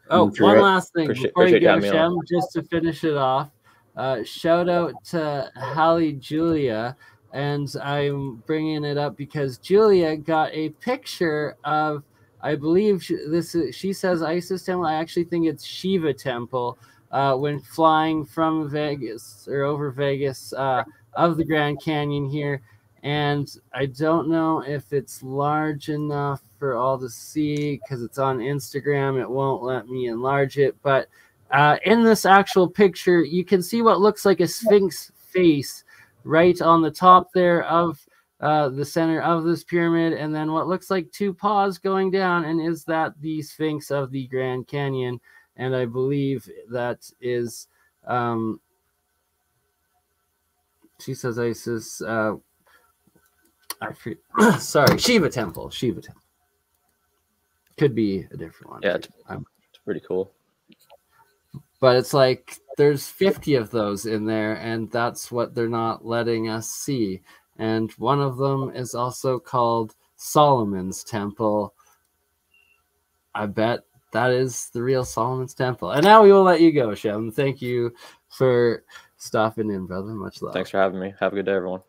Speaker 1: Oh,
Speaker 3: If you're
Speaker 1: one
Speaker 3: right-
Speaker 1: last thing
Speaker 7: Appreciate-
Speaker 1: before you
Speaker 7: appreciate you
Speaker 1: go,
Speaker 7: having me on.
Speaker 1: Shem, just to finish it off. Uh, shout out to Hallie Julia, and I'm bringing it up because Julia got a picture of, I believe sh- this is, she says Isis Temple. I actually think it's Shiva Temple. Uh, when flying from Vegas or over Vegas uh, of the Grand Canyon here, and I don't know if it's large enough for all to see because it's on Instagram. It won't let me enlarge it, but uh, in this actual picture, you can see what looks like a sphinx face right on the top there of uh, the center of this pyramid, and then what looks like two paws going down. And is that the sphinx of the Grand Canyon? And I believe that is. Um, she says Isis. Uh, I forget. (coughs) sorry, Shiva Temple. Shiva Temple. Could be a different one.
Speaker 7: Yeah, it's,
Speaker 1: I'm-
Speaker 7: it's pretty cool.
Speaker 1: but it's like there's 50 of those in there and that's what they're not letting us see and one of them is also called solomon's temple i bet that is the real solomon's temple and now we will let you go shem thank you for stopping in brother much love
Speaker 7: Thanks for having me. Have a good day, everyone.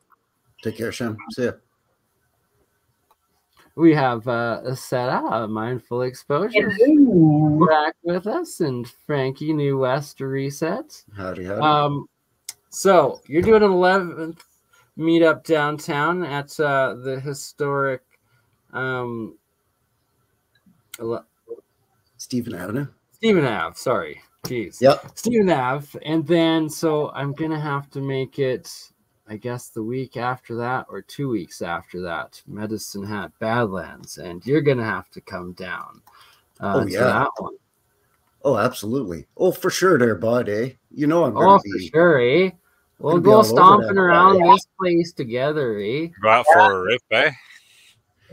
Speaker 8: Take care, Shem. See ya.
Speaker 1: we have uh Seta, mindful exposure back with us and frankie new west reset
Speaker 8: Howdy, howdy.
Speaker 1: Um, so you're doing an 11th meetup downtown at uh, the historic. Um,
Speaker 8: Stephen Avenue.
Speaker 1: Stephen Ave. Sorry, jeez.
Speaker 8: Yep.
Speaker 1: Stephen Ave, and then so I'm gonna have to make it. I guess the week after that, or two weeks after that, Medicine Hat Badlands, and you're gonna have to come down. Uh,
Speaker 8: Oh,
Speaker 1: to
Speaker 8: yeah.
Speaker 1: that one.
Speaker 8: Oh, absolutely. Oh, for sure, there, bud. Eh? You know I'm
Speaker 1: Oh,
Speaker 8: gonna
Speaker 1: for
Speaker 8: be.
Speaker 1: sure, eh? We'll go stomping around
Speaker 8: party.
Speaker 1: this place together, eh?
Speaker 6: Go out for a rip, eh?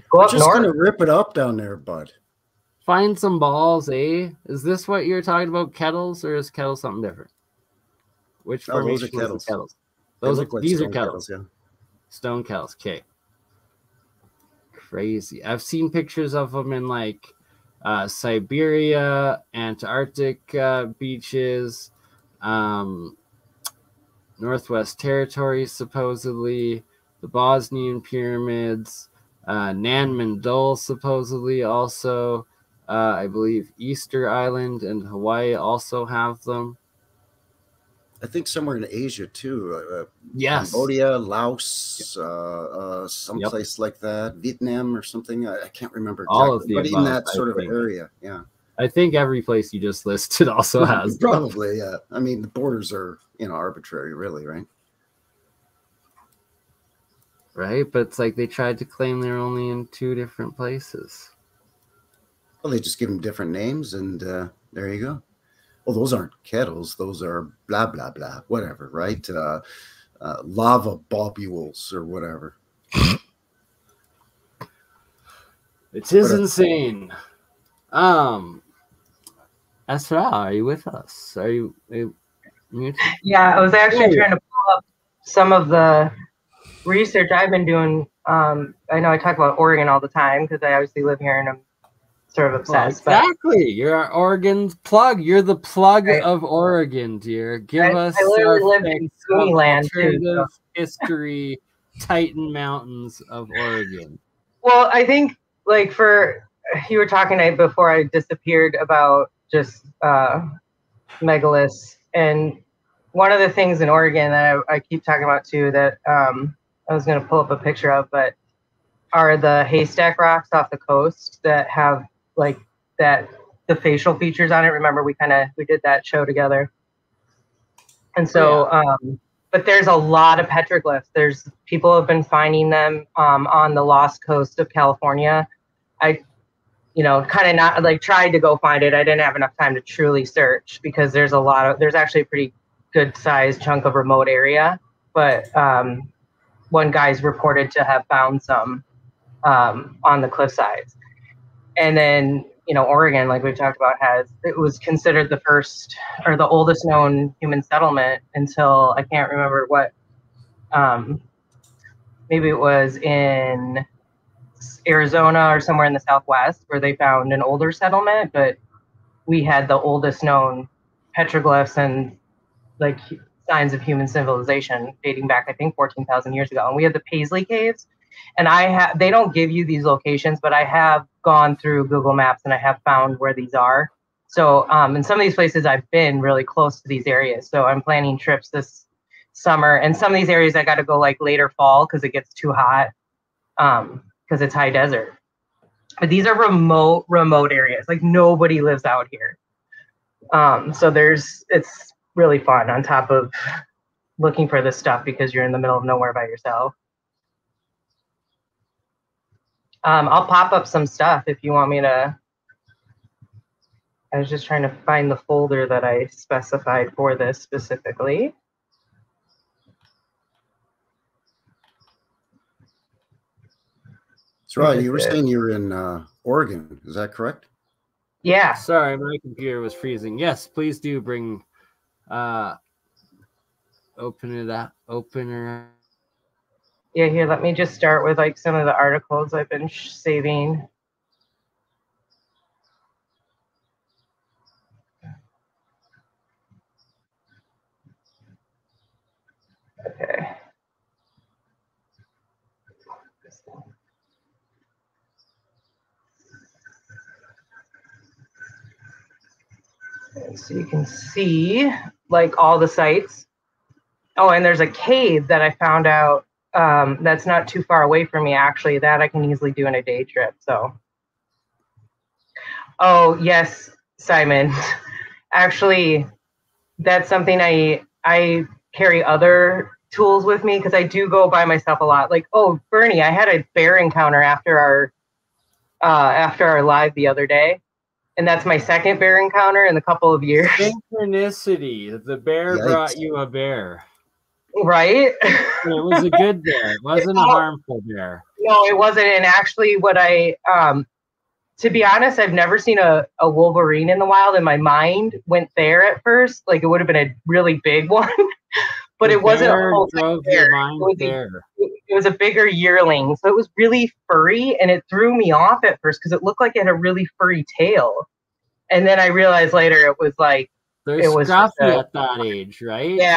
Speaker 9: Go
Speaker 8: We're
Speaker 9: up
Speaker 8: just
Speaker 9: north.
Speaker 8: gonna rip it up down there, bud.
Speaker 1: Find some balls, eh? Is this what you're talking about, kettles, or is kettle something different? Which
Speaker 8: No, those are
Speaker 1: formation is the
Speaker 8: kettles.
Speaker 1: kettles? Those are
Speaker 8: like
Speaker 1: these are
Speaker 8: stone
Speaker 1: kettles.
Speaker 8: kettles,
Speaker 1: Stone kettles. Okay. Crazy. I've seen pictures of them in like uh, Siberia, Antarctic uh, beaches, um, Northwest Territories, supposedly, the Bosnian pyramids, uh, Nan Madol, supposedly, also. Uh, I believe Easter Island and Hawaii also have them.
Speaker 8: I think somewhere in Asia too. Uh,
Speaker 1: Yes.
Speaker 8: Cambodia, Laos, uh, uh, someplace like that, Vietnam or something. I, I can't remember exactly,
Speaker 1: All of the
Speaker 8: but in
Speaker 1: above,
Speaker 8: that
Speaker 1: I
Speaker 8: sort of
Speaker 1: think.
Speaker 8: area, yeah.
Speaker 1: I think every place you just listed (laughs) also has.
Speaker 8: Probably, yeah. I mean, the borders are you know arbitrary, really, right?
Speaker 1: right? But it's like they tried to claim they're only in two different places.
Speaker 8: Well, they just give them different names, and uh, there you go. Well, those aren't kettles; those are blah blah blah, whatever, right? Uh, uh, lava bobules or whatever. (laughs)
Speaker 1: It is
Speaker 8: What a-
Speaker 1: insane. Um, Esra, are you with us? Are you? Are you muted?
Speaker 9: Yeah, I was actually trying to pull up some of the research I've been doing. Um, I know I talk about Oregon all the time because I obviously live here and I'm sort of
Speaker 1: Well,
Speaker 9: obsessed. but
Speaker 1: exactly. You're our Oregon's plug. You're the plug
Speaker 9: Right.
Speaker 1: of Oregon, dear. Give
Speaker 9: I-
Speaker 1: us
Speaker 9: I literally
Speaker 1: our
Speaker 9: live in land, too,
Speaker 1: alternative history, Titan Mountains of Oregon.
Speaker 9: Well, I think like for you were talking I- before I disappeared about just uh, megaliths, and one of the things in Oregon that I, I keep talking about too that um, I was going to pull up a picture of, but are the haystack rocks off the coast that have like that the facial features on it. Remember, we kind of we did that show together, and so. Um, but there's a lot of petroglyphs. There's people have been finding them um, on the lost coast of California. I, you know, kind of not like tried to go find it. I didn't have enough time to truly search because there's a lot of there's actually a pretty good sized chunk of remote area. But um, one guy's reported to have found some um, on the cliff sides, and then you know Oregon, like we've talked about, has it was considered the first or the oldest known human settlement until I can't remember what. Um, maybe it was in Arizona or somewhere in the Southwest where they found an older settlement, but we had the oldest known petroglyphs and like signs of human civilization dating back, I think, 14,000 years ago. And we had the Paisley Caves. And I have, they don't give you these locations, but I have gone through Google Maps and I have found where these are. So, um, in some of these places, I've been really close to these areas. So, I'm planning trips this summer. And some of these areas, I got to go like later fall because it gets too hot um, because it's high desert. But these are remote, remote areas. Like nobody lives out here. Um, so there's, it's really fun on top of looking for this stuff because you're in the middle of nowhere by yourself. Um, I'll pop up some stuff if you want me to. I was just trying to find the folder that I specified for this specifically.
Speaker 8: So, right, you were
Speaker 9: Okay.
Speaker 8: saying you're in uh, Oregon. Is that correct?
Speaker 9: Yeah.
Speaker 1: Sorry, my computer was freezing. Yes, please do bring uh open it up open her
Speaker 9: Yeah, here, let me just start with like some of the articles I've been sh- saving. Okay. Okay, So you can see like all the sites. Oh, and there's a cave that I found out um, that's not too far away from me actually that i can easily do in a day trip so. Oh yes simon. (laughs) Actually that's something i i carry other tools with me because i do go by myself a lot. Like oh bernie i had a bear encounter after our uh after our live the other day and that's my second bear encounter in a couple of years
Speaker 1: synchronicity. The bear
Speaker 8: Yikes.
Speaker 1: brought you a bear.
Speaker 9: right
Speaker 1: it was a good bear. It wasn't a (laughs) harmful bear.
Speaker 9: No, it wasn't. And actually, what I, um, to be honest, I've never seen a, a Wolverine in the wild, and my mind went there at first. Like it would have been a really big (laughs) one. but
Speaker 1: The
Speaker 9: it wasn't a
Speaker 1: bear
Speaker 9: full
Speaker 1: drove
Speaker 9: bear.
Speaker 1: your mind
Speaker 9: It was a-
Speaker 1: there.
Speaker 9: It was a bigger yearling, so it was really furry, and it threw me off at first because it looked like it had a really furry tail, and then I realized later it was like,
Speaker 1: They're
Speaker 9: It was
Speaker 1: scruffy
Speaker 9: a-
Speaker 1: at that age, right?
Speaker 9: yeah,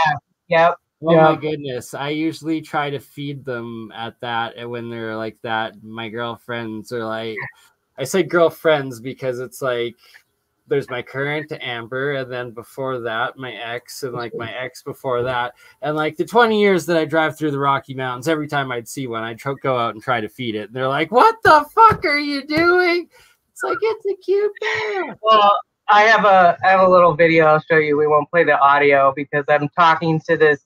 Speaker 9: yep,
Speaker 1: Oh
Speaker 9: Yeah.
Speaker 1: my goodness. I usually try to feed them at that when they're like that. My girlfriends are like I say girlfriends because it's like there's my current Amber and then before that my ex and like my (laughs) ex before that. And like the 20 years that I drive through the Rocky Mountains, every time I'd see one, I'd go out and try to feed it. And they're like, What the fuck are you doing? It's like it's a cute bear.
Speaker 9: Well, I have a I have a little video I'll show you. We won't play the audio because I'm talking to this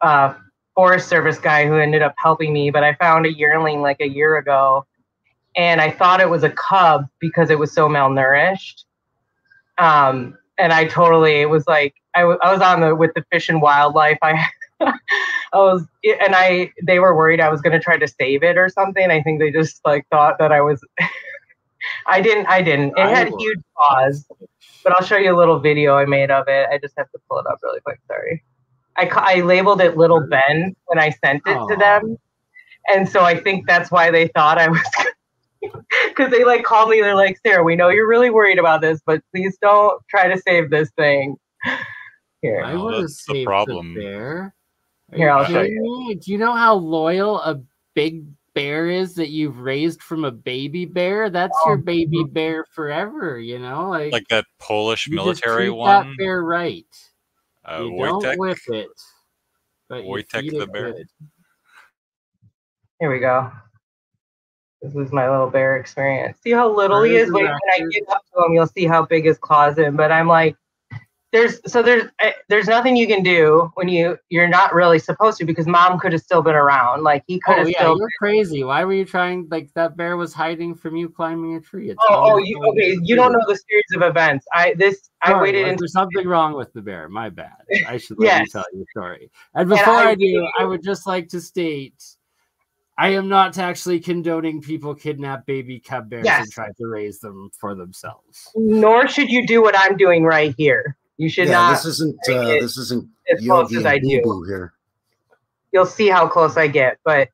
Speaker 9: uh, Forest Service guy who ended up helping me. But I found a yearling like a year ago, and I thought it was a cub because it was so malnourished. Um, and I totally it was like I was on the with the Fish and Wildlife. (laughs) I I was and I they were worried I was going to try to save it or something. I think they just like thought that I was. (laughs) I didn't. I didn't. It
Speaker 1: I
Speaker 9: had huge paws, but I'll show you a little video I made of it. I just have to pull it up really quick. Sorry. I ca- I labeled it Little Ben when I sent it to them, and so I think that's why they thought I was. (laughs) (laughs) Because they like called me, they're like, Sarah, we know you're really worried about this, but please don't try to save this thing. (laughs) Here,
Speaker 1: I
Speaker 6: Well,
Speaker 1: would have
Speaker 6: that's the problem.
Speaker 1: the bear. Are
Speaker 9: Here, I'll show
Speaker 1: kidding me? Do you know how loyal a big bear is that you've raised from a baby bear? That's your
Speaker 9: Oh,
Speaker 1: baby bear forever. You know, like,
Speaker 6: Like that Polish
Speaker 1: you just
Speaker 6: military
Speaker 1: treat
Speaker 6: one,
Speaker 1: That bear right.
Speaker 6: uh,
Speaker 1: you
Speaker 6: Wojtek.
Speaker 1: don't whip it, but you
Speaker 6: Wojtek
Speaker 1: feed
Speaker 6: the
Speaker 1: it
Speaker 6: bear.
Speaker 1: good.
Speaker 9: here we go. This is my little bear experience. See how little he is? Wait, when I get up to him, you'll see how big his claws in. But I'm like, there's so there's eh, there's nothing you can do when you you're not really supposed to because mom could have still been around. Like he could have.
Speaker 1: Oh yeah,
Speaker 9: still.
Speaker 1: you're crazy. Why were you trying? Like that bear was hiding from you climbing a tree. It's
Speaker 9: Oh, oh, you okay? You don't know the series of events. I this I
Speaker 1: Sorry,
Speaker 9: waited
Speaker 1: was
Speaker 9: until
Speaker 1: there something wrong with the bear? My bad. I should (laughs) let you
Speaker 9: Yes.
Speaker 1: tell your story. And before
Speaker 9: I
Speaker 1: I, do, I would just like to state I am not actually condoning people kidnap baby cub bears
Speaker 9: Yes.
Speaker 1: and try to raise them for themselves.
Speaker 9: nor should you do what I'm doing right here. You should
Speaker 8: yeah,
Speaker 9: not.
Speaker 8: this isn't uh, this isn't
Speaker 9: as close as I do.
Speaker 8: Boo Boo here.
Speaker 9: You'll see how close I get. But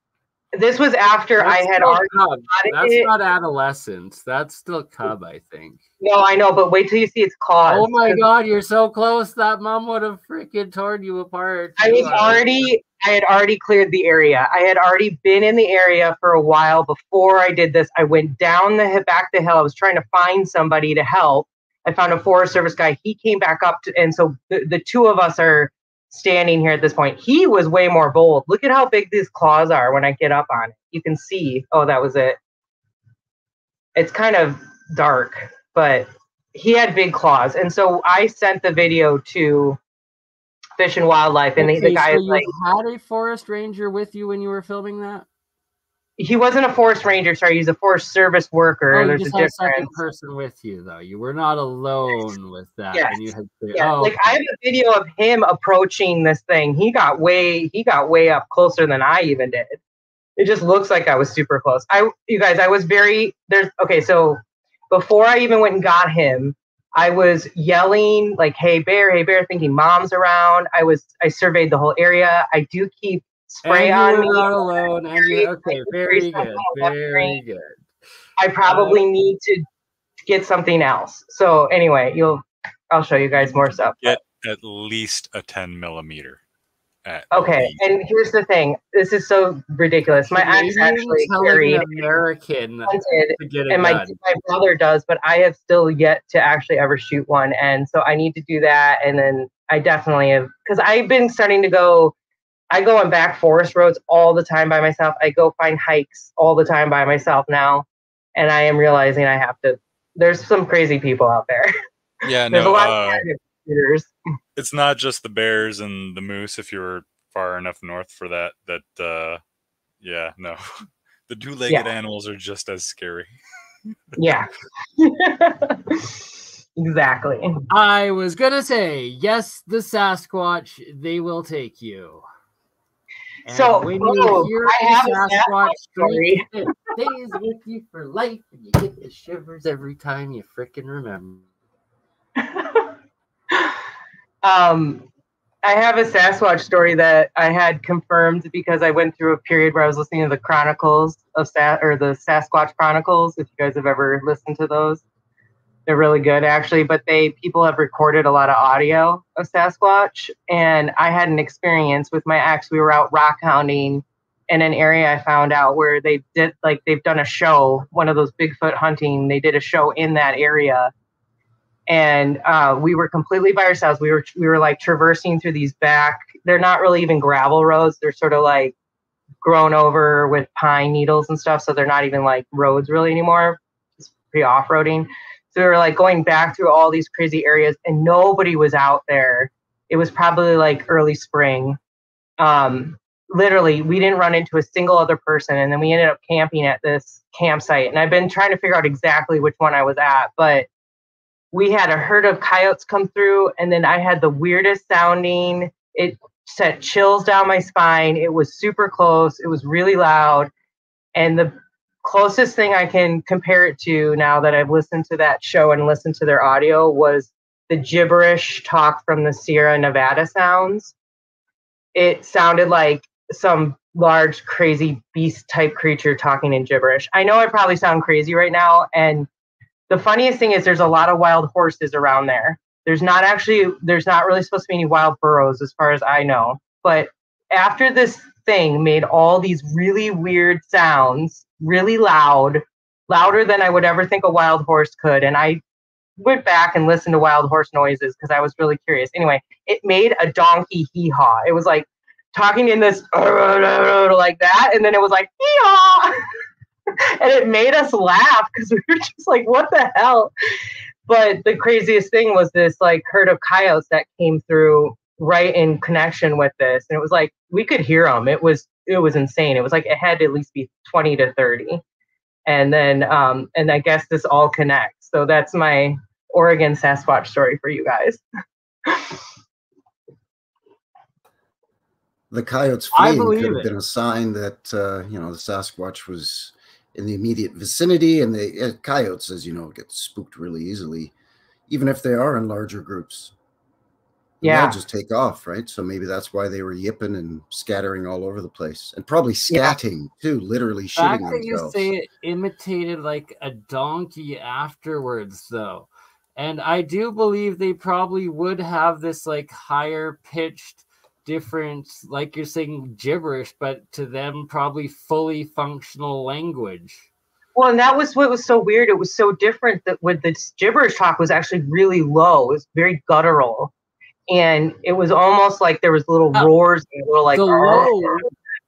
Speaker 9: this was after I had
Speaker 1: still
Speaker 9: already
Speaker 1: cub. That's
Speaker 9: it.
Speaker 1: not adolescence. That's still cub, I think.
Speaker 9: No, I know, but wait till you see its claws.
Speaker 1: Oh my god, you're so close. That mom would have freaking torn you apart.
Speaker 9: I was already I had already cleared the area. I had already been in the area for a while before I did this. I went down the back the hill. I was trying to find somebody to help. I found a Forest Service guy. He came back up, to, and so the, the two of us are standing here at this point. He was way more bold. Look at how big these claws are when I get up on it. You can see. Oh, that was it. It's kind of dark, but he had big claws, and so I sent the video to Fish and Wildlife, and the, the guy
Speaker 1: so you
Speaker 9: like,
Speaker 1: had a forest ranger with you when you were filming that?
Speaker 9: he wasn't a forest ranger. Sorry, he's a forest service worker.
Speaker 1: Oh,
Speaker 9: There's a
Speaker 1: a second person with you, though. You were not alone with that.
Speaker 9: Yes.
Speaker 1: And you had to,
Speaker 9: Yeah,
Speaker 1: oh,
Speaker 9: like I have a video of him approaching this thing. He got way he got way up closer than I even did. It just looks like I was super close. I you guys, I was very there's okay, so before I even went and got him, I was yelling like hey bear, hey bear, thinking mom's around. I was I surveyed the whole area. I do keep spray
Speaker 1: and
Speaker 9: on
Speaker 1: you
Speaker 9: me.
Speaker 1: were not alone. And you, okay, very
Speaker 9: Very
Speaker 1: good.
Speaker 9: simple,
Speaker 1: Very good.
Speaker 9: I probably need to get something else. So anyway, you'll I'll show you guys more stuff.
Speaker 6: Get at least a 10 millimeter. At
Speaker 9: Okay,
Speaker 6: least.
Speaker 9: and here's the thing. This is so ridiculous. My ex actually
Speaker 1: telling
Speaker 9: carried
Speaker 1: an American (laughs)
Speaker 9: hunted,
Speaker 1: to get a
Speaker 9: and my
Speaker 1: gun.
Speaker 9: my brother does, but I have still yet to actually ever shoot one, and so I need to do that. And then I definitely have because I've been starting to go. I go on back forest roads all the time by myself. I go find hikes all the time by myself now, and I am realizing I have to. There's some crazy people out there.
Speaker 6: Yeah, (laughs)
Speaker 9: There's a lot
Speaker 6: uh,
Speaker 9: of active shooters.
Speaker 6: it's not just the bears and the moose if you're far enough north for that that uh yeah no (laughs) the two-legged
Speaker 9: Yeah.
Speaker 6: animals are just as scary (laughs)
Speaker 9: Yeah. (laughs) exactly.
Speaker 1: I was gonna say, yes, the Sasquatch, they will take you. And
Speaker 9: So,
Speaker 1: when
Speaker 9: oh,
Speaker 1: you hear
Speaker 9: I
Speaker 1: the
Speaker 9: have a
Speaker 1: Sasquatch
Speaker 9: story,
Speaker 1: scream, it stays with you for life, and you get the shivers every time you frickin' remember.
Speaker 9: Um I have a Sasquatch story that I had confirmed because I went through a period where I was listening to the Chronicles of Sa- or the Sasquatch Chronicles. If you guys have ever listened to those, they're really good actually. But they people have recorded a lot of audio of Sasquatch, and I had an experience with my ex. We were out rock hounding in an area I found out where they did like they've done a show, one of those Bigfoot hunting. They did a show in that area and uh, we were completely by ourselves. We were we were like traversing through these back. They're not really even gravel roads. They're sort of like grown over with pine needles and stuff. So they're not even like roads really anymore. It's pretty off roading. So we were like going back through all these crazy areas, and nobody was out there. It was probably like early spring. Um, literally, we didn't run into a single other person, and then we ended up camping at this campsite. And I've been trying to figure out exactly which one I was at, but we had a herd of coyotes come through and then i had the weirdest sounding it set chills down my spine. It was super close. It was really loud. And the closest thing i can compare it to now that i've listened to that show and listened to their audio was the gibberish talk from the sierra nevada sounds. It sounded like some large crazy beast type creature talking in gibberish. I know i probably sound crazy right now and the funniest thing is there's a lot of wild horses around there. There's not actually there's not really supposed to be any wild burros as far as I know. But after this thing made all these really weird sounds, really loud, louder than I would ever think a wild horse could, and I went back and listened to wild horse noises because I was really curious. Anyway, it made a donkey hee haw. It was like talking in this (laughs) like that, and then it was like hee haw. (laughs) (laughs) and it made us laugh because (laughs) we were just like, what the hell? But the craziest thing was this like herd of coyotes that came through right in connection with this. And it was like we could hear them. It was it was insane. It was like it had to at least be 20 to 30. And then um and I guess this all connects. So that's my Oregon Sasquatch story for you guys. (laughs)
Speaker 8: the coyotes fleeing could have been a sign that uh, you know the Sasquatch was in the immediate vicinity, and the uh, coyotes, as you know, get spooked really easily, even if they are in larger groups.
Speaker 9: Yeah,
Speaker 8: they'll just take off, right? So maybe that's why they were yipping and scattering all over the place, and probably scatting yeah. too, literally shitting
Speaker 1: that themselves. You say it imitated like a donkey afterwards, though, and I do believe they probably would have this like higher pitched different, like you're saying, gibberish, but to them, probably fully functional language.
Speaker 9: Well, and that was what was so weird. It was so different that with the gibberish talk was actually really low. It was very guttural, and it was almost like there was little uh, roars and little like.
Speaker 1: The low,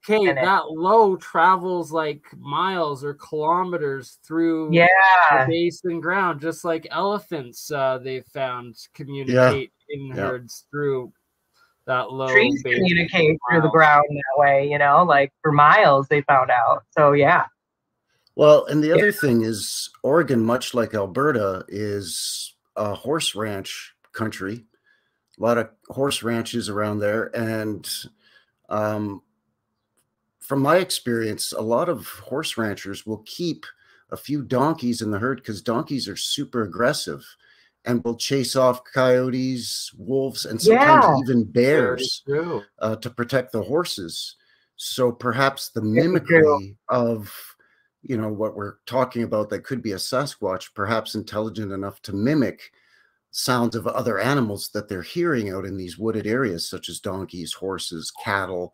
Speaker 1: okay, that low travels like miles or kilometers through
Speaker 9: yeah
Speaker 1: the base and ground, just like elephants. Uh, they found communicate yeah. in yeah. herds through that low
Speaker 9: trees communicate through the ground. that way you know like for miles they found out so yeah.
Speaker 8: Well and the other thing is oregon much like alberta is a horse ranch country. A lot of horse ranches around there and um, from my experience a lot of horse ranchers will keep a few donkeys in the herd because donkeys are super aggressive and will chase off coyotes, wolves, and sometimes yeah. even bears uh, to protect the horses. So perhaps the mimicry of you know what we're talking about that could be a Sasquatch, perhaps intelligent enough to mimic sounds of other animals that they're hearing out in these wooded areas, such as donkeys, horses, cattle.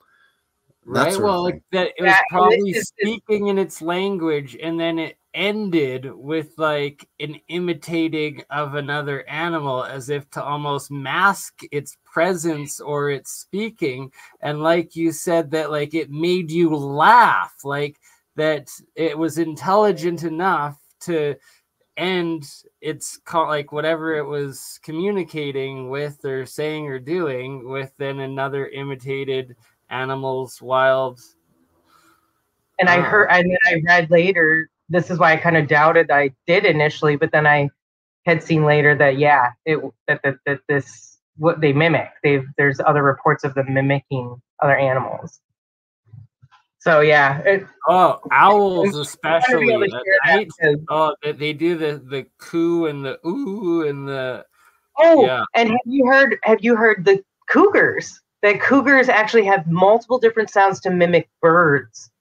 Speaker 1: Right. Well, like that it was probably speaking in its language, and then it ended with like an imitating of another animal as if to almost mask its presence or its speaking. And like you said that like it made you laugh like that it was intelligent enough to end its call like whatever it was communicating with or saying or doing with then another imitated animal's wild
Speaker 9: and I uh, heard, and then I read later this is why I kind of doubted I did initially, but then I had seen later that yeah, it that that, that this what they mimic. They've there's other reports of them mimicking other animals. So yeah. It,
Speaker 1: oh, owls especially. Night, oh, they, they do the the coo and the ooh and the.
Speaker 9: Oh, yeah. and have you heard? Have you heard the cougars. That cougars actually have multiple different sounds to mimic birds,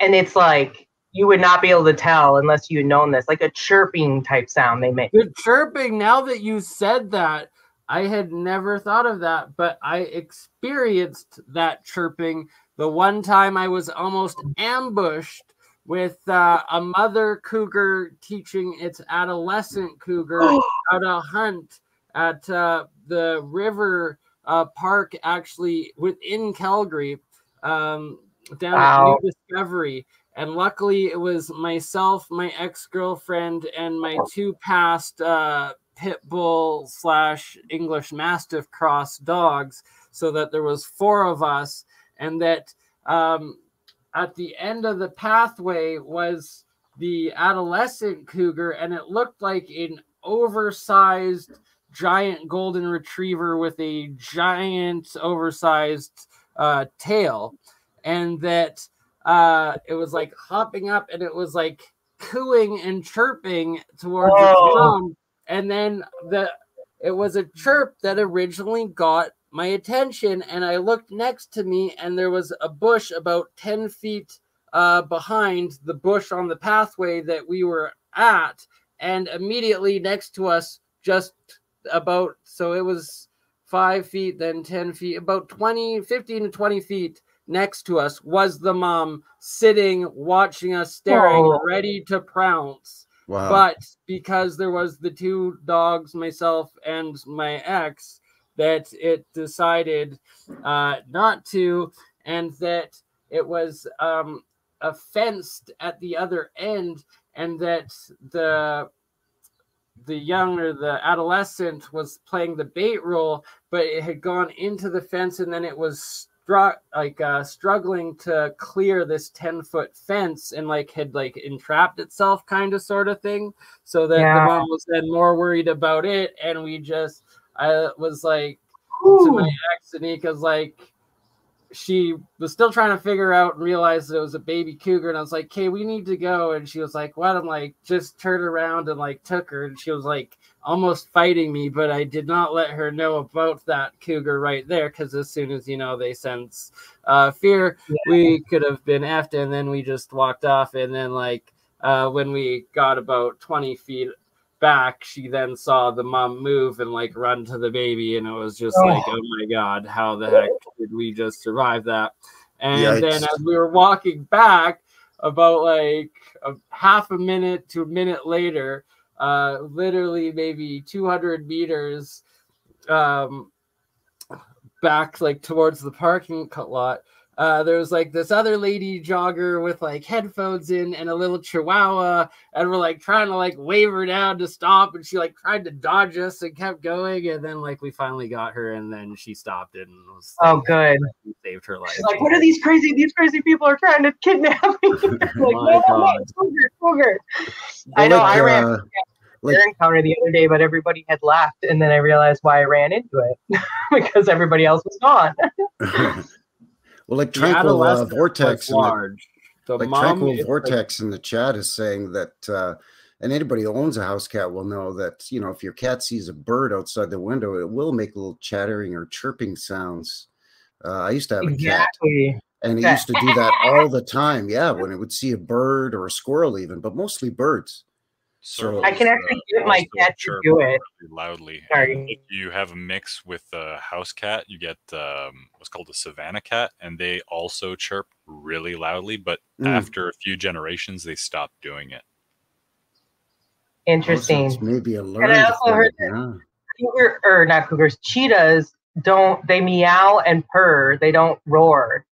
Speaker 9: and it's like you would not be able to tell unless you had known this, like a chirping type sound they make.
Speaker 1: The chirping. Now that you said that, I had never thought of that, but I experienced that chirping the one time I was almost ambushed with uh, a mother cougar teaching its adolescent cougar (gasps) how to hunt at uh, the river uh, park, actually within Calgary, um, down
Speaker 9: Wow.
Speaker 1: at New Discovery. And luckily, it was myself, my ex girlfriend, and my two past uh, pit bull slash English Mastiff cross dogs, so that there was four of us, and that um, at the end of the pathway was the adolescent cougar, and it looked like an oversized giant golden retriever with a giant oversized uh, tail, and that uh, it was like hopping up, and it was like cooing and chirping towards its
Speaker 9: Whoa.
Speaker 1: mom, and then the it was a chirp that originally got my attention and i looked next to me and there was a bush about 10 feet uh, behind the bush on the pathway that we were at and immediately next to us just about so it was five feet then 10 feet about 20 15 to 20 feet next to us was the mom sitting watching us staring
Speaker 9: Oh.
Speaker 1: ready to pounce
Speaker 8: Wow.
Speaker 1: but because there was the two dogs myself and my ex that it decided uh, not to and that it was um, a fenced at the other end and that the the young or the adolescent was playing the bait role but it had gone into the fence and then it was struck like uh struggling to clear this 10 foot fence and like had like entrapped itself kind of sort of thing. So that
Speaker 9: Yeah.
Speaker 1: the mom was then more worried about it and we just i was like to my ex and because like she was still trying to figure out and realize that it was a baby cougar and i was like okay we need to go. And she was like what? I'm like just turned around and like took her. And she was like almost fighting me but i did not let her know about that cougar right there because as soon as you know they sense uh, fear we could have been effed and then we just walked off and then like uh, when we got about 20 feet back she then saw the mom move and like run to the baby and it was just
Speaker 9: Oh.
Speaker 1: like oh. My god how the heck did we just survive that? And then as we were walking back about like a half a minute to a minute later uh literally maybe 200 meters um back like towards the parking lot uh there was like this other lady jogger with like headphones in and a little chihuahua and we're like trying to like wave her down to stop and she like tried to dodge us and kept going and then like we finally got her and then she stopped it and was
Speaker 9: Oh, good.
Speaker 1: saved her life
Speaker 9: She's like, what are these crazy? These crazy people are trying to kidnap me. (laughs) like, (laughs) no, no, no, cougar, cougar. I know.
Speaker 8: like,
Speaker 9: I ran
Speaker 8: uh,
Speaker 9: bear encounter the other day, but everybody had left, and then I realized why I ran into it (laughs) because everybody else was gone.
Speaker 8: Well, like tranquil uh, vortex, in the,
Speaker 1: large the
Speaker 8: like tranquil
Speaker 1: is, like,
Speaker 8: vortex in the chat is saying that, uh, and anybody who owns a house cat will know that you know if your cat sees a bird outside the window, it will make little chattering or chirping sounds. Uh, I used to have a cat, and it used to do that all the time. Yeah, when it would see a bird or a squirrel, even, but mostly birds. So
Speaker 9: I can actually get my cat to do it.
Speaker 6: really loudly. And
Speaker 9: Sorry.
Speaker 6: If you have a mix with a house cat, you get um, what's called a savannah cat, and they also chirp really loudly. But
Speaker 8: Mm.
Speaker 6: after a few generations, they stop doing it.
Speaker 9: Interesting.
Speaker 8: it's maybe a
Speaker 9: And I also
Speaker 8: thing,
Speaker 9: heard
Speaker 8: yeah.
Speaker 9: cougar or not cougars, cheetahs don't they meow and purr? They don't roar.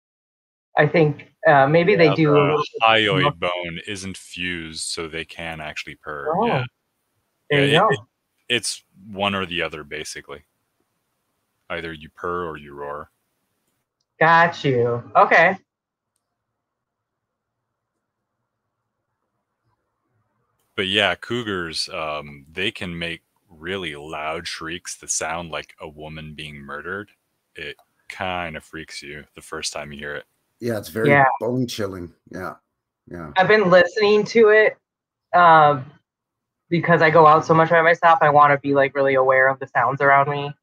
Speaker 9: I think uh, maybe they do. a
Speaker 6: The hyoid bone isn't fused, so they can actually purr.
Speaker 9: Oh,
Speaker 6: yeah,
Speaker 9: There you
Speaker 6: Yeah,
Speaker 9: go.
Speaker 6: it- it's one or the other, basically. Either you purr or you roar.
Speaker 9: Got you. Okay.
Speaker 6: But yeah, cougars, um, they can make really loud shrieks that sound like a woman being murdered. It kind of freaks you the first time you hear it.
Speaker 8: Yeah, it's very
Speaker 9: Yeah.
Speaker 8: bone chilling. Yeah, yeah.
Speaker 9: I've been listening to it um, because I go out so much by myself. I want to be like really aware of the sounds around me.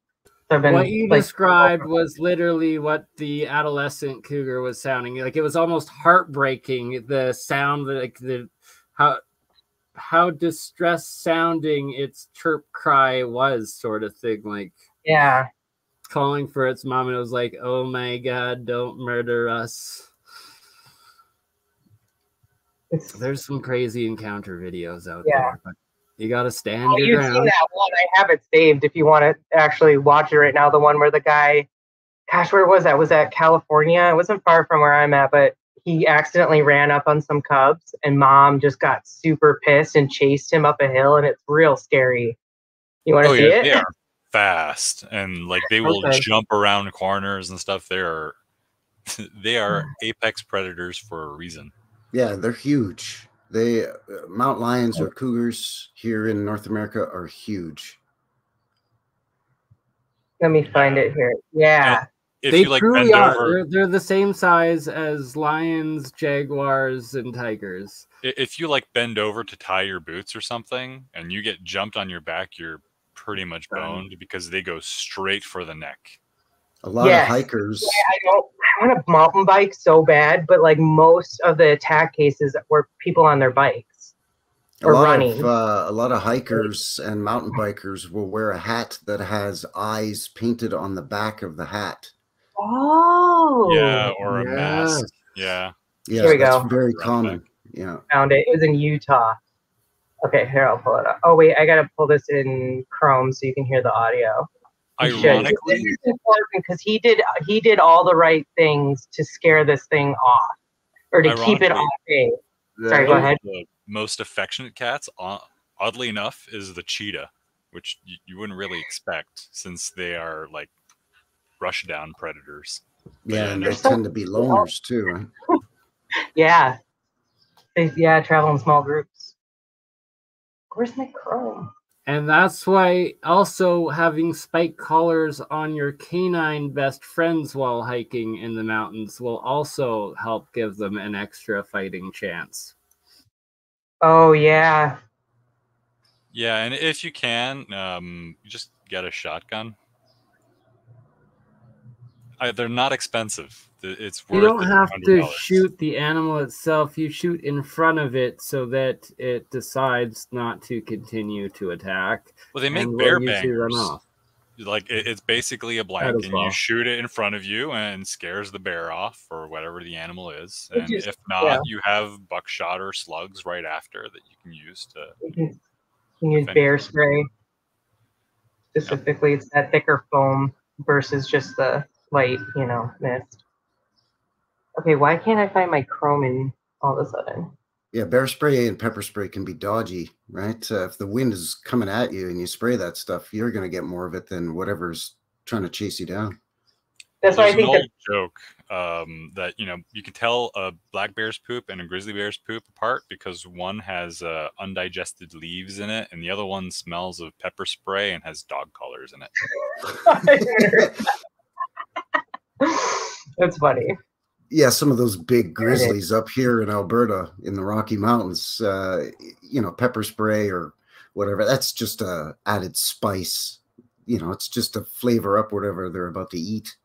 Speaker 9: So I've been
Speaker 1: what you
Speaker 9: like,
Speaker 1: described was literally what the adolescent cougar was sounding like. It was almost heartbreaking. The sound, like the how how distressed sounding its chirp cry was, sort of thing. Like
Speaker 9: yeah,
Speaker 1: calling for its mom, and it was like, "Oh my god, don't murder us."
Speaker 9: it's
Speaker 1: There's some crazy encounter videos out
Speaker 9: Yeah.
Speaker 1: there. But you gotta stand
Speaker 9: Oh,
Speaker 1: your
Speaker 9: you've seen
Speaker 1: ground.
Speaker 9: that one. I have it saved if you want to actually watch it right now. The one where the guy, gosh, where was that? Was that California? It wasn't far from where I'm at, but he accidentally ran up on some cubs and mom just got super pissed and chased him up a hill and it's real scary. You want to
Speaker 6: Oh
Speaker 9: see
Speaker 6: yeah,
Speaker 9: it?
Speaker 6: they are (laughs) fast and like they will
Speaker 9: Okay.
Speaker 6: jump around corners and stuff. They are (laughs) they are
Speaker 9: Hmm.
Speaker 6: apex predators for a reason.
Speaker 8: Yeah, they're huge. They uh, mountain lions or cougars here in North America are huge.
Speaker 9: Let me find it here. Yeah.
Speaker 6: If
Speaker 1: they
Speaker 6: you like
Speaker 1: truly are.
Speaker 6: over,
Speaker 1: They're, they're the same size as lions, jaguars, and tigers.
Speaker 6: if you like bend over to tie your boots or something, and you get jumped on your back, you're pretty much
Speaker 1: Done.
Speaker 6: boned because they go straight for the neck.
Speaker 8: A lot
Speaker 9: Yes.
Speaker 8: of hikers.
Speaker 9: I don't. I want a mountain bike so bad, but like most of the attack cases were people on their bikes.
Speaker 8: A
Speaker 9: or
Speaker 8: lot
Speaker 9: running.
Speaker 8: of uh, a lot of hikers and mountain bikers will wear a hat that has eyes painted on the back of the hat.
Speaker 9: Oh,
Speaker 6: yeah, or a
Speaker 1: yes.
Speaker 6: mask. Yeah.
Speaker 8: Yeah,
Speaker 9: Here we
Speaker 8: that's
Speaker 9: go.
Speaker 8: very common. Yeah.
Speaker 9: found it. It was in Utah. Okay, here I'll pull it up. Oh wait, I gotta pull this in Chrome so you can hear the audio. You should.
Speaker 6: Ironically,
Speaker 9: this is important because he did he did all the right things to scare this thing off or to keep it off base. Sorry, go ahead.
Speaker 6: The most affectionate cats, oddly enough, is the cheetah, which you, you wouldn't really expect since they are like rush down predators.
Speaker 8: Yeah, and
Speaker 9: They're
Speaker 8: they
Speaker 9: so
Speaker 8: tend to be (laughs) loners too. Right?
Speaker 9: Yeah, they yeah travel in small groups. Where's my Chrome?
Speaker 1: And that's why also having spike collars on your canine best friends while hiking in the mountains will also help give them an extra fighting chance.
Speaker 9: Oh yeah,
Speaker 6: Yeah, and if you can, um, you just get a shotgun. I, they're not expensive. Th- It's worth
Speaker 1: You don't have to
Speaker 6: $100.
Speaker 1: shoot the animal itself, you shoot in front of it so that it decides not to continue to attack.
Speaker 6: Well, they make
Speaker 1: and will
Speaker 6: bear
Speaker 1: usually run
Speaker 6: bangers.
Speaker 1: off.
Speaker 6: Like it, it's basically a blank,
Speaker 1: as
Speaker 6: and
Speaker 1: well.
Speaker 6: you shoot it in front of you, and scares the bear off or whatever the animal is.
Speaker 9: Which
Speaker 6: And
Speaker 9: is-
Speaker 6: if not,
Speaker 9: yeah.
Speaker 6: you have buckshot or slugs right after that you can use to.
Speaker 9: you can, you can use
Speaker 6: Defend
Speaker 9: bear spray. Specifically, it's that thicker foam versus just the light, you know, mist. Okay, why can't I find my Chrome in all of a sudden?
Speaker 8: Yeah, bear spray and pepper spray can be dodgy, right? Uh, if the wind is coming at you and you spray that stuff, you're going to get more of it than whatever's trying to chase you down.
Speaker 9: That's why I think
Speaker 6: an
Speaker 9: that
Speaker 6: joke um, that you know you can tell a black bear's poop and a grizzly bear's poop apart because one has uh, undigested leaves in it, and the other one smells of pepper spray and has dog collars in it. (laughs) (laughs)
Speaker 9: that's funny.
Speaker 8: Yeah, some of those big grizzlies up here in Alberta in the Rocky Mountains, uh, you know, pepper spray or whatever, that's just a added spice. You know, it's just to flavor up whatever they're about to eat.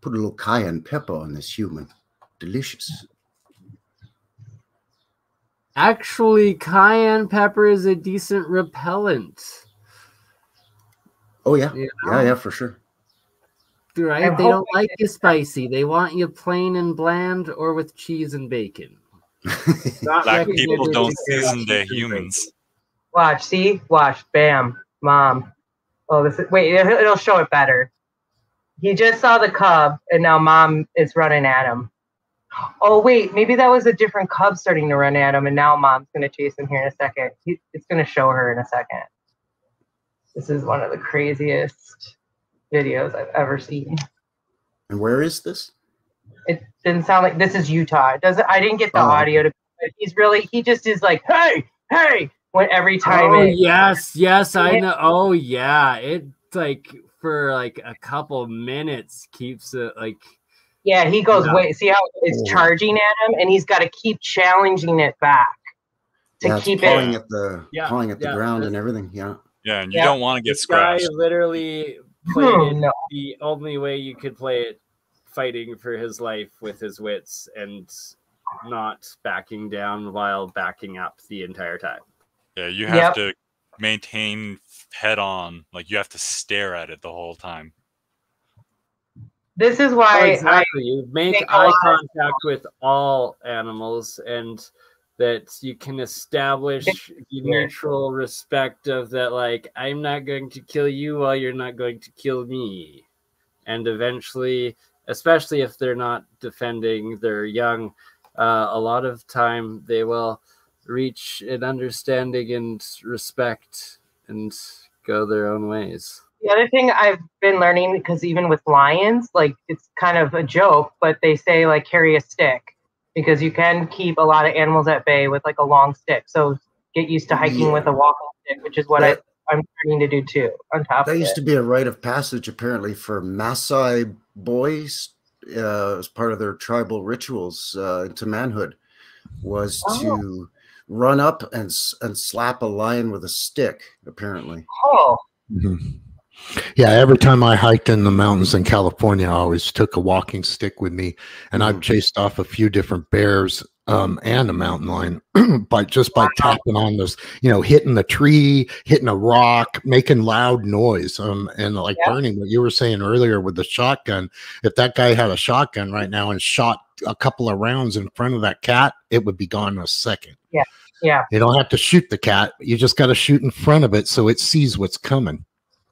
Speaker 8: Put a little cayenne pepper on this human. Delicious.
Speaker 1: Actually, cayenne pepper is a decent repellent.
Speaker 8: Oh yeah,
Speaker 1: You
Speaker 8: yeah, yeah, for sure.
Speaker 1: Right?
Speaker 9: I'm
Speaker 1: They don't like you spicy. They want you plain and bland or with cheese and bacon. (laughs) Not
Speaker 6: Black people don't
Speaker 1: to carry
Speaker 6: season their humans.
Speaker 9: Watch, see, watch, bam, mom. Oh, this is wait. It'll it'll show it better. He just saw the cub, and now mom is running at him. Oh wait, maybe that was a different cub starting to run at him, and now mom's gonna chase him here in a second. He, it's gonna show her in a second. This is one of the craziest videos I've ever seen.
Speaker 8: and where is this?
Speaker 9: It didn't sound like this is Utah. It doesn't. I didn't get the
Speaker 8: Oh.
Speaker 9: audio to. But he's really. He just is like, hey, hey, when every oh, time.
Speaker 1: Oh
Speaker 9: it,
Speaker 1: yes, yes, I know. Oh yeah, it like for like a couple minutes keeps it like
Speaker 9: Yeah, he goes,
Speaker 1: Yeah.
Speaker 9: wait, see how it's
Speaker 8: Oh.
Speaker 9: charging at him, and he's got to keep challenging it back to
Speaker 8: yeah,
Speaker 9: keep
Speaker 8: pawing
Speaker 9: it.
Speaker 8: at the
Speaker 1: Yeah,
Speaker 8: pawing at the
Speaker 1: yeah,
Speaker 8: ground and everything. Yeah.
Speaker 6: Yeah, and you
Speaker 9: Yeah.
Speaker 6: don't want to get
Speaker 1: This guy literally played it
Speaker 9: no.
Speaker 1: the only way you could play it, fighting for his life with his wits and not backing down while backing up the entire time.
Speaker 6: Yeah, you have
Speaker 9: Yep.
Speaker 6: to maintain head on. Like you have to stare at it the whole time.
Speaker 9: This is
Speaker 1: Oh,
Speaker 9: why
Speaker 1: exactly. you make eye contact with all animals and that you can establish mutual respect of that like i'm not going to kill you while you're not going to kill me. And eventually especially if they're not defending their young uh, a lot of time they will reach an understanding and respect and go their own ways.
Speaker 9: The other thing I've been learning because even with lions, like it's kind of a joke, but they say like carry a stick because you can keep a lot of animals at bay with like a long stick. So get used to hiking
Speaker 8: Yeah.
Speaker 9: with a walking stick, which is what
Speaker 8: That-
Speaker 9: I, I'm starting to do too. On top
Speaker 8: That
Speaker 9: of
Speaker 8: used
Speaker 9: it.
Speaker 8: to be a rite of passage, apparently, for Maasai boys uh, as part of their tribal rituals uh, into manhood, was
Speaker 9: Oh.
Speaker 8: to run up and and slap a lion with a stick. Apparently,
Speaker 9: oh,
Speaker 4: Mhm. Yeah, every time I hiked in the mountains in California, I always took a walking stick with me, and I've
Speaker 8: Mhm.
Speaker 4: chased off a few different bears um, and a mountain lion (clears throat) by just by tapping on this, you know, hitting the tree, hitting a rock, making loud noise. Um, and like
Speaker 9: Yeah.
Speaker 4: Bernie what you were saying earlier with the shotgun, if that guy had a shotgun right now and shot a couple of rounds in front of that cat, it would be gone in a second.
Speaker 9: Yeah, yeah,
Speaker 4: You don't have to shoot the cat; you just got to shoot in front of it so it sees what's coming.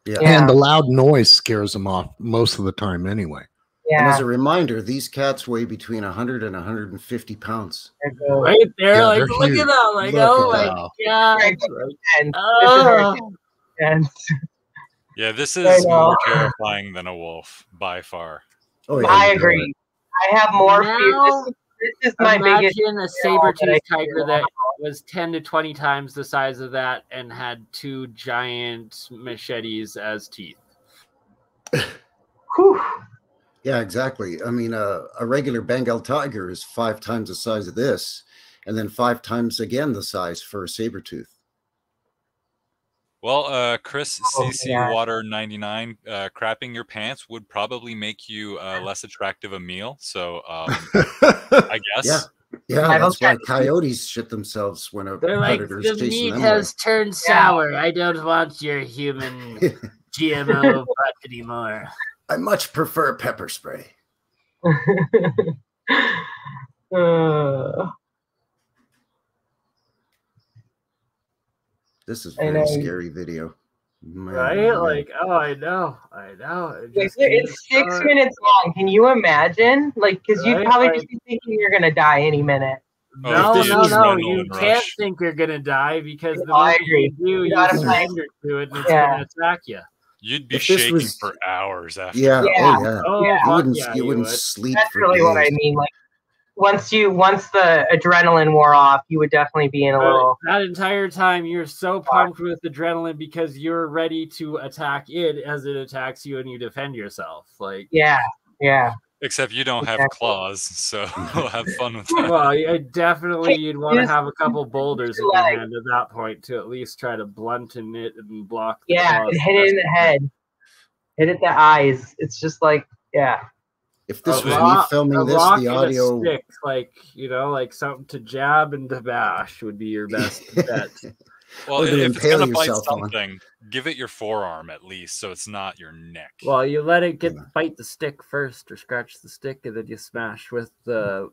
Speaker 8: Yeah.
Speaker 9: Yeah.
Speaker 4: And the loud noise scares them off most of the time anyway.
Speaker 8: And
Speaker 9: yeah.
Speaker 8: as a reminder, these cats weigh between 100 and 150 pounds.
Speaker 1: right there
Speaker 4: Yeah,
Speaker 1: like look
Speaker 4: huge.
Speaker 1: at that like
Speaker 4: Look
Speaker 1: oh my god
Speaker 9: Right. And
Speaker 1: oh.
Speaker 9: this is ah. and
Speaker 6: Yeah, this is more terrifying than a wolf by far.
Speaker 8: Oh, yeah,
Speaker 9: I
Speaker 8: you know
Speaker 9: agree. I have more fear.
Speaker 1: Now,
Speaker 9: This, this is my biggest.
Speaker 1: Imagine a
Speaker 9: fear that I
Speaker 1: saber-toothed tiger that was 10 to 20 times the size of that and had two giant machetes as teeth. (laughs)
Speaker 9: Whew.
Speaker 8: Yeah, exactly. I mean, uh, a regular Bengal tiger is five times the size of this, and then five times again the size for a saber tooth.
Speaker 6: Well, uh, Chris
Speaker 9: Oh,
Speaker 6: CC
Speaker 9: yeah.
Speaker 6: Water 99, uh, crapping your pants would probably make you uh, less attractive a meal. So um, (laughs) I guess.
Speaker 8: Yeah. Yeah,
Speaker 9: I've
Speaker 8: that's why
Speaker 9: also-
Speaker 8: coyotes shit themselves when a
Speaker 1: They're like, the
Speaker 8: chasing
Speaker 1: meat
Speaker 8: them
Speaker 1: has turned sour. I don't want your human (laughs) GMO butt anymore.
Speaker 8: I much prefer pepper spray. (laughs)
Speaker 9: Uh,
Speaker 8: This is
Speaker 9: I
Speaker 8: very
Speaker 9: know.
Speaker 8: scary video. Man,
Speaker 1: Right?
Speaker 8: man.
Speaker 1: Like, oh, I know. I know. It
Speaker 9: It's,
Speaker 1: just
Speaker 9: it's six
Speaker 1: going.
Speaker 9: minutes long. Can you imagine? Like, because you'd probably
Speaker 1: like-
Speaker 9: just be thinking you're gonna die any minute.
Speaker 6: Oh,
Speaker 1: No,
Speaker 6: if
Speaker 1: no,
Speaker 6: you
Speaker 1: no. You can't think you're gonna die because the
Speaker 9: No, I
Speaker 1: moment you
Speaker 9: agree.
Speaker 1: do,
Speaker 9: You
Speaker 1: you
Speaker 9: gotta
Speaker 1: surrender to it and it's
Speaker 9: Yeah.
Speaker 1: gonna attack you.
Speaker 6: You'd be
Speaker 8: If
Speaker 6: shaking
Speaker 8: was-
Speaker 6: for hours after.
Speaker 8: Yeah,
Speaker 9: Yeah.
Speaker 8: oh yeah.
Speaker 1: Oh,
Speaker 9: Yeah.
Speaker 8: You wouldn't
Speaker 1: yeah,
Speaker 8: you wouldn't
Speaker 1: would.
Speaker 8: sleep
Speaker 9: That's
Speaker 8: for
Speaker 9: really
Speaker 8: days.
Speaker 9: what I mean. Like, once you once the adrenaline wore off, you would definitely be in a
Speaker 1: But
Speaker 9: little.
Speaker 1: that entire time, you're so pumped with adrenaline because you're ready to attack it as it attacks you, and you defend yourself. Like,
Speaker 9: Yeah, yeah.
Speaker 6: Except you don't have
Speaker 9: Exactly.
Speaker 6: claws, so (laughs) have fun with that.
Speaker 1: well, yeah, definitely, you'd want to have a couple boulders in
Speaker 9: your
Speaker 1: your hand at that point to at least try to blunten it and block. the
Speaker 9: Yeah,
Speaker 1: claws
Speaker 9: hit it in the head. Hit it the eyes. It's just like, yeah.
Speaker 8: If this
Speaker 1: A
Speaker 8: was
Speaker 1: rock-
Speaker 8: me filming this, the audio
Speaker 1: stick, like you know, like something to jab and to bash would be your (laughs) best bet.
Speaker 6: Well,
Speaker 8: Or to
Speaker 6: if it's gonna bite
Speaker 8: yourself on.
Speaker 6: something, give it your forearm at least, so it's not your neck.
Speaker 1: Well, you let it get
Speaker 8: Yeah.
Speaker 1: bite the stick first, or scratch the stick, and then you smash with the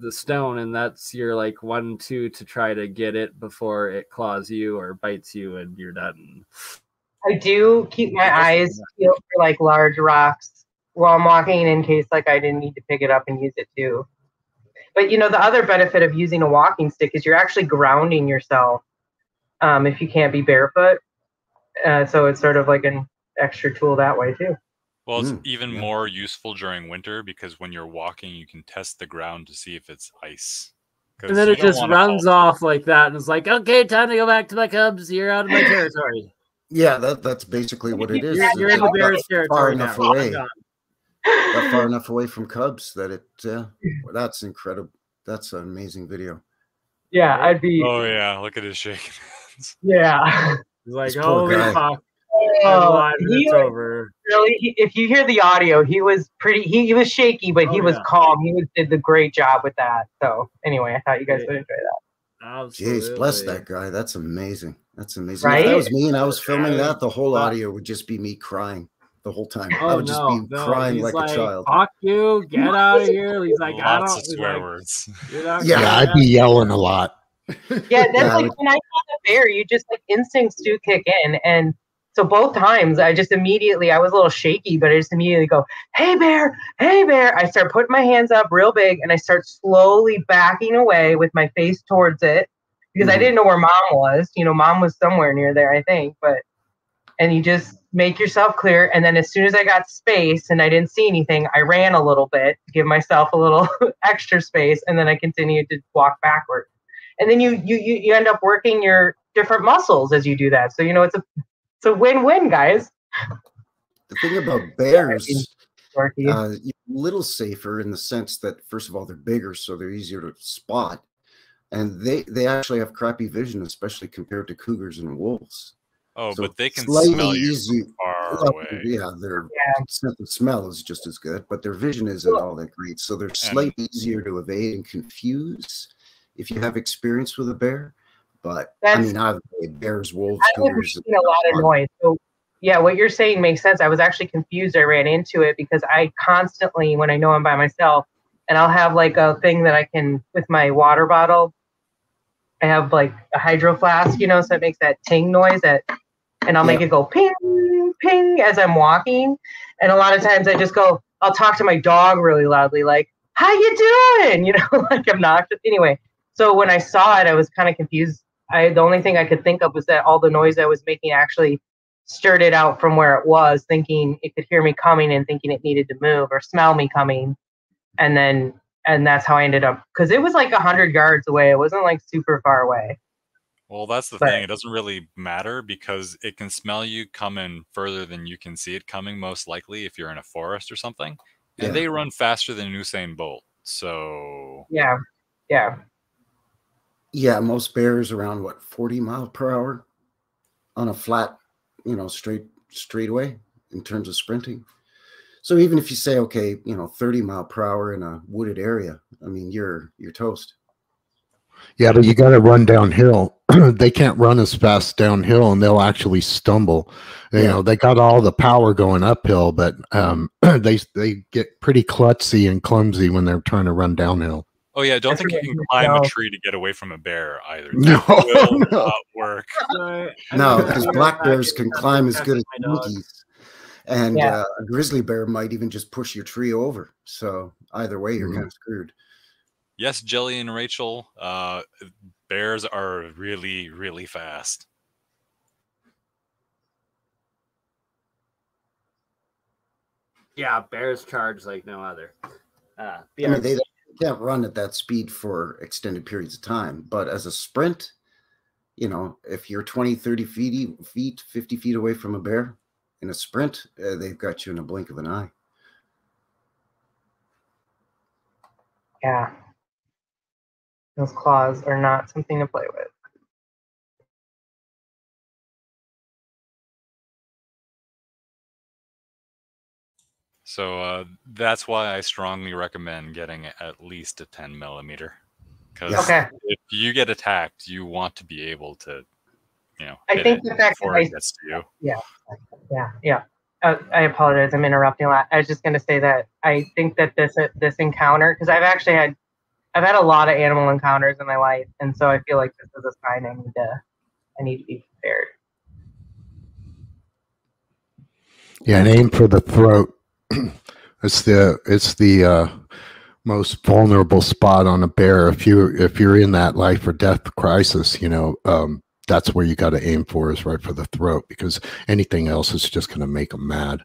Speaker 1: the stone, and that's your like one two to try to get it before it claws you or bites you, and you're done.
Speaker 9: I do keep my eyes peeled for like large rocks while I'm walking in case like I didn't need to pick it up and use it too. But you know, the other benefit of using a walking stick is you're actually grounding yourself um, if you can't be barefoot. Uh, so it's sort of like an extra tool that way too.
Speaker 6: Well, it's
Speaker 8: Mm,
Speaker 6: even
Speaker 8: yeah.
Speaker 6: more useful during winter because when you're walking, you can test the ground to see if it's ice.
Speaker 1: And then it just runs
Speaker 6: fall-
Speaker 1: off like that, and it's like, okay, time to go back to my cubs. You're out of my (laughs) territory.
Speaker 8: Yeah, that that's basically what it is.
Speaker 1: You're, you're in the
Speaker 8: It's
Speaker 1: bear's
Speaker 8: far
Speaker 1: territory now.
Speaker 8: enough away.
Speaker 1: I'm gone.
Speaker 8: got far (laughs) enough away from Cubs that it uh, that's incredible. That's an amazing video.
Speaker 9: Yeah, I'd be.
Speaker 6: Oh yeah, look at his shaking hands. (laughs)
Speaker 9: Yeah. (laughs)
Speaker 1: He's like,
Speaker 8: This
Speaker 1: holy
Speaker 8: guy.
Speaker 1: fuck, I'm
Speaker 9: Oh,
Speaker 1: alive and
Speaker 9: he
Speaker 1: it's
Speaker 9: was
Speaker 1: over.
Speaker 9: really, he- if you hear the audio, he was pretty. He, he was shaky, but he
Speaker 1: Oh,
Speaker 9: was
Speaker 1: yeah.
Speaker 9: calm. He was, did the great job with that. So anyway, I thought you guys
Speaker 1: Great.
Speaker 9: would enjoy that.
Speaker 1: Absolutely.
Speaker 8: Jeez, bless that guy. That's amazing. That's amazing. If that was me and I was filming
Speaker 1: Yeah.
Speaker 8: that, the whole audio would just be me crying the whole time. I
Speaker 1: Oh
Speaker 8: would just
Speaker 1: no,
Speaker 8: be
Speaker 1: no.
Speaker 8: crying
Speaker 1: he's
Speaker 8: like,
Speaker 1: like,
Speaker 8: a child.
Speaker 1: fuck you, get out of here. He's like, I
Speaker 6: Lots
Speaker 1: don't.
Speaker 6: of (laughs) swear
Speaker 1: like,
Speaker 6: words.
Speaker 1: You're
Speaker 4: Yeah, I'd be yelling a lot. (laughs)
Speaker 9: Yeah, that's
Speaker 8: Yeah, I
Speaker 9: like when I saw the bear, you just like instincts do kick in. And so both times I just immediately I was a little shaky, but I just immediately go, Hey bear, hey bear. I start putting my hands up real big and I start slowly backing away with my face towards it because I
Speaker 8: Mhm.
Speaker 9: didn't know where mom was. You know, mom was somewhere near there, I think. But and you just make yourself clear. And then as soon as I got space and I didn't see anything, I ran a little bit to give myself a little (laughs) extra space, and then I continued to walk backward. And then you you you you end up working your different muscles as you do that. So you know it's a it's a win-win, guys.
Speaker 8: The thing about bears, uh, a little safer in the sense that, first of all, they're bigger, so they're easier to spot. And they, they actually have crappy vision, especially compared to cougars and wolves.
Speaker 6: Oh,
Speaker 8: So
Speaker 6: but they can smell you
Speaker 8: easy-
Speaker 6: from far
Speaker 8: Well,
Speaker 6: away.
Speaker 8: Yeah, their
Speaker 9: Yeah.
Speaker 8: sense of smell is just as good, but their vision isn't all that great. So they're slightly easier to evade and confuse if you have experience with a bear. But I
Speaker 9: That's-
Speaker 8: mean, either way, bears, wolves,
Speaker 9: I was
Speaker 8: cougars.
Speaker 9: making a lot of noise. So yeah, what you're saying makes sense. I was actually confused. I ran into it because I constantly, when I know I'm by myself, and I'll have like a thing that I can with my water bottle. I have like a hydro flask, you know, so it makes that ting noise that, and I'll make
Speaker 8: Yeah.
Speaker 9: it go ping, ping as I'm walking. And a lot of times I just go, I'll talk to my dog really loudly, like, "How you doing?" (laughs) You know, like I'm obnoxious. Anyway, so when I saw it, I was kind of confused. I the only thing I could think of was that all the noise I was making actually stirred it out from where it was, thinking it could hear me coming and thinking it needed to move or smell me coming, and then and that's how I ended up because it was like a hundred yards away. It wasn't like super far away.
Speaker 6: Well, that's the
Speaker 9: But-
Speaker 6: thing. It doesn't really matter because it can smell you coming further than you can see it coming, most likely, if you're in a forest or something. And
Speaker 8: Yeah.
Speaker 6: they run faster than Usain Bolt. So,
Speaker 9: Yeah, yeah.
Speaker 8: Yeah, most bears around what 40 mile per hour on a flat, you know, straight straightaway in terms of sprinting. So even if you say, okay, you know, 30 mile per hour in a wooded area, I mean, you're you're toast.
Speaker 4: Yeah, but you got to run downhill. (clears throat) they can't run as fast downhill, and they'll actually stumble. You
Speaker 8: Yeah.
Speaker 4: know, they got all the power going uphill, but um, (clears throat) they they get pretty klutzy and clumsy when they're trying to run downhill.
Speaker 6: oh yeah, don't think you can climb a tree to get away from a bear either.
Speaker 4: No,
Speaker 6: That (laughs) will
Speaker 4: no.
Speaker 6: not work.
Speaker 8: No, because black bears can climb as good as monkeys, and
Speaker 9: Yeah.
Speaker 8: uh, a grizzly bear might even just push your tree over. So either way, you're
Speaker 4: Mhm.
Speaker 8: kind of screwed.
Speaker 6: Yes, Jelly and Rachel, uh, bears are really, really fast.
Speaker 1: Yeah, bears charge like no other. Uh,
Speaker 8: I
Speaker 1: yeah,
Speaker 8: mean, they can't run at that speed for extended periods of time, but as a sprint, you know, if you're 20, 30 feet, feet 50 feet away from a bear in a sprint, uh, they've got you in a blink of an eye.
Speaker 9: Yeah. Those claws are not something to play with.
Speaker 6: So uh, that's why I strongly recommend getting at least a 10 millimeter. Because
Speaker 9: Okay.
Speaker 6: if you get attacked, you want to be able to, you know,
Speaker 9: I
Speaker 6: hit
Speaker 9: think
Speaker 6: it
Speaker 9: the fact that
Speaker 6: before
Speaker 9: I
Speaker 6: it gets to you.
Speaker 9: Yeah, yeah. Uh, I apologize. I'm interrupting a lot. I was just going to say that I think that this uh, this encounter, because I've actually had, I've had a lot of animal encounters in my life, and so I feel like this is a sign I need to, I need to be prepared.
Speaker 4: Yeah, aim for the throat. (clears throat) it's the it's the uh, most vulnerable spot on a bear. If you if you're in that life or death crisis, you know um, that's where you got to aim for is right for the throat because anything else is just going to make them mad.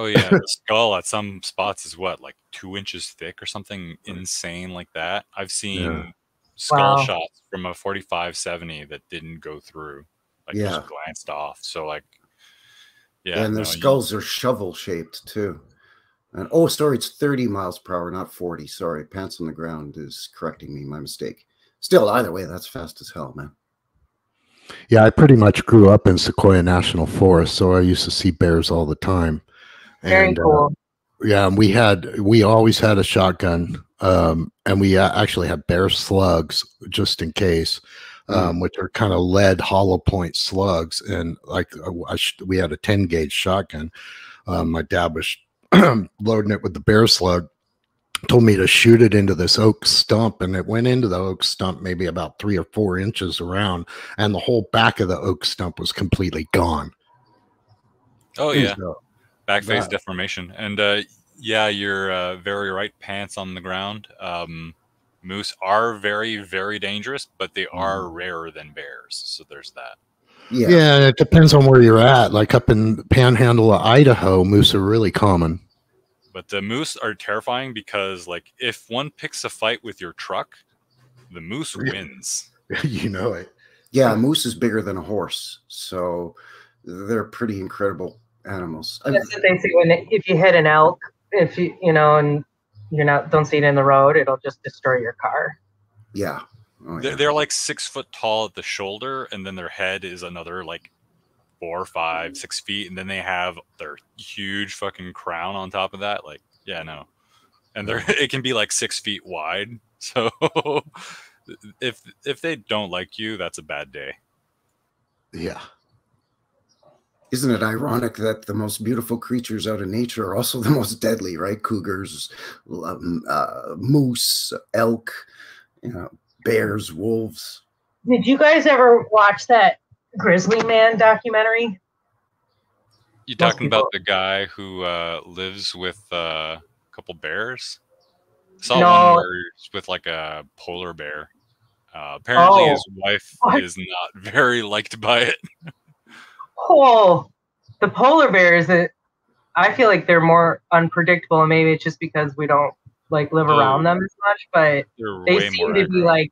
Speaker 6: Oh yeah, the (laughs) skull at some spots is what, like two inches thick or something insane like that. I've seen
Speaker 4: Yeah.
Speaker 6: skull
Speaker 9: Wow.
Speaker 6: shots from a 45-70 that didn't go through, like
Speaker 8: Yeah.
Speaker 6: just glanced off. So like, yeah,
Speaker 8: and their
Speaker 6: no, you-
Speaker 8: skulls are shovel shaped too. And oh, sorry, it's 30 miles per hour, not 40. Sorry, pants on the ground is correcting me. My mistake. Still, either way, that's fast as hell, man.
Speaker 4: Yeah, I pretty much grew up in Sequoia National Forest, so I used to see bears all the time.
Speaker 9: Very
Speaker 4: And uh,
Speaker 9: cool.
Speaker 4: yeah, we had we always had a shotgun, um, and we a- actually had bear slugs just in case, um, which are kind of lead hollow point slugs. And like uh, I sh- we had a ten gauge shotgun. Um, my dad was (clears throat) loading it with the bear slug. Told me to shoot it into this oak stump, and it went into the oak stump maybe about three or four inches around, and the whole back of the oak stump was completely gone.
Speaker 6: Oh yeah,
Speaker 4: So,
Speaker 6: back face
Speaker 4: that-
Speaker 6: deformation, and uh, yeah, you're uh, very right. Pants on the ground. Um, moose are very very dangerous, but they are
Speaker 4: Mm.
Speaker 6: rarer than bears. So there's that.
Speaker 8: Yeah.
Speaker 4: Yeah, it depends on where you're at. Like up in Panhandle of Idaho, moose are really common.
Speaker 6: But the moose are terrifying because like if one picks a fight with your truck, the moose wins. (laughs)
Speaker 4: you know it.
Speaker 8: Yeah, a moose is bigger than a horse, so they're pretty incredible animals. I-
Speaker 9: That's what they say when if you hit an elk, if you you know, and you're not don't see it in the road, it'll just destroy your car.
Speaker 8: yeah. Oh,
Speaker 6: They're,
Speaker 8: yeah.
Speaker 6: they're like six foot tall at the shoulder, and then their head is another like four, five, six feet, and then they have their huge fucking crown on top of that. Like, yeah, no, and they're (laughs) it can be like six feet wide. (laughs) So if if they don't like you, that's a bad day.
Speaker 4: Yeah.
Speaker 8: Isn't it ironic that the most beautiful creatures out of nature are also (laughs) the most deadly, right? Cougars, um, uh, moose, elk, you know, bears, wolves.
Speaker 9: Did you guys ever watch that Grizzly Man documentary?
Speaker 6: You
Speaker 9: Most
Speaker 6: talking about the guy who uh, lives with uh, a couple bears? I saw
Speaker 9: No.
Speaker 6: one where he's with like a polar bear. Uh, apparently,
Speaker 9: Oh.
Speaker 6: his wife
Speaker 9: What?
Speaker 6: is not (laughs) very liked by it.
Speaker 9: Oh, the polar bears. It, I feel like they're more unpredictable, and maybe it's just because we don't like live around
Speaker 6: Oh.
Speaker 9: them as much. But
Speaker 6: They're
Speaker 9: they
Speaker 6: way
Speaker 9: seem to be like,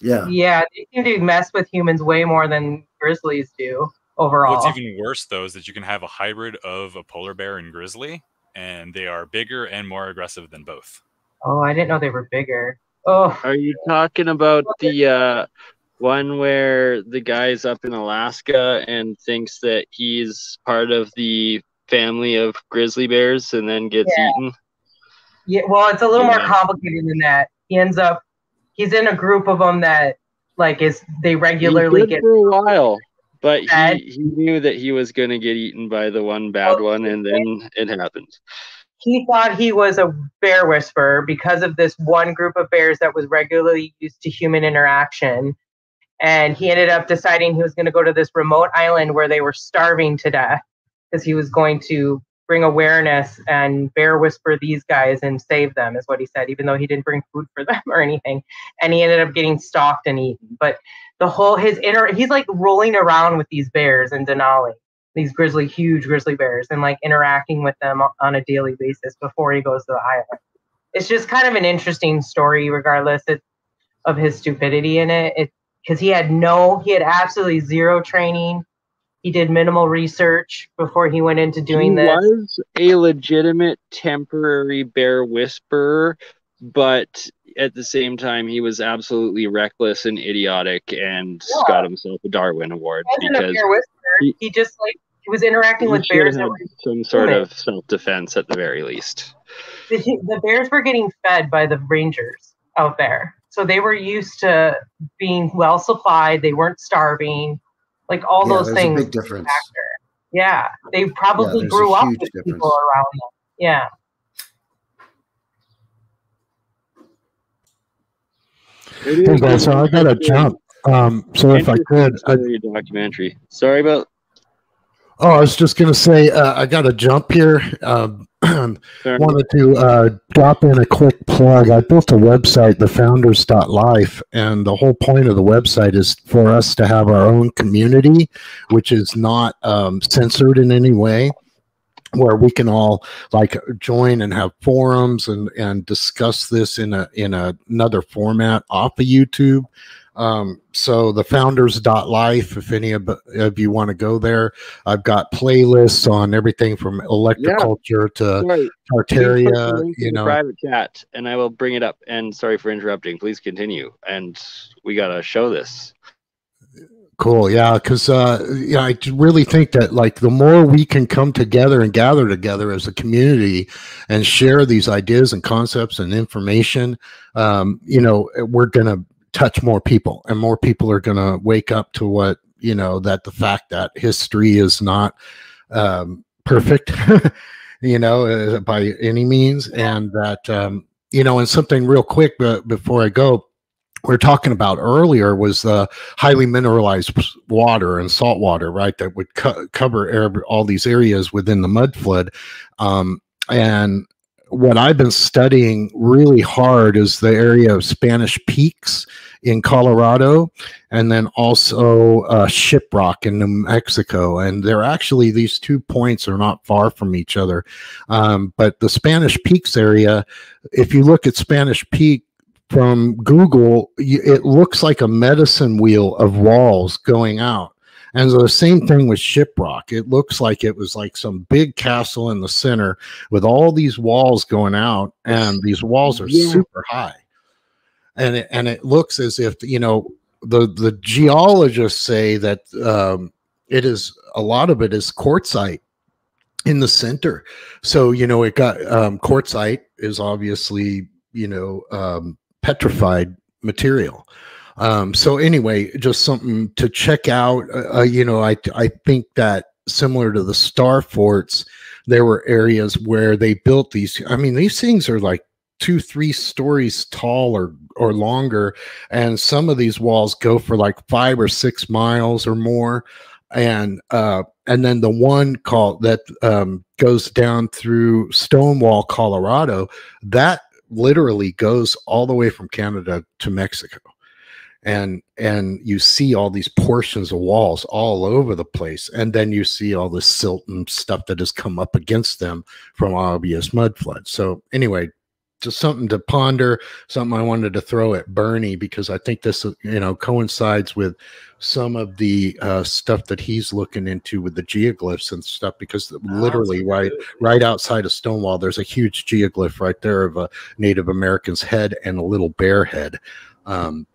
Speaker 8: Yeah.
Speaker 9: yeah, they seem to mess with humans way more than grizzlies do overall.
Speaker 6: What's even worse, though, is that you can have a hybrid of a polar bear and grizzly, and they are bigger and more aggressive than both.
Speaker 9: oh, I didn't know they were bigger. Oh,
Speaker 10: Are you talking about the uh, one where the guy's up in Alaska and thinks that he's part of the family of grizzly bears and then gets
Speaker 9: Yeah.
Speaker 10: eaten?
Speaker 9: Yeah, well, it's a little more complicated than that. He ends up, he's in a group of them that, like, is they regularly get.
Speaker 10: for a while, but
Speaker 9: Bad.
Speaker 10: he, he knew that he was going to get eaten by the one bad
Speaker 9: Oh,
Speaker 10: one, and then it happened.
Speaker 9: He thought he was a bear whisperer because of this one group of bears that was regularly used to human interaction. And he ended up deciding he was going to go to this remote island where they were starving to death because he was going to bring awareness and bear whisper these guys and save them, is what he said, even though he didn't bring food for (laughs) them or anything. And he ended up getting stalked and eaten. But the whole, his inner, he's like rolling around with these bears in Denali, these grizzly, huge grizzly bears, and like interacting with them on a daily basis before he goes to the island. It's just kind of an interesting story, regardless of his stupidity in it. It because he had no, he had absolutely zero training. He did minimal research before he went into doing
Speaker 10: he
Speaker 9: this.
Speaker 10: was a legitimate temporary bear whisperer, but at the same time, he was absolutely reckless and idiotic, and
Speaker 9: Yeah.
Speaker 10: got himself a Darwin Award
Speaker 9: He wasn't a
Speaker 10: because
Speaker 9: bear whisperer.
Speaker 10: he-
Speaker 9: He, just like he was interacting with bears. That were,
Speaker 10: some sort of self-defense at the very least.
Speaker 9: the, the bears were getting fed by the rangers out there, so they were used to being well supplied. They weren't starving, like all
Speaker 8: Yeah,
Speaker 9: those
Speaker 8: there's
Speaker 9: things.
Speaker 8: a big difference.
Speaker 9: Yeah, they probably
Speaker 8: there's a
Speaker 9: grew up with
Speaker 8: difference.
Speaker 9: people around them. Yeah.
Speaker 4: Hey guys, so I gotta jump. Um, so if I could, I,
Speaker 10: documentary. Sorry about.
Speaker 4: Oh, I was just gonna say uh, I got a jump here. Um, (clears throat) wanted to uh, drop in a quick plug. I built a website, thefounders.life, and the whole point of the website is for us to have our own community, which is not um, censored in any way, where we can all like join and have forums and and discuss this in a in a, another format off of YouTube. Um, so the founders.life, if any of, of you want to go there, I've got playlists on everything from electroculture to.
Speaker 10: Please put the
Speaker 4: Tartaria, you know.
Speaker 10: private chat, and I will bring it up. And sorry for interrupting. Please continue. And we gotta show this.
Speaker 4: Cool. Yeah. Cause, uh, yeah, I really think that like the more we can come together and gather together as a community and share these ideas and concepts and information, um, you know, we're going to touch more people and more people are going to wake up to what, you know, that the fact that history is not, um, perfect, (laughs) you know, uh, by any means. And that, um, you know, and something real quick, but before I go, we are talking about earlier was the highly mineralized water and salt water, right? That would co- cover all these areas within the mud flood. Um, and what I've been studying really hard is the area of Spanish Peaks in Colorado, and then also uh, Shiprock in New Mexico. And they're actually these two points are not far from each other. Um, but the Spanish Peaks area, if you look at Spanish Peak from Google, it looks like a medicine wheel of walls going out. And so the same thing with Shiprock. It looks like it was like some big castle in the center with all these walls going out, and these walls are yeah. super high. And it, and it looks as if you know the the geologists say that um, it is a lot of it is quartzite in the center. So you know it got um, quartzite is obviously you know um, petrified material. Um, so anyway, just something to check out. Uh, uh, you know, I I think that similar to the star forts, there were areas where they built these. I mean, these things are like two, three stories tall or or longer, and some of these walls go for like five or six miles or more. And uh, and then the one called that um, goes down through Stonewall, Colorado, that literally goes all the way from Canada to Mexico. And and you see all these portions of walls all over the place, and then you see all the silt and stuff that has come up against them from obvious mud floods. So anyway, just something to ponder, something I wanted to throw at Bernie because I think this, you know, coincides with some of the uh, stuff that he's looking into with the geoglyphs and stuff. Because literally, right, right outside of Stonewall, there's a huge geoglyph right there of a Native American's head and a little bear head. Um,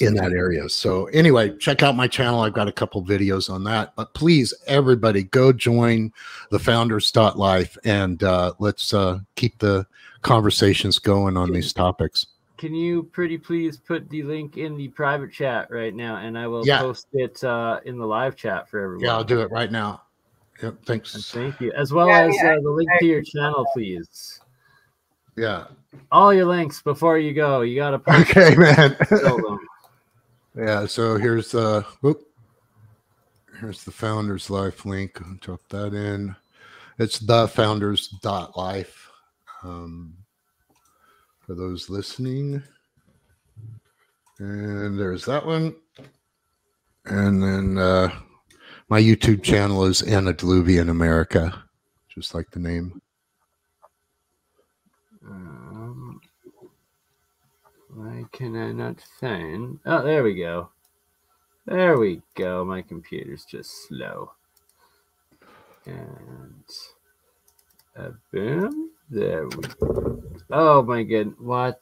Speaker 4: in that area. So anyway, check out my channel. I've got a couple videos on that. But please, everybody, go join the founders.life and uh, let's uh, keep the conversations going on these topics.
Speaker 1: Can you pretty please put the link in the private chat right now, and I will
Speaker 4: yeah.
Speaker 1: post it uh, in the live chat for everyone.
Speaker 4: Yeah, I'll do it right now. Yep, thanks.
Speaker 1: And thank you, as well yeah, as yeah. Uh, the link to your channel, please.
Speaker 4: Yeah.
Speaker 1: All your links before you go. You gotta. (laughs)
Speaker 4: Okay, man. yeah. So here's uh, whoop. Here's the Founders Life link. I'll drop that in. It's the Founders dot life um, for those listening. And there's that one. And then uh, my YouTube channel is Antediluvian America, just like the name.
Speaker 1: Why can I not find? Oh, there we go. There we go. My computer's just slow. And uh, boom. There we go. Oh my god. What?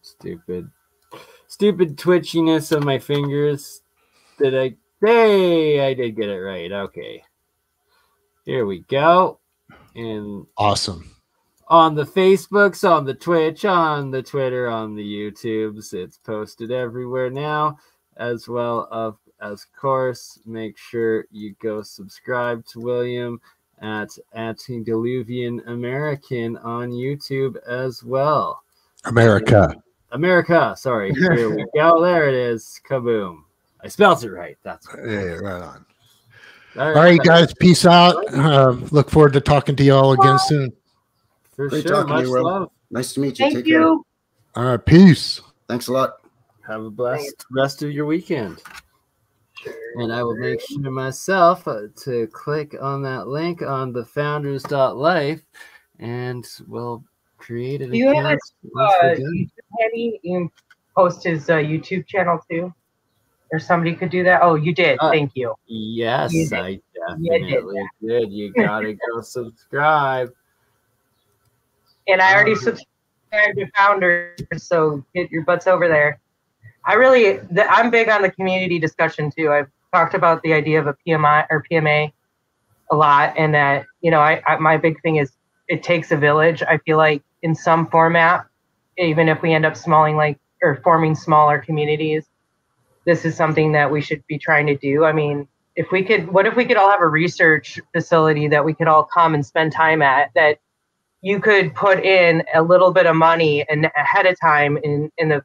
Speaker 1: Stupid. Stupid twitchiness of my fingers. Did I? Hey, I did get it right. Okay. Here we go. And
Speaker 4: awesome.
Speaker 1: On the Facebooks, on the Twitch, on the Twitter, on the YouTubes. It's posted everywhere now, as well of as course. Make sure you go subscribe to William at Antediluvian American on YouTube as well.
Speaker 4: America.
Speaker 1: America. Sorry. Here we go. There it is. Kaboom. I spelled it right. That's
Speaker 4: right. Yeah, right on. All right, All right guys. Peace out. Uh, look forward to talking to you all again soon.
Speaker 1: For Great sure. Much you, love.
Speaker 8: Nice to meet you.
Speaker 9: Thank Take you.
Speaker 4: Care. All right. Peace.
Speaker 8: Thanks a lot.
Speaker 1: Have a blessed rest of your weekend. And I will make sure myself uh, to click on that link on the founders.life and we'll create an
Speaker 9: you account. Have, uh, Penny, you post his uh, YouTube channel too? Or somebody could do that? Oh, you did. Uh, Thank you.
Speaker 1: Yes, you I definitely you did. did. You gotta go (laughs) subscribe.
Speaker 9: And I already um, subscribed to Founders, so get your butts over there. I really, the, I'm big on the community discussion too. I've talked about the idea of a PMI or PMA a lot, and that you know, I, I my big thing is it takes a village. I feel like in some format, even if we end up smalling like or forming smaller communities, this is something that we should be trying to do. I mean, if we could, what if we could all have a research facility that we could all come and spend time at that you could put in a little bit of money and ahead of time in, in the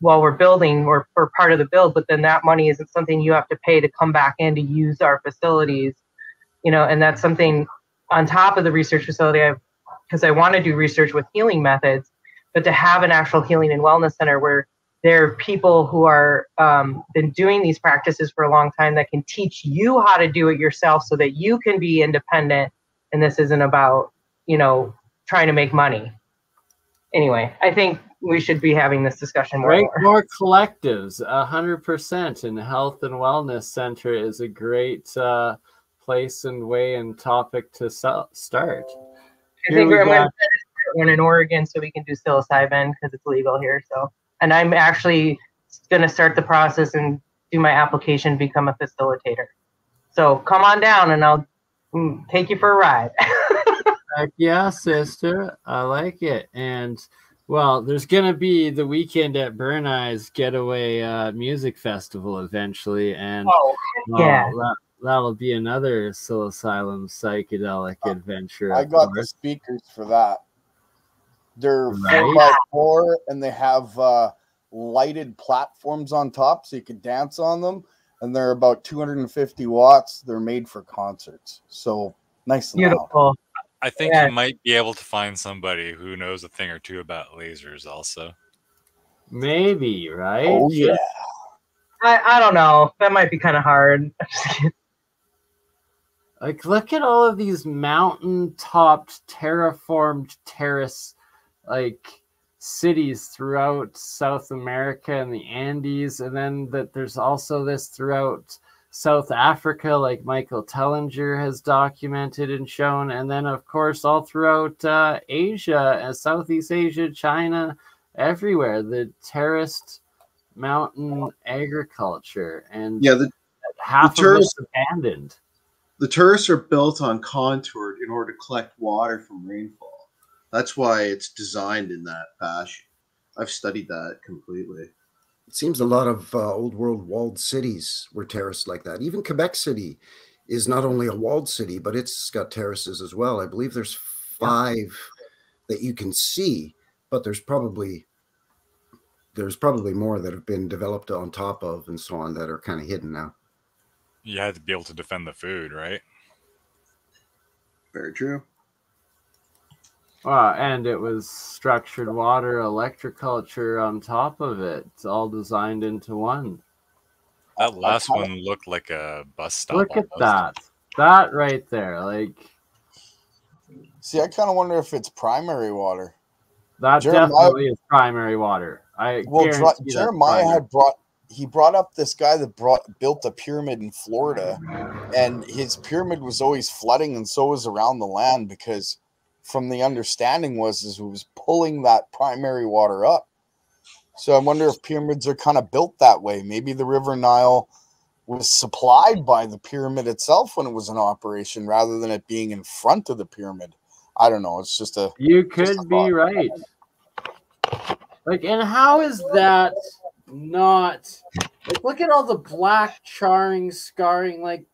Speaker 9: while we're building or for part of the build, but then that money isn't something you have to pay to come back in to use our facilities, you know, and that's something on top of the research facility I've because I want to do research with healing methods, but to have an actual healing and wellness center where there are people who are um, been doing these practices for a long time that can teach you how to do it yourself so that you can be independent and this isn't about you know trying to make money anyway i think we should be having this discussion more.
Speaker 1: Right, more collectives, a hundred percent. And health and wellness center is a great uh, place and way and topic to so- start.
Speaker 9: I
Speaker 1: Here
Speaker 9: think
Speaker 1: we
Speaker 9: we're going
Speaker 1: got-
Speaker 9: one in Oregon so we can do psilocybin because it's legal here. So, and I'm actually going to start the process and do my application, become a facilitator. So come on down and I'll mm, take you for a ride. (laughs)
Speaker 1: Heck yeah, sister. I like it. And well, there's gonna be the weekend at BurnEye's Getaway uh, Music Festival eventually, and
Speaker 9: oh,
Speaker 1: well,
Speaker 9: yeah.
Speaker 1: that, that'll be another psilocybin psychedelic adventure.
Speaker 5: I
Speaker 1: of
Speaker 5: got the speakers for that. They're four by four, and they have uh, lighted platforms on top, so you can dance on them. And they're about 250 watts. They're made for concerts, so nice and loud.
Speaker 9: Beautiful.
Speaker 6: I think
Speaker 9: Yeah.
Speaker 6: you might be able to find somebody who knows a thing or two about lasers also.
Speaker 1: Maybe right.
Speaker 5: Oh yeah,
Speaker 9: I, I don't know. That might be kind of hard. (laughs)
Speaker 1: Like, look at all of these mountain-topped, terraformed terrace, like cities throughout South America and the Andes, and then that there's also this throughout South Africa, like Michael Tellinger has documented and shown, and then of course all throughout uh, Asia, uh, Southeast Asia, China, everywhere. The terraced mountain agriculture, and
Speaker 3: Yeah, the,
Speaker 1: half
Speaker 3: the
Speaker 1: of it's abandoned.
Speaker 3: the turrets are built on contoured in order to collect water from rainfall. That's why it's designed in that fashion. I've studied that completely.
Speaker 8: It seems a lot of uh, old world walled cities were terraced like that. Even Quebec City is not only a walled city, but it's got terraces as well. I believe there's five that you can see, but there's probably there's probably more that have been developed on top of and so on that are kind of hidden now.
Speaker 6: You had to be able to defend the food, right?
Speaker 3: Very true.
Speaker 1: Wow, and it was structured water, electroculture on top of it. It's all designed into one.
Speaker 6: That last
Speaker 5: kinda-
Speaker 6: one looked like a bus stop.
Speaker 1: Look at that. That right there. Like
Speaker 5: see, I kind of wonder if it's primary water.
Speaker 1: that
Speaker 5: Jeremiah-
Speaker 1: definitely is primary water. I
Speaker 5: Well, Dr- Jeremiah had brought he brought up this guy that brought built a pyramid in Florida, and his pyramid was always flooding, and so was around the land because, from the understanding was, is it was pulling that primary water up. So I wonder if pyramids are kind of built that way. Maybe the River Nile was supplied by the pyramid itself when it was in operation, rather than it being in front of the pyramid. I don't know. It's just a
Speaker 1: You
Speaker 5: Just a
Speaker 1: could be right. Like, and how is that not like look at all the black charring, scarring, like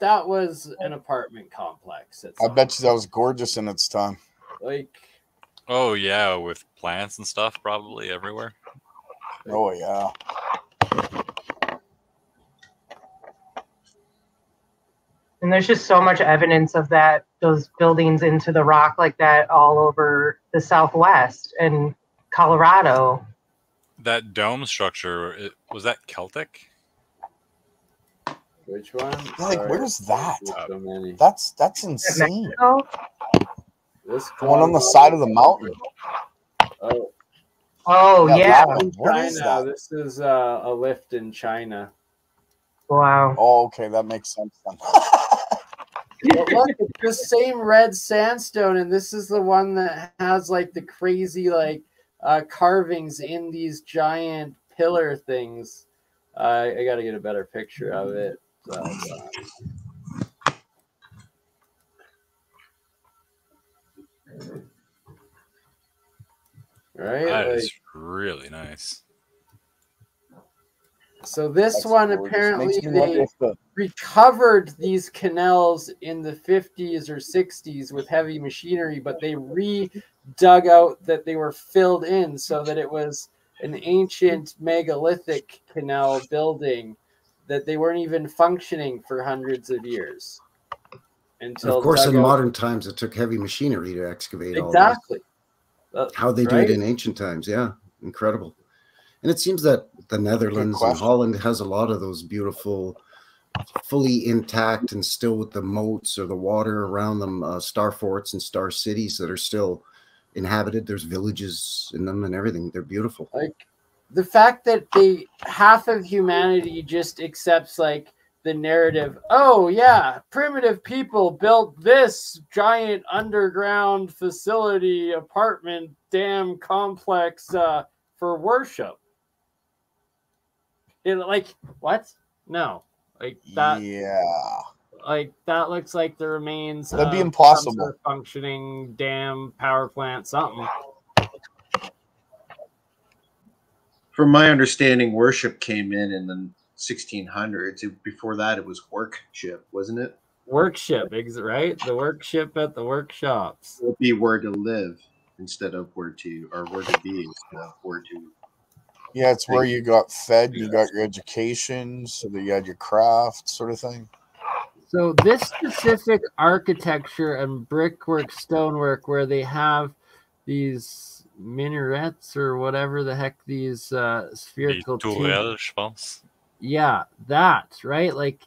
Speaker 1: that was an apartment complex.
Speaker 5: I bet you that was gorgeous in its time.
Speaker 1: like
Speaker 6: Oh yeah, with plants and stuff probably everywhere.
Speaker 5: Oh yeah.
Speaker 9: And there's just so much evidence of that, those buildings into the rock like that all over the Southwest and Colorado.
Speaker 6: That dome structure it, was that Celtic?
Speaker 1: Which one?
Speaker 5: Yeah, like,
Speaker 1: Sorry,
Speaker 5: where's that?
Speaker 1: so many.
Speaker 5: That's that's insane.
Speaker 9: Mexico?
Speaker 1: This
Speaker 5: The one on the side of the mountain.
Speaker 1: Oh,
Speaker 9: Oh,
Speaker 5: Yeah,
Speaker 9: yeah.
Speaker 5: What is
Speaker 1: China.
Speaker 5: that?
Speaker 1: This is uh, a lift in China.
Speaker 9: Wow.
Speaker 5: Oh, okay, that makes sense then.
Speaker 1: But look, it's the same red sandstone, and this is the one that has like the crazy like uh, carvings in these giant pillar things. Uh, I got to get a better picture of it. So, right.
Speaker 6: That
Speaker 1: like-
Speaker 6: is really nice.
Speaker 1: so this
Speaker 5: That's
Speaker 1: one
Speaker 5: gorgeous.
Speaker 1: apparently
Speaker 5: Makes me wonder
Speaker 1: they recovered these canals in the 50s or 60s with heavy machinery, but they re dug out that they were filled in so that it was an ancient megalithic canal building that they weren't even functioning for hundreds of years.
Speaker 8: And
Speaker 1: Until
Speaker 8: of course, in modern times, it took heavy machinery to excavate all
Speaker 1: exactly. Uh,
Speaker 8: How they do
Speaker 1: right?
Speaker 8: it in ancient times, yeah, incredible. And it seems that the Netherlands and. Holland has a lot of those beautiful, fully intact and still with the moats or the water around them, uh, star forts and star cities that are still inhabited. There's villages in them and everything. They're beautiful.
Speaker 1: like the fact that they half of humanity just accepts like the narrative oh yeah primitive people built this giant underground facility apartment dam complex uh, for worship it, like what no like that
Speaker 5: yeah.
Speaker 1: like that looks like the remains
Speaker 5: That'd be impossible.
Speaker 1: functioning dam power plant something
Speaker 3: From my understanding, worship came in in the 1600s. Before that, it was workship, wasn't it?
Speaker 1: workship ex- right the workship at the workshops
Speaker 3: It would be where to live instead of where to, or where to be instead of where to.
Speaker 5: Yeah, it's where you got fed, you got your education, so that you had your craft sort of thing.
Speaker 1: So this specific architecture and brickwork, stonework, where they have these minarets or whatever the heck these uh, spherical tubes-
Speaker 6: Tourelle, je pense.
Speaker 1: Yeah, that right. Like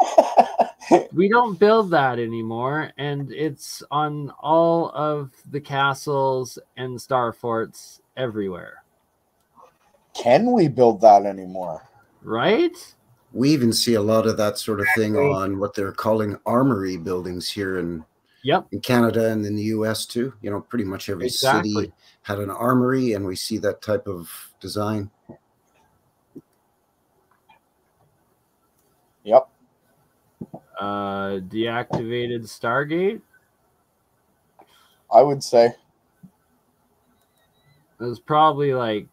Speaker 1: (laughs) we don't build that anymore, and it's on all of the castles and star forts everywhere.
Speaker 5: Can we build that anymore?
Speaker 1: Right?
Speaker 8: We even see a lot of that sort of thing on what they're calling armory buildings here in
Speaker 1: Yep.
Speaker 8: in Canada and in the US too. You know, pretty much every
Speaker 1: Exactly.
Speaker 8: city had an armory, and we see that type of design.
Speaker 5: Yep.
Speaker 1: Uh, deactivated Stargate.
Speaker 5: I would say
Speaker 1: It was probably like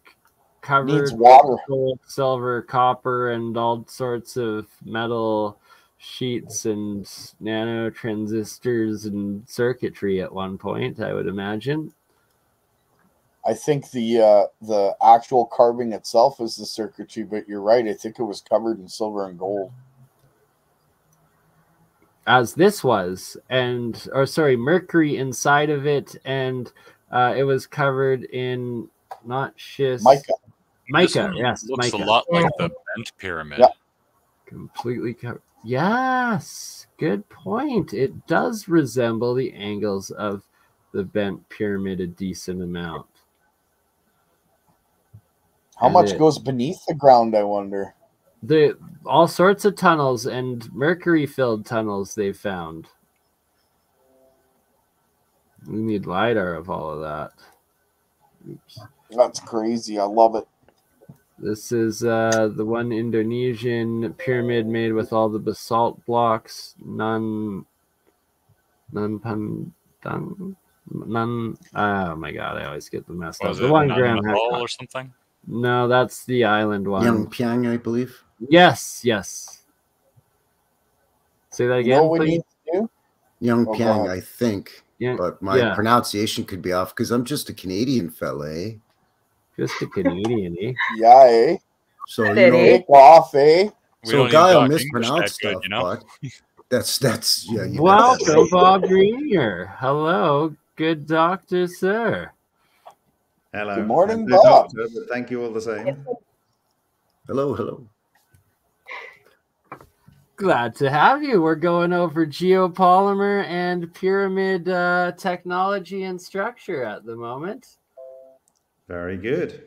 Speaker 1: covered
Speaker 5: needs
Speaker 1: with
Speaker 5: water.
Speaker 1: gold, silver, copper, and all sorts of metal sheets and nano transistors and circuitry at one point. I would imagine.
Speaker 5: I think the uh, the actual carving itself is the circuitry, but you're right. I think it was covered in silver and gold.
Speaker 1: as this was, and or sorry, mercury inside of it, and uh, it was covered in not schist,
Speaker 5: Mica.
Speaker 1: Mica. Yes,
Speaker 6: looks
Speaker 1: mica.
Speaker 6: a lot like the bent pyramid.
Speaker 5: Yeah.
Speaker 1: completely covered. Yes, good point. It does resemble the angles of the bent pyramid a decent amount.
Speaker 5: How
Speaker 1: And
Speaker 5: much
Speaker 1: it-
Speaker 5: goes beneath the ground? I wonder.
Speaker 1: The all sorts of tunnels and mercury filled tunnels they found. We need lidar of all of that. Oops.
Speaker 5: That's crazy. I love it.
Speaker 1: This is uh, the one Indonesian pyramid made with all the basalt blocks. None, none pandang, none. Oh my god, I always get the messed up. The one
Speaker 6: Nut
Speaker 1: Graham
Speaker 6: or something?
Speaker 1: No, that's the island one.
Speaker 8: Young Pyang, I believe.
Speaker 1: Yes, yes. Say that again,
Speaker 5: know what we
Speaker 1: please.
Speaker 5: need to do?
Speaker 8: Young
Speaker 5: Oh,
Speaker 8: Pyang. I think.
Speaker 1: Yeah,
Speaker 8: But my
Speaker 1: yeah.
Speaker 8: pronunciation could be off because I'm just a Canadian fella, eh?
Speaker 1: Just a Canadian, eh? (laughs)
Speaker 5: Yeah, eh?
Speaker 8: So you
Speaker 9: Did
Speaker 8: know,
Speaker 9: he?
Speaker 5: Off, eh?
Speaker 8: So
Speaker 6: don't
Speaker 8: a guy
Speaker 6: even
Speaker 8: will
Speaker 6: talk English
Speaker 8: mispronounce
Speaker 6: that good,
Speaker 8: stuff,
Speaker 6: you know?
Speaker 8: but (laughs) that's that's yeah. You got that
Speaker 1: Welcome,
Speaker 8: right.
Speaker 1: Bob Greenyer. Hello, good doctor, sir.
Speaker 11: Hello.
Speaker 5: Good morning,
Speaker 11: I'm
Speaker 5: Bob.
Speaker 11: doctor, thank you all the same.
Speaker 8: Hello, hello.
Speaker 1: Glad to have you. We're going over geopolymer and pyramid uh, technology and structure at the moment.
Speaker 11: Very good.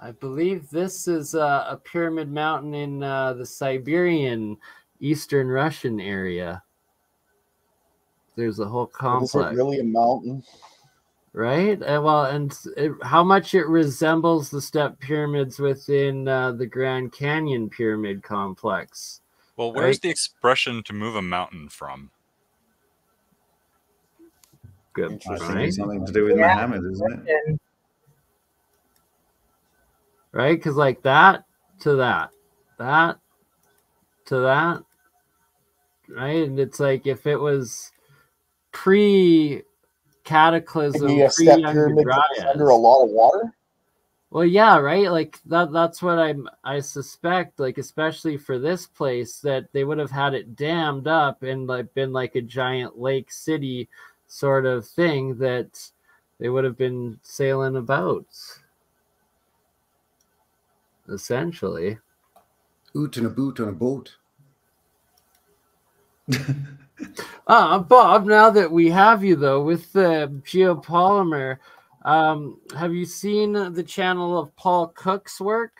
Speaker 1: I believe this is uh, a pyramid mountain in uh, the Siberian, Eastern Russian area. There's a whole
Speaker 5: Is it
Speaker 1: complex.
Speaker 5: really a mountain?
Speaker 1: right? And well, and it, how much it resembles the step pyramids within uh, the Grand Canyon pyramid complex.
Speaker 6: Well, where's
Speaker 1: Right.
Speaker 6: the expression to move a mountain from?
Speaker 1: Good
Speaker 11: I think something to do with
Speaker 9: Yeah.
Speaker 11: Muhammad, isn't it?
Speaker 1: Right? Because like that to that, that to that, right? And it's like if it was pre cataclysm, pre
Speaker 5: step
Speaker 1: Younger
Speaker 5: pyramid that's
Speaker 1: Dryas.
Speaker 5: under a lot of water.
Speaker 1: Well, yeah, right. Like that. That's what I'm. I suspect, like especially for this place, that they would have had it dammed up and like been like a giant lake city sort of thing that they would have been sailing about. Essentially.
Speaker 8: Oot in a boot on a boat.
Speaker 1: Uh, (laughs) Bob, now that we have you though with the geopolymer, um, have you seen the channel of Paul Cook's work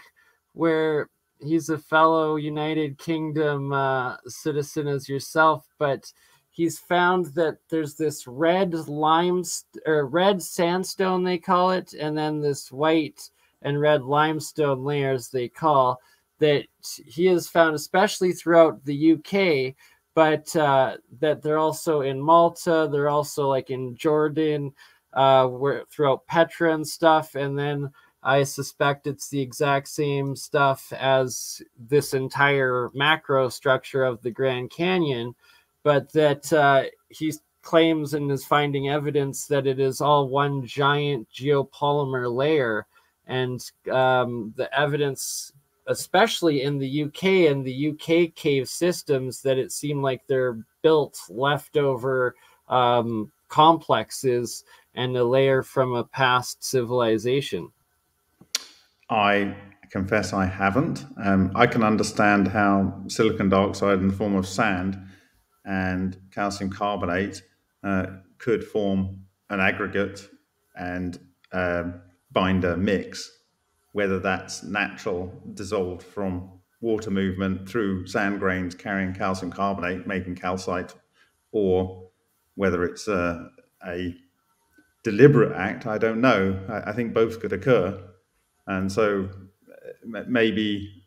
Speaker 1: where he's a fellow United Kingdom uh, citizen as yourself, but he's found that there's this red lime or red sandstone they call it, and then this white and red limestone layers they call that he has found, especially throughout the UK, but uh, that they're also in Malta, they're also like in Jordan, uh, where throughout Petra and stuff, and then I suspect it's the exact same stuff as this entire macro structure of the Grand Canyon, but that uh, he claims and is finding evidence that it is all one giant geopolymer layer, and um, the evidence especially in the UK and the UK cave systems, that it seemed like they're built leftover um, complexes and a layer from a past civilization.
Speaker 11: I confess I haven't. Um, I can understand how silicon dioxide in the form of sand and calcium carbonate uh, could form an aggregate and um binder mix, whether that's natural dissolved from water movement through sand grains carrying calcium carbonate, making calcite, or whether it's a, a deliberate act. I don't know. I, I think both could occur. And so uh, maybe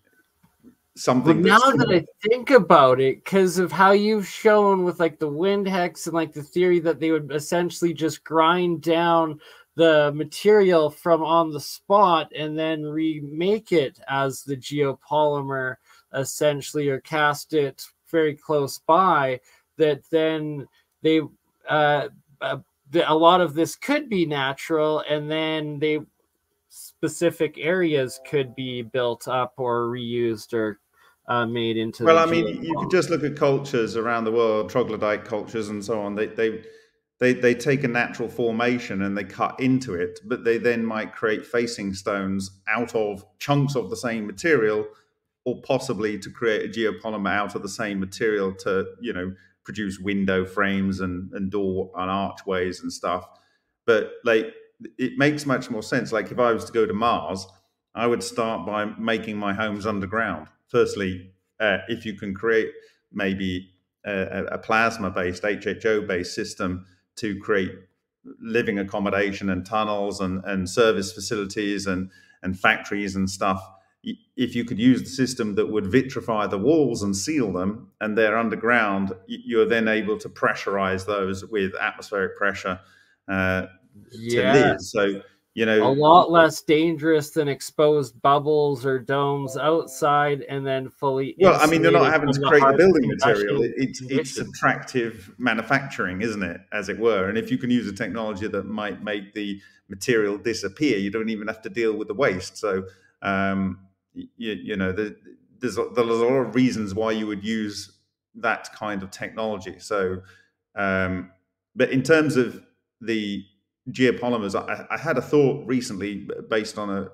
Speaker 11: something
Speaker 1: now that I think about it, because of how you've shown with like the wind hex and like the theory that they would essentially just grind down the material from on the spot and then remake it as the geopolymer essentially or cast it very close by, that then they uh, uh, a lot of this could be natural and then they specific areas could be built up or reused or uh, made into
Speaker 11: well i mean you could just look at cultures around the world troglodyte cultures and so on. They they they, they take a natural formation and they cut into it but they then might create facing stones out of chunks of the same material or possibly to create a geopolymer out of the same material to you know produce window frames and, and door and archways and stuff. But like it makes much more sense. Like if i was to go to mars i would start by making my homes underground. Firstly uh, if you can create maybe a, a plasma based hho based system to create living accommodation and tunnels and, and service facilities and, and factories and stuff. If you could use the system that would vitrify the walls and seal them and they're underground you're then able to pressurize those with atmospheric pressure uh, to live. So you know a
Speaker 1: lot less dangerous than exposed bubbles or domes outside and then fully
Speaker 11: Well, I mean, they're not having to create the building material. it's it's subtractive manufacturing, isn't it, as it were? And if you can use a technology that might make the material disappear, you don't even have to deal with the waste. So, um, you, you know, the, there's a, there's a lot of reasons why you would use that kind of technology. So, um, but in terms of the geopolymers, I, I had a thought recently based on a uh,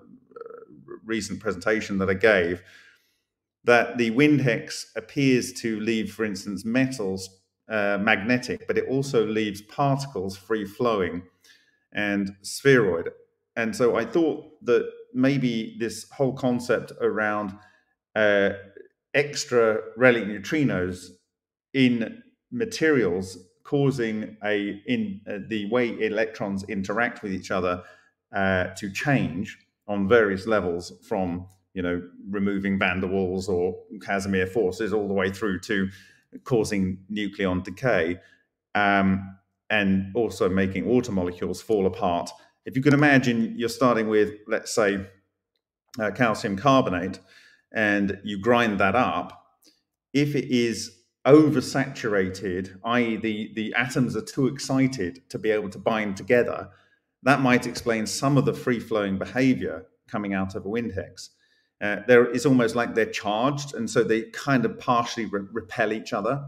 Speaker 11: recent presentation that I gave that the wind hex appears to leave, for instance, metals uh, magnetic, but it also leaves particles free flowing and spheroid. And so I thought that maybe this whole concept around uh, extra relic neutrinos in materials causing a in uh, the way electrons interact with each other uh, to change on various levels from you know removing van der Waals or Casimir forces all the way through to causing nucleon decay um, and also making water molecules fall apart. If you can imagine, you're starting with let's say uh, calcium carbonate, and you grind that up. If it is oversaturated, i.e., the, the atoms are too excited to be able to bind together, that might explain some of the free flowing behavior coming out of a wind hex. Uh, there is almost like they're charged, and so they kind of partially re- repel each other.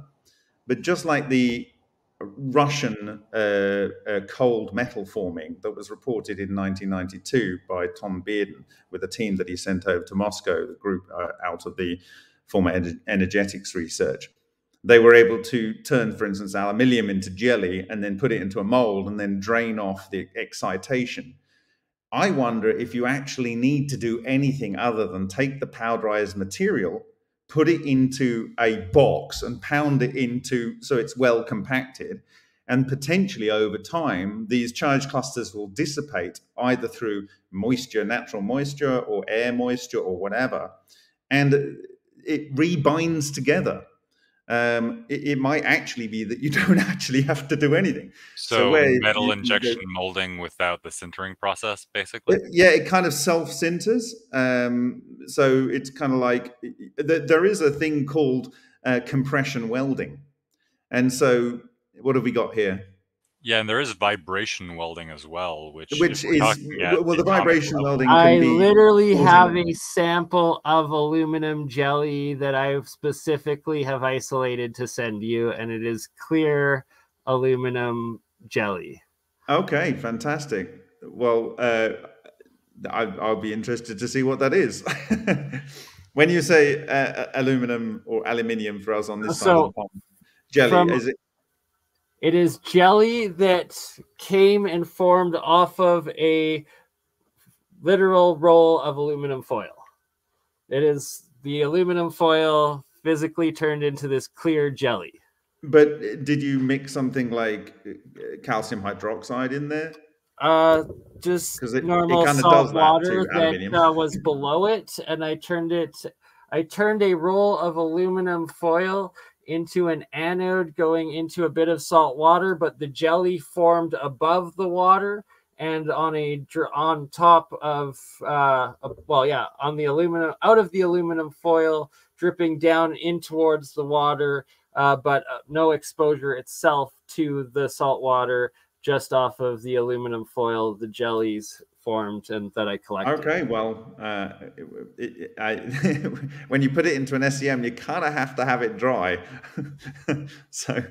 Speaker 11: But just like the Russian uh, uh, cold metal forming that was reported in 1992 by Tom Bearden with a team that he sent over to Moscow, the group uh, out of the former energetics research they were able to turn, for instance, aluminium into jelly and then put it into a mold and then drain off the excitation. I wonder if you actually need to do anything other than take the powderized material, put it into a box and pound it into so it's well compacted. And potentially over time, these charge clusters will dissipate either through moisture, natural moisture, or air moisture, or whatever. And it rebinds together um, it, it, might actually be that you (laughs) don't actually have to do anything.
Speaker 6: So, so metal you, injection you molding without the sintering process, basically.
Speaker 11: It, yeah, it kind of self sinters. Um, so it's kind of like there is a thing called uh, compression welding, and so what have we got here?
Speaker 6: Yeah, and there is vibration welding as well, which
Speaker 11: which is well, the vibration level. welding.
Speaker 1: I literally have a sample of aluminum jelly that I specifically have isolated to send you, and it is clear aluminum jelly.
Speaker 11: Okay, fantastic. Well, uh, I, will be interested to see what that is. (laughs) when you say uh, aluminum or aluminium for us on this so, side of the pond, jelly from, is it
Speaker 1: it is jelly that came and formed off of a literal roll of aluminum foil. It is the aluminum foil physically turned into this clear jelly.
Speaker 11: But did you mix something like uh, calcium hydroxide in there?
Speaker 1: Uh, just it, normal it salt water that, that uh, was below it, and I turned it. I turned a roll of aluminum foil into an anode going into a bit of salt water, but the jelly formed above the water and on a on top of uh, well yeah on the aluminum out of the aluminum foil dripping down in towards the water uh, but uh, no exposure itself to the salt water just off of the aluminum foil the jellies formed and that I collected.
Speaker 11: Okay, well, uh, it, it, I, (laughs) when you put it into an SEM, you kind of have to have it dry. (laughs) so,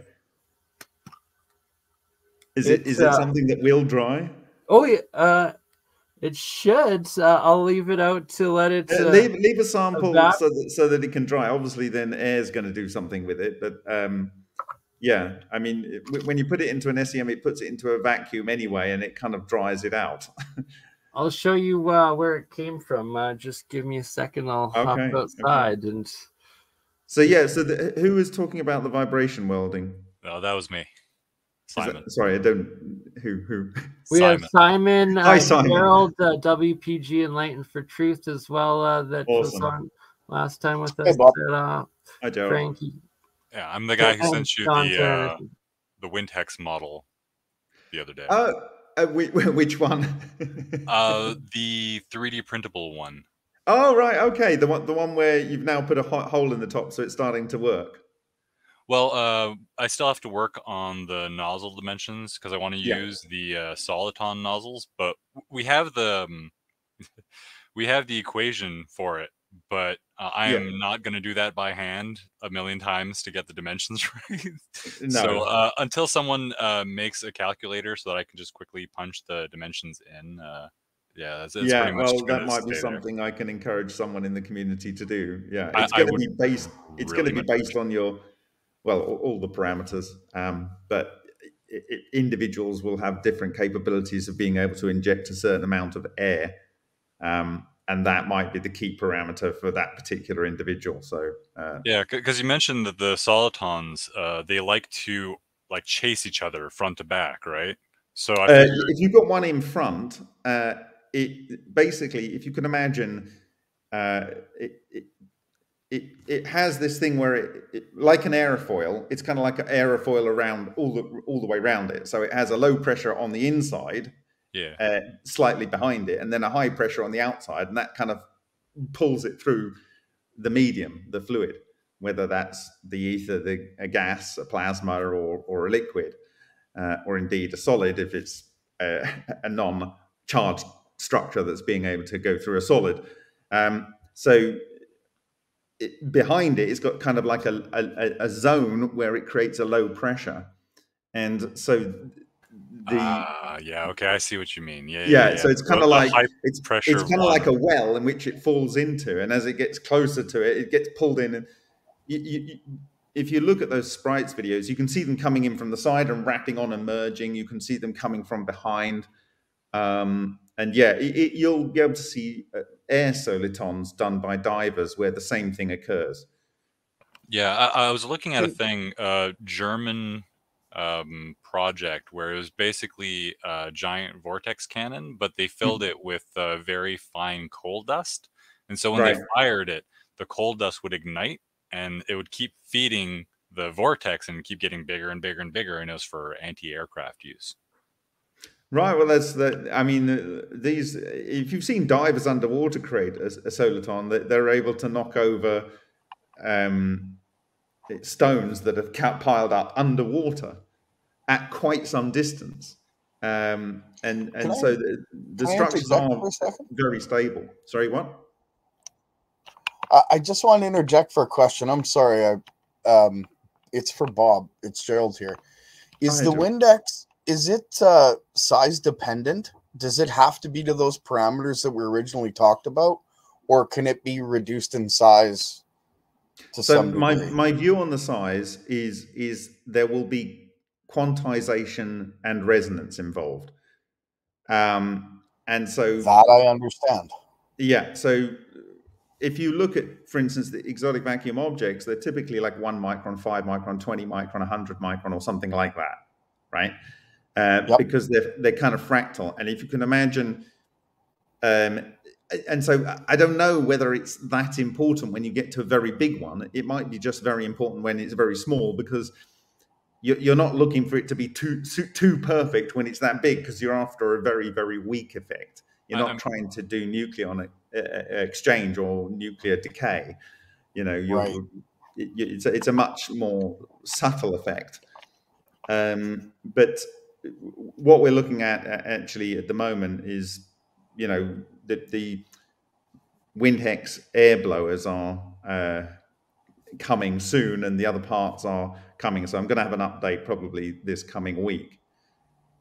Speaker 11: is it is uh, it something that will dry?
Speaker 1: Oh yeah, uh, it should. Uh, I'll leave it out to let it.
Speaker 11: Uh, leave leave a sample so that so that it can dry. Obviously, then air's going to do something with it, but. Um, yeah, I mean, when you put it into an SEM, it puts it into a vacuum anyway, and it kind of dries it out. (laughs)
Speaker 1: I'll show you uh, where it came from. Uh, just give me a second. I'll okay, hop outside okay. and.
Speaker 11: So yeah, so the, who was talking about the vibration welding?
Speaker 6: Oh, that was me. Simon.
Speaker 11: That, sorry, I don't. Who? Who?
Speaker 1: We Simon. have Simon. Uh, Hi, Simon. Gerald, uh, WPG Enlightened for Truth as well. Uh, that awesome. was on last time with us. Hey, Bob. uh,
Speaker 11: Hi, Joe.
Speaker 6: Frankie. Yeah, I'm the guy who sent you the uh, the wind hex model the other day.
Speaker 11: Oh, uh, (laughs) which one?
Speaker 6: uh, (laughs) the 3D printable one.
Speaker 11: Oh right, okay. The one, the one where you've now put a hole in the top, so it's starting to work.
Speaker 6: Well, uh, I still have to work on the nozzle dimensions because I want to yeah. use the uh, soliton nozzles, but we have the um, (laughs) we have the equation for it but uh, I yeah. am not going to do that by hand a million times to get the dimensions (laughs) right. no. So uh, until someone uh, makes a calculator so that I can just quickly punch the dimensions in, uh, yeah, it's, it's
Speaker 11: yeah. well, that might be something there. I can encourage someone in the community to do. Yeah, it's going to be based. It's really going to be based on your, well, all the parameters. Um, but it, it, individuals will have different capabilities of being able to inject a certain amount of air. Um, and that might be the key parameter for that particular individual. So
Speaker 6: uh, yeah, because you mentioned that the solitons uh, they like to like chase each other front to back, right? So I
Speaker 11: Uh, if you've got one in front, uh, it basically, if you can imagine, uh, it, it it it has this thing where it, it like an aerofoil. It's kind of like an aerofoil around all the all the way around it. So it has a low pressure on the inside,
Speaker 6: yeah.
Speaker 11: uh, slightly behind it, and then a high pressure on the outside, and that kind of pulls it through the medium, the fluid, whether that's the ether, the a gas, a plasma, or or a liquid, uh, or indeed a solid if it's a, (laughs) a non-charged structure that's being able to go through a solid. Um, so it, behind it, it's got kind of like a, a, a zone where it creates a low pressure, and so the
Speaker 6: Ah, yeah. Okay, I see what you mean. Yeah,
Speaker 11: yeah, so it's kind of like it's
Speaker 6: pressure
Speaker 11: it's kind of like a well in which it falls into, and as it gets closer to it, it gets pulled in. And you, you, you, if you look at those sprites videos, you can see them coming in from the side and wrapping on and merging. You can see them coming from behind, um, and yeah, it, it, you'll be able to see uh, air solitons done by divers where the same thing occurs.
Speaker 6: Yeah, I, I was looking at a thing, uh, German um, project where it was basically a giant vortex cannon, but they filled it with uh, very fine coal dust. And so when they fired it, the coal dust would ignite and it would keep feeding the vortex and keep getting bigger and bigger and bigger. And it was for anti aircraft use.
Speaker 11: Right. Well, that's the. I mean, uh, these. If you've seen divers underwater create a, a soliton, they, they're able to knock over um, stones that have piled up underwater at quite some distance, um, and and
Speaker 5: I-
Speaker 11: so the, the structures are
Speaker 5: for a second?
Speaker 11: very stable. Sorry, what?
Speaker 5: I, I just want to interject for a question. I'm sorry. I, um, it's for Bob. It's Gerald here. Is the. Windhex is it uh, size dependent? Does it have to be to those parameters that we originally talked about, or can it be reduced in size
Speaker 11: so my
Speaker 5: degree?
Speaker 11: my view on the size is is there will be quantization and resonance involved um and so
Speaker 5: that I understand.
Speaker 11: yeah so if you look at for instance the exotic vacuum objects they're typically like 1 micron 5 micron 20 micron 100 micron or something like that right uh,
Speaker 5: Yep.
Speaker 11: because they're they're kind of fractal and if you can imagine um and so I don't know whether it's that important when you get to a very big one. It might be just very important when it's very small because you're, you're not looking for it to be too too, too perfect when it's that big because you're after a very very weak effect. You're not
Speaker 6: I'm-
Speaker 11: trying to do nucleon uh, uh, exchange or nuclear decay. You know, you're,
Speaker 5: Right.
Speaker 11: it, it's a, it's a much more subtle effect. Um, but what we're looking at uh, actually at the moment is, you know, the, the Windhex air blowers are uh, coming soon, and the other parts are coming. So I'm going to have an update probably this coming week.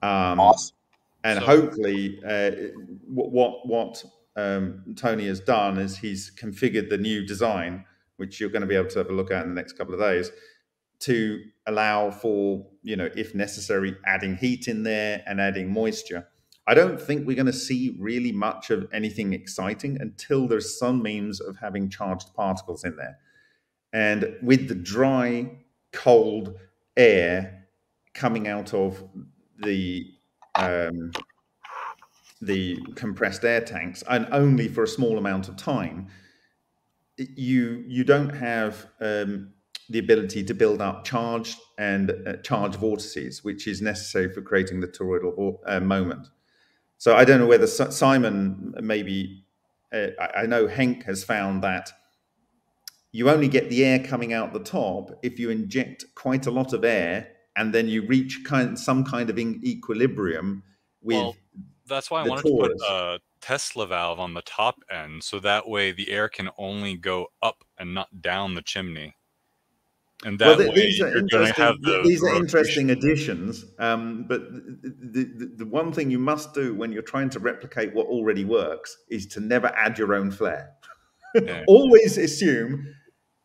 Speaker 11: Um,
Speaker 5: Awesome.
Speaker 11: and
Speaker 6: So-
Speaker 11: hopefully, uh, what what, what um, Tony has done is he's configured the new design, which you're going to be able to have a look at in the next couple of days, to allow for you know, if necessary, adding heat in there and adding moisture. I don't think we're going to see really much of anything exciting until there's some means of having charged particles in there. And with the dry, cold air coming out of the um, the compressed air tanks, and only for a small amount of time, you you don't have um, the ability to build up charge and uh, charge vortices, which is necessary for creating the toroidal uh, moment. So I don't know whether Si- Simon maybe uh, I know Henk has found that you only get the air coming out the top if you inject quite a lot of air and then you reach kind some kind of in equilibrium with
Speaker 6: Well, that's why I wanted to put a Tesla valve on the top end, so that way the air can only go up and not down the chimney. And that
Speaker 11: well,
Speaker 6: way
Speaker 11: these are
Speaker 6: you're going to
Speaker 11: interesting.
Speaker 6: have the
Speaker 11: these are interesting additions. Um, but the, the, the one thing you must do when you're trying to replicate what already works is to never add your own flair.
Speaker 6: Yeah. (laughs)
Speaker 11: Always assume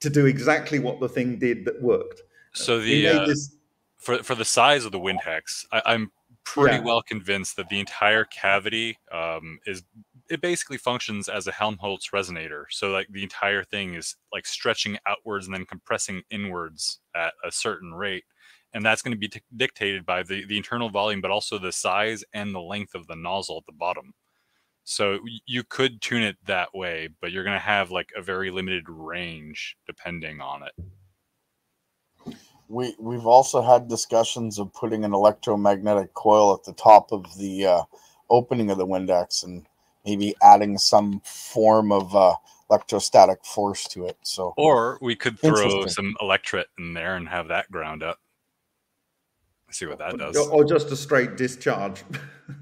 Speaker 11: to do exactly what the thing did that worked.
Speaker 6: So the uh,
Speaker 11: this
Speaker 6: for for the size of the wind hex, I, I'm pretty
Speaker 11: Yeah.
Speaker 6: well convinced that the entire cavity um, is it basically functions as a Helmholtz resonator. So like the entire thing is like stretching outwards and then compressing inwards at a certain rate. And that's going to be dictated by the, the internal volume, but also the size and the length of the nozzle at the bottom. So you could tune it that way, but you're going to have like a very limited range depending on it.
Speaker 5: We we've also had discussions of putting an electromagnetic coil at the top of the uh, opening of the Windhex and maybe adding some form of uh, electrostatic force to it. So,
Speaker 6: or we could throw some electret in there and have that ground up. See what that does.
Speaker 11: Or just a straight discharge.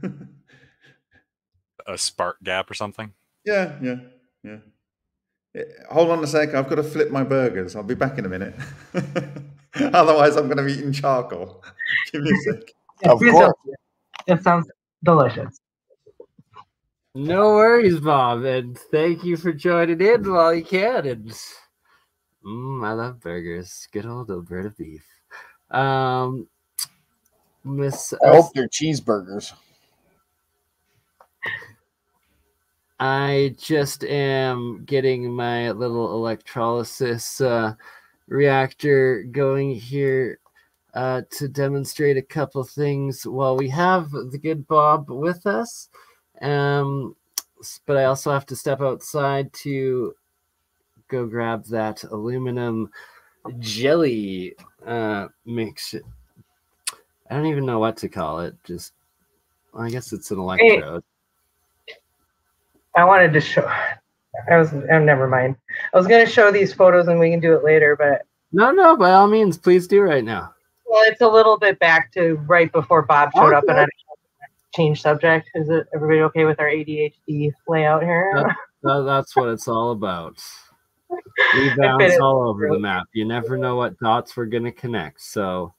Speaker 11: (laughs)
Speaker 6: a spark gap or something.
Speaker 11: Yeah, yeah, yeah. Hold on a sec. I've got to flip my burgers. I'll be back in a minute. (laughs) Otherwise, I'm going to be eating charcoal. (laughs) Give me a sec.
Speaker 9: of course. That sounds delicious.
Speaker 1: No worries, Bob, and thank you for joining in while you can. And mm, I love burgers. Good old Alberta beef. Um, Miss,
Speaker 5: I hope they're cheeseburgers.
Speaker 1: I just am getting my little electrolysis uh, reactor going here uh, to demonstrate a couple things while we have the good Bob with us. Um, but I also have to step outside to go grab that aluminum jelly uh, mix. I don't even know what to call it. Just, well, I guess it's an electrode.
Speaker 9: I wanted to show. I was. Oh, never mind. I was going to show these photos, and we can do it later. But
Speaker 1: no, no. By all means, please do right now.
Speaker 9: Well, it's a little bit back to right before Bob showed okay. up, and I change subject. Is it everybody okay with our ADHD layout here?
Speaker 1: That, (laughs) that, that's what it's all about. We (laughs) bounce all over the map. You never know what dots we're going to connect. So,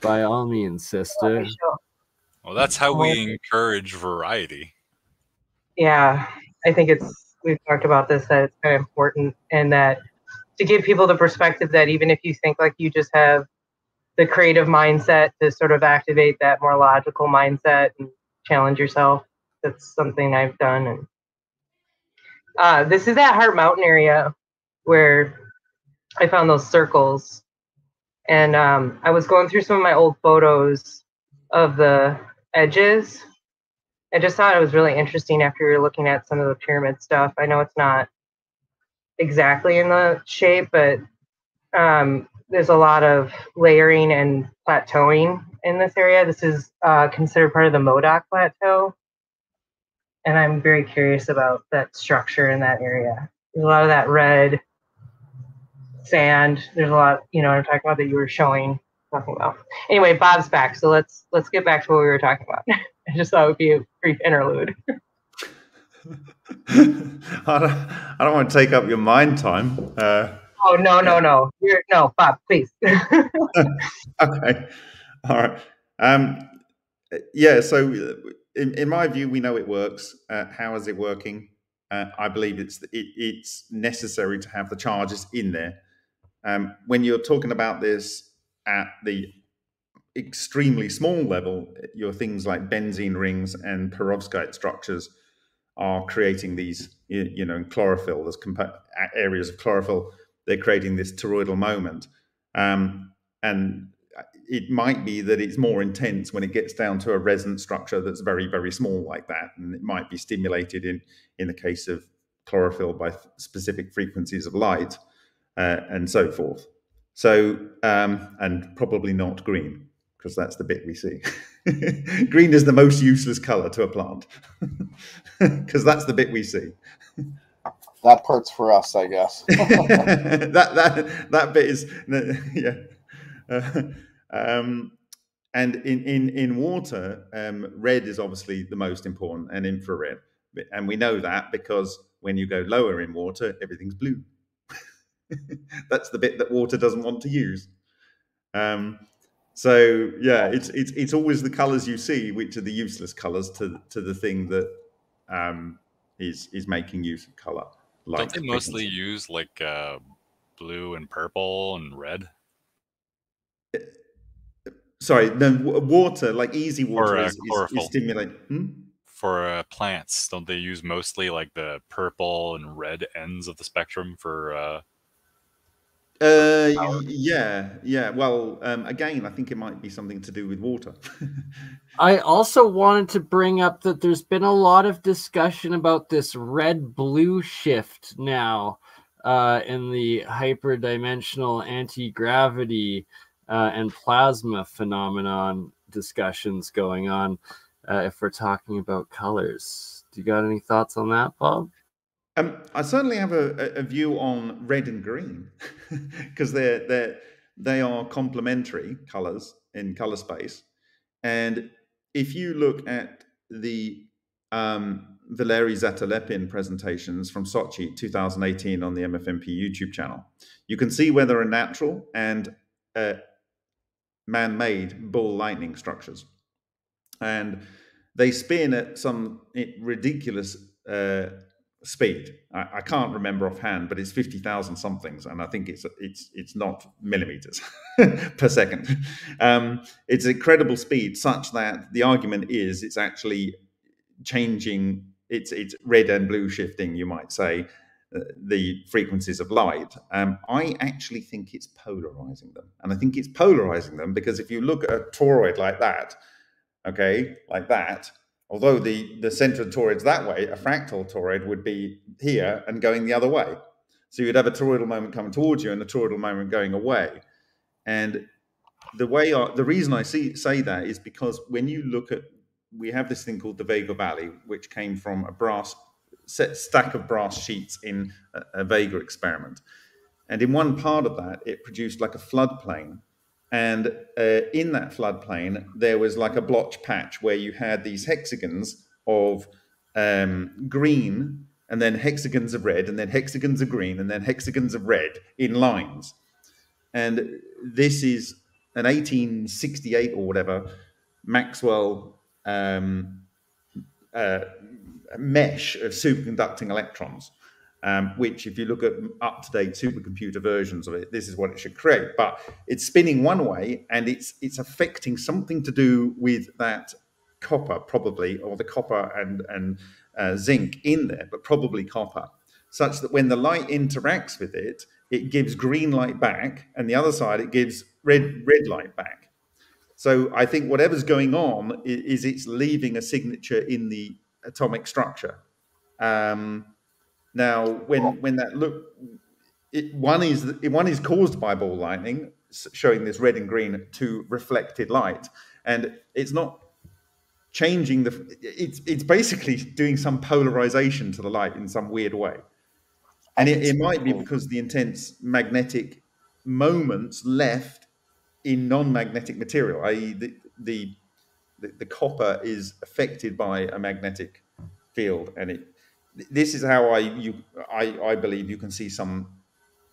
Speaker 1: by all means, sister.
Speaker 6: Well, that's how we encourage variety.
Speaker 9: Yeah, I think it's we've talked about this that it's kind of important and that to give people the perspective that even if you think like you just have the creative mindset to sort of activate that more logical mindset and challenge yourself. That's something I've done. And uh, this is that Heart Mountain area where I found those circles. And um, I was going through some of my old photos of the edges I just thought it was really interesting after you're looking at some of the pyramid stuff. I know it's not exactly in the shape, but um, there's a lot of layering and plateauing in this area. This is uh, considered part of the Modoc Plateau. And I'm very curious about that structure in that area. There's a lot of that red sand. There's a lot, you know, I'm talking about that you were showing, talking about. Anyway, Bob's back, so let's let's get back to what we were talking about. (laughs) I just thought it would be a brief interlude. (laughs)
Speaker 11: I, don't, I don't want to take up your mind time. Uh,
Speaker 9: oh no, no, no! You're, no, Bob, please. (laughs)
Speaker 11: okay, (laughs) all right. Um, yeah. So, in, in my view, we know it works. Uh, how is it working? Uh, I believe it's it, it's necessary to have the charges in there. Um, when you're talking about this at the extremely small level, your things like benzene rings and perovskite structures are creating these, you know, chlorophyll, there's areas of chlorophyll, they're creating this toroidal moment. Um, and it might be that it's more intense when it gets down to a resonance structure that's very, very small like that. And it might be stimulated in, in the case of chlorophyll by specific frequencies of light uh, and so forth. So, um, and probably not green because that's the bit we see. (laughs) Green is the most useless color to a plant (laughs) because that's the bit we see.
Speaker 5: That part's for us, I guess. (laughs)
Speaker 11: that that that bit is yeah. Uh, um, and in in in water, um, red is obviously the most important, and infrared, and we know that because when you go lower in water, everything's blue. (laughs) That's the bit that water doesn't want to use. Um, so yeah, it's it's it's always the colors you see which are the useless colors to to the thing that um, is is making use of color.
Speaker 6: Like Don't they mostly use like uh, blue and purple and red?
Speaker 11: Sorry, the water, like easy water, or, uh, is, is, is stimulate. Hmm?
Speaker 6: for uh, plants? Don't they use mostly like the purple and red ends of the spectrum for? Uh,
Speaker 11: Uh, y- yeah, yeah. Well, um, again, I think it might be something to do with water. (laughs)
Speaker 1: I also wanted to bring up that there's been a lot of discussion about this red blue shift now uh, in the hyperdimensional anti gravity uh, and plasma phenomenon discussions going on. Uh, if we're talking about colors, do you got any thoughts on that, Bob?
Speaker 11: Um, I certainly have a, a- view on red and green (laughs) because they're they they are complementary colors in color space, and if you look at the um, Valery Zatelepin presentations from Sochi 2018 on the MFMP YouTube channel, you can see where there are natural and uh, man-made ball lightning structures, and they spin at some ridiculous uh, speed. I, I can't remember offhand, but it's fifty thousand somethings, and I think it's it's it's not millimeters (laughs) per second. Um, it's incredible speed, such that the argument is it's actually changing. It's it's red and blue shifting, you might say, the frequencies of light. Um, I actually think it's polarizing them, and I think it's polarizing them because if you look at a toroid like that, okay, like that, although the the center of the toroid's that way, a fractal toroid would be here and going the other way. So you'd have a toroidal moment coming towards you and a toroidal moment going away. And the way I, the reason I see say that is because when you look at we have this thing called the Vega Valley, which came from a brass set stack of brass sheets in a, a Vega experiment. And in one part of that, it produced like a floodplain. And uh, in that floodplain, there was like a blotch patch where you had these hexagons of um, green, and then hexagons of red, and then hexagons of green, and then hexagons of red in lines. And this is an 1868 or whatever Maxwell um, uh, mesh of superconducting electrons, um, which, if you look at up to date supercomputer versions of it, this is what it should create. But it's spinning one way and it's it's affecting something to do with that copper, probably, or the copper and, and uh, zinc in there, but probably copper, such that when the light interacts with it, it gives green light back, and the other side, it gives red red light back. So I think whatever's going on i- is, it's leaving a signature in the atomic structure. Um, now, when when that look, it, one is one is caused by ball lightning, showing this red and green to reflected light, and it's not changing the. It's it's basically doing some polarization to the light in some weird way, and it, it might be because the intense magnetic moments left in non-magnetic material, i.e., the, the the the copper is affected by a magnetic field, and it. This is how I you I, I believe you can see some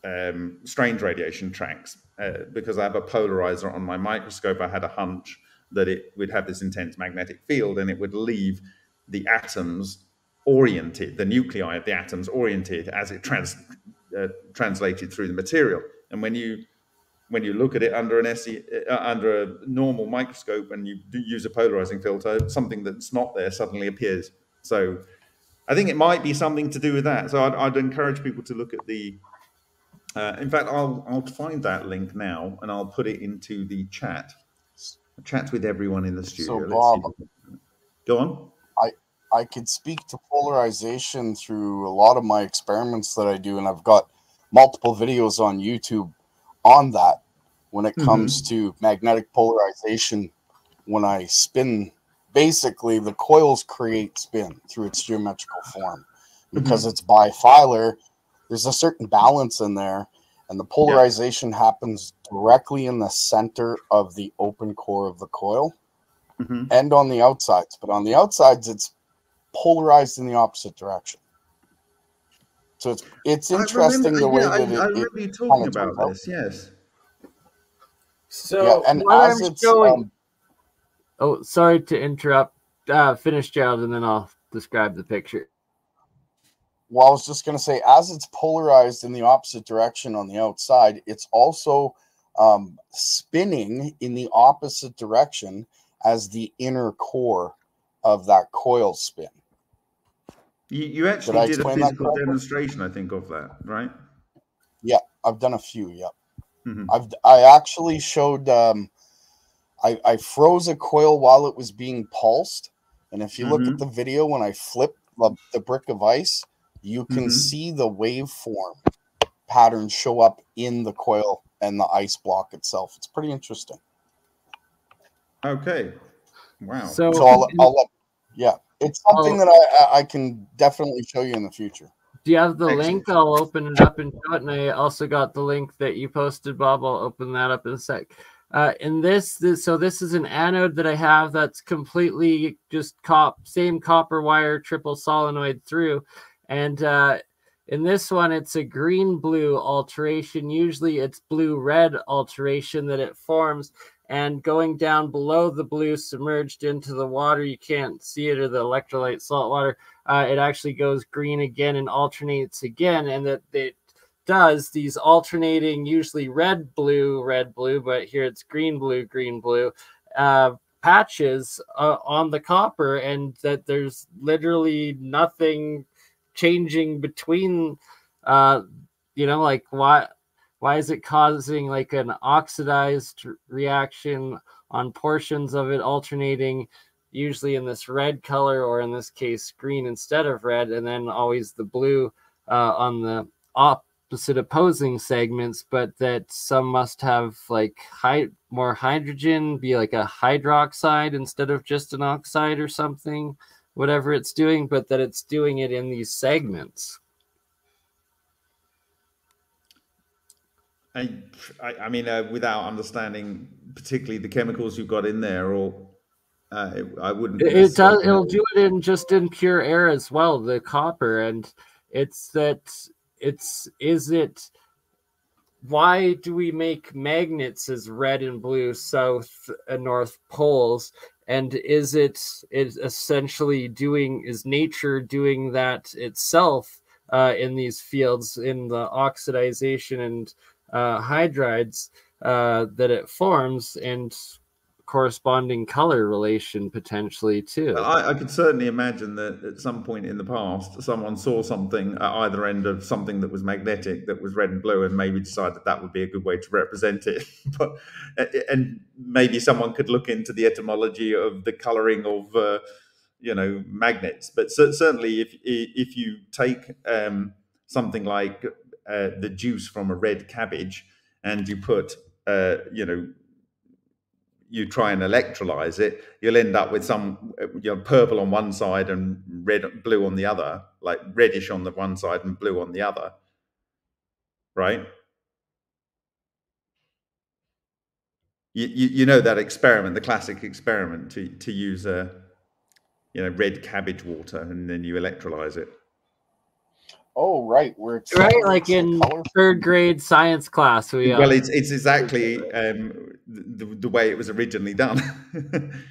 Speaker 11: um, strange radiation tracks uh, because I have a polarizer on my microscope. I had a hunch that it would have this intense magnetic field and it would leave the atoms oriented, the nuclei of the atoms oriented as it trans, uh, translated through the material. And when you when you look at it under an SE, uh, under a normal microscope and you do use a polarizing filter, something that's not there suddenly appears. So I think it might be something to do with that. So I'd, I'd encourage people to look at the. Uh, in fact, I'll I'll find that link now and I'll put it into the chat. Chat with everyone in the studio.
Speaker 5: So Bob.
Speaker 11: Go on.
Speaker 5: I I could speak to polarization through a lot of my experiments that I do, and I've got multiple videos on YouTube on that when it comes to magnetic polarization. When I spin, basically the coils create spin through its geometrical form because it's bifilar. There's a certain balance in there, and the polarization happens directly in the center of the open core of the coil
Speaker 11: Mhm.
Speaker 5: and on the outsides. But on the outsides, it's polarized in the opposite direction. So it's it's
Speaker 11: I
Speaker 5: interesting
Speaker 11: remember,
Speaker 5: the way
Speaker 11: yeah, I,
Speaker 5: that it,
Speaker 11: I
Speaker 5: it
Speaker 11: remember you talking
Speaker 5: turns
Speaker 11: about this. Yes.
Speaker 1: So
Speaker 5: yeah, and as
Speaker 1: I'm
Speaker 5: it's
Speaker 1: showing.
Speaker 5: um,
Speaker 1: oh, sorry to interrupt. Uh, finish, Gerald, and then I'll describe the picture.
Speaker 5: well, I was just going to say, as it's polarized in the opposite direction on the outside, it's also um, spinning in the opposite direction as the inner core of that coil spin.
Speaker 11: You, you actually did a physical demonstration, I think, of that, right?
Speaker 5: Yeah, I've done a few. Yep.
Speaker 11: Mhm.
Speaker 5: I've I actually showed um I, I froze a coil while it was being pulsed. And if you look
Speaker 11: Mhm.
Speaker 5: at the video when I flip the, the brick of ice, you can
Speaker 11: Mhm.
Speaker 5: see the waveform pattern show up in the coil and the ice block itself. It's pretty interesting.
Speaker 11: Okay. Wow.
Speaker 1: So,
Speaker 5: So I'll, I'll let, yeah, it's something
Speaker 1: Oh.
Speaker 5: that I, I- I can definitely show you in the future.
Speaker 1: do you have the
Speaker 11: Excellent.
Speaker 1: link? I'll open it up and show it. And I also got the link that you posted, Bob. I'll open that up in a sec. Uh, in this, this, so this is an anode that I have that's completely just cop, same copper wire, triple solenoid through, and uh, in this one, it's a green blue alteration. Usually, it's blue red alteration that it forms. And going down below the blue, submerged into the water, you can't see it or the electrolyte salt water. Uh, it actually goes green again and alternates again, and that it does these alternating, usually red blue, red blue, but here it's green blue, green blue. Uh, patches uh, on the copper and that there's literally nothing changing between uh you know like why why is it causing like an oxidized reaction on portions of it alternating usually in this red color or in this case green instead of red and then always the blue uh, on the opposite opposing segments but that some must have like high more hydrogen be like a hydroxide instead of just an oxide or something whatever it's doing but that it's doing it in these segments
Speaker 11: I, I, I mean, uh, without understanding particularly the chemicals you've got in there, or uh, it, I wouldn't.
Speaker 1: It, it does. It'll do it in just in pure air as well. The copper, and it's that. It's is it. Why do we make magnets as red and blue south and north poles? And is it is essentially doing is nature doing that itself uh, in these fields in the oxidization and uh, hydrides uh, that it forms and corresponding color relation potentially too.
Speaker 11: I, I could certainly imagine that at some point in the past, someone saw something at either end of something that was magnetic, that was red and blue, and maybe decided that that would be a good way to represent it. (laughs) but and maybe someone could look into the etymology of the coloring of, uh, you know, magnets. But certainly, if if you take um, something like uh, the juice from a red cabbage and you put, uh, you know, you try and electrolyze it, you'll end up with some you know purple on one side and red blue on the other, like reddish on the one side and blue on the other. Right? You, you, you know that experiment, the classic experiment to, to use a you know red cabbage water and then you electrolyze it.
Speaker 5: Oh, right. Where it's
Speaker 1: right like in third grade science class we uh,
Speaker 11: Well, it's it's exactly um, the, the way it was originally done. (laughs)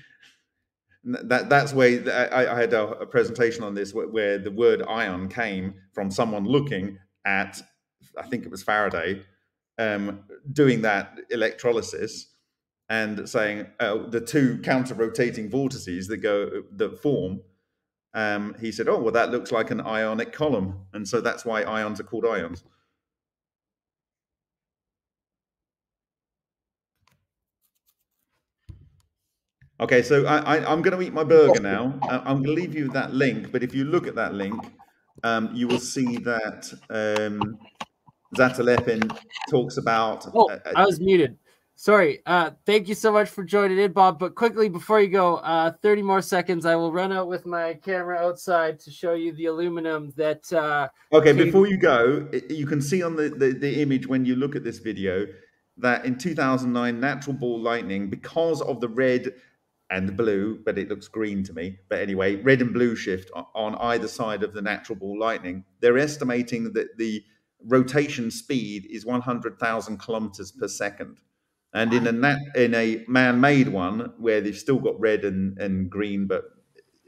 Speaker 11: that that's way I, I had a, a presentation on this where, where the word ion came from someone looking at I think it was Faraday um, doing that electrolysis and saying uh, the two counter rotating vortices that go that form. Um, he said, "Oh, well, that looks like an ionic column, and so that's why ions are called ions." Okay, so I, I, I'm going to eat my burger now. I'm going to leave you with that link, but if you look at that link, um, you will see that um, Zatelepin talks about.
Speaker 1: oh
Speaker 11: uh,
Speaker 1: i was muted sorry uh thank you so much for joining in bob but quickly before you go uh 30 more seconds i will run out with my camera outside to show you the aluminum that uh
Speaker 11: Okay,
Speaker 1: came-
Speaker 11: before you go, you can see on the, the, the image when you look at this video that in 2009, natural ball lightning, because of the red and blue, but it looks green to me. But anyway, red and blue shift on either side of the natural ball lightning, they're estimating that the rotation speed is 100,000 kilometers per second. And in a nat, in a man-made one where they've still got red and, and green, but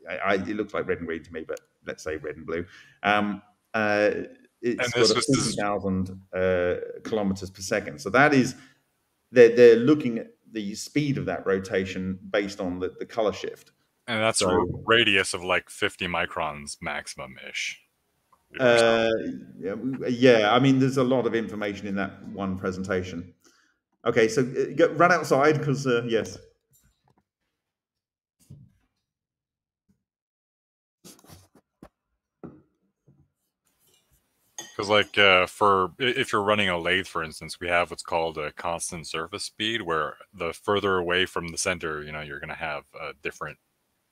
Speaker 11: I, I, it looks like red and green to me, but let's say red and blue. Um, uh, it's
Speaker 6: And
Speaker 11: got a
Speaker 6: was
Speaker 11: 40,000 uh, kilometers per second. So that is, they're, they're looking at the speed of that rotation based on the, the color shift.
Speaker 6: And that's a radius of like 50 microns maximum ish.
Speaker 11: Uh, yeah, yeah, I mean, there's a lot of information in that one presentation. Okay, so uh, go, run outside because uh, yes.
Speaker 6: Because, like, uh, for if you're running a lathe, for instance, we have what's called a constant surface speed, where the further away from the center, you know, you're going to have a different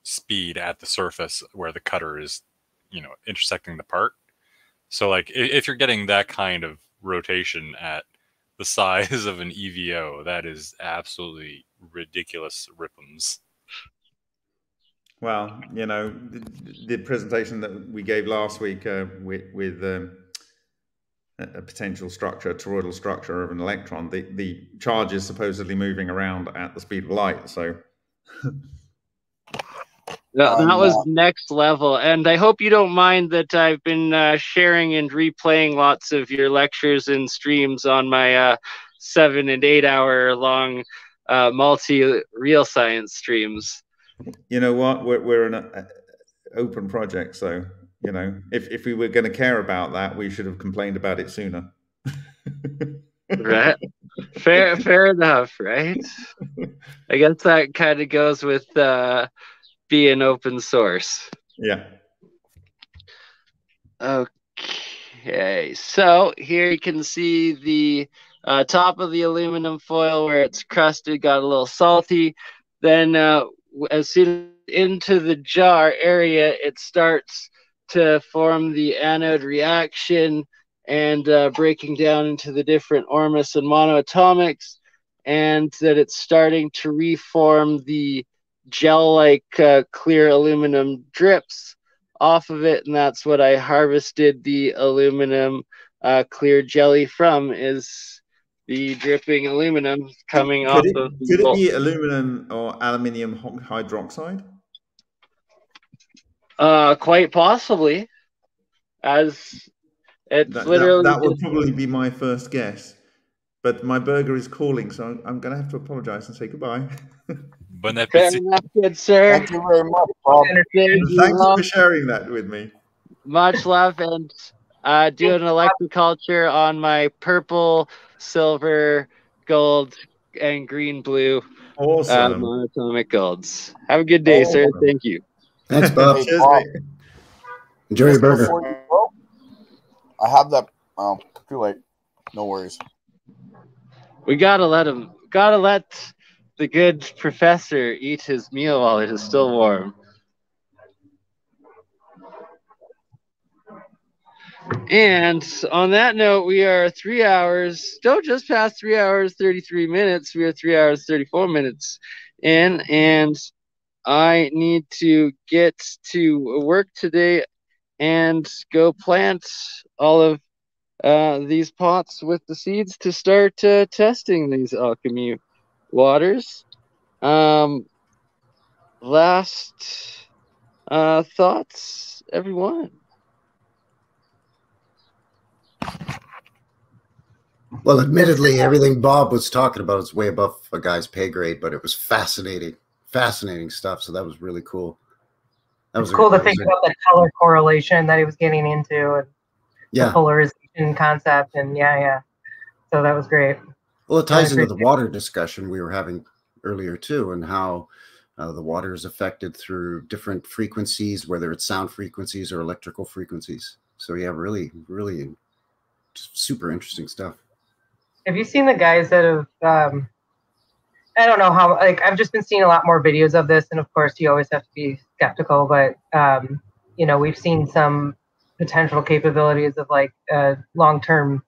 Speaker 6: speed at the surface where the cutter is, you know, intersecting the part. So, like, if you're getting that kind of rotation at the size (laughs) of an EVO, that is absolutely ridiculous rippums.
Speaker 11: Well, you know, the, the presentation that we gave last week uh, with with um, a potential structure, a toroidal structure of an electron, the the charge is supposedly moving around at the speed of light. So, (laughs)
Speaker 1: That,
Speaker 11: Um,
Speaker 1: that was
Speaker 11: uh,
Speaker 1: next level. And I hope you don't mind that I've been uh, sharing and replaying lots of your lectures and streams on my uh, seven and eight hour long uh, multi real science streams.
Speaker 11: you know what? We're we're an uh, open project, so you know, if if we were going to care about that, we should have complained about it sooner.
Speaker 1: Right? fair, fair enough, right? (laughs) I guess that kind of goes with uh, being open source.
Speaker 11: Yeah.
Speaker 1: Okay, so here you can see the uh, top of the aluminum foil where it's crusted, got a little salty. Then, uh, as soon into the jar area, it starts to form the anode reaction and uh, breaking down into the different ormus and monoatomics, and that it's starting to reform the gel-like uh, clear aluminum drips off of it, and that's what I harvested the aluminum uh, clear jelly from. Is the dripping aluminum coming off
Speaker 11: Could it,
Speaker 1: of
Speaker 11: could it be aluminum or aluminium hydroxide?
Speaker 1: Uh, quite possibly, as it's
Speaker 11: That,
Speaker 1: literally
Speaker 11: that, that would probably be my first guess. But my burger is calling, so I'm, I'm going to have to apologize and say goodbye. (laughs)
Speaker 6: Bon
Speaker 1: fair
Speaker 6: appetit.
Speaker 1: enough, good sir.
Speaker 5: Thank you very much, Bob.
Speaker 1: Thank you,
Speaker 11: Thank you
Speaker 1: love.
Speaker 11: for sharing that with me.
Speaker 1: much love and uh, doing electroculture on my purple, silver, gold, and green blue uh,
Speaker 11: Awesome.
Speaker 1: monatomic golds. Have a good day, sir. Thank you.
Speaker 8: Thanks, Bob.
Speaker 11: Cheers,
Speaker 5: Bob,
Speaker 11: mate.
Speaker 8: Enjoy your burger.
Speaker 5: you go, I have that. Oh, too late. No worries.
Speaker 1: We gotta let him. Gotta let the good professor eat his meal while it is still warm. And on that note, we are three hours, still just past three hours, 33 minutes. We are three hours, 34 minutes in, and I need to get to work today and go plant all of uh, these pots with the seeds to start uh, testing these alchemy waters. Um, last uh, thoughts, everyone.
Speaker 8: Well, admittedly, everything Bob was talking about is way above a guy's pay grade, but it was fascinating, fascinating stuff. So that was really cool. That
Speaker 9: It's cool
Speaker 8: that
Speaker 9: to think about the color correlation that he was getting into and the
Speaker 8: Yeah.
Speaker 9: polarization concept. And yeah, yeah. So that was great.
Speaker 8: Well, it ties into the water discussion we were having earlier too, and how uh, the water is affected through different frequencies, whether it's sound frequencies or electrical frequencies. So yeah, really, really super interesting stuff.
Speaker 9: Have you seen the guys that have? Um, I don't know how. Like I've just been seeing a lot more videos of this, and of course, you always have to be skeptical. But um, you know, we've seen some potential capabilities of like uh, long-term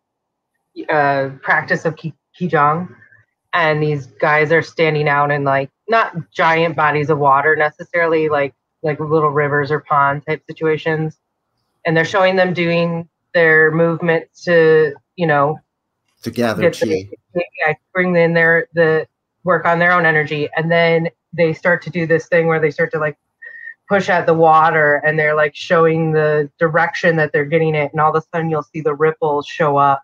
Speaker 9: uh, practice of qigong, and these guys are standing out in like not giant bodies of water necessarily, like like little rivers or pond type situations, and they're showing them doing their movements to you know
Speaker 8: To gather chi.
Speaker 9: the, yeah, bring in their the work on their own energy. And then they start to do this thing where they start to like push at the water and they're like showing the direction that they're getting it. And all of a sudden you'll see the ripples show up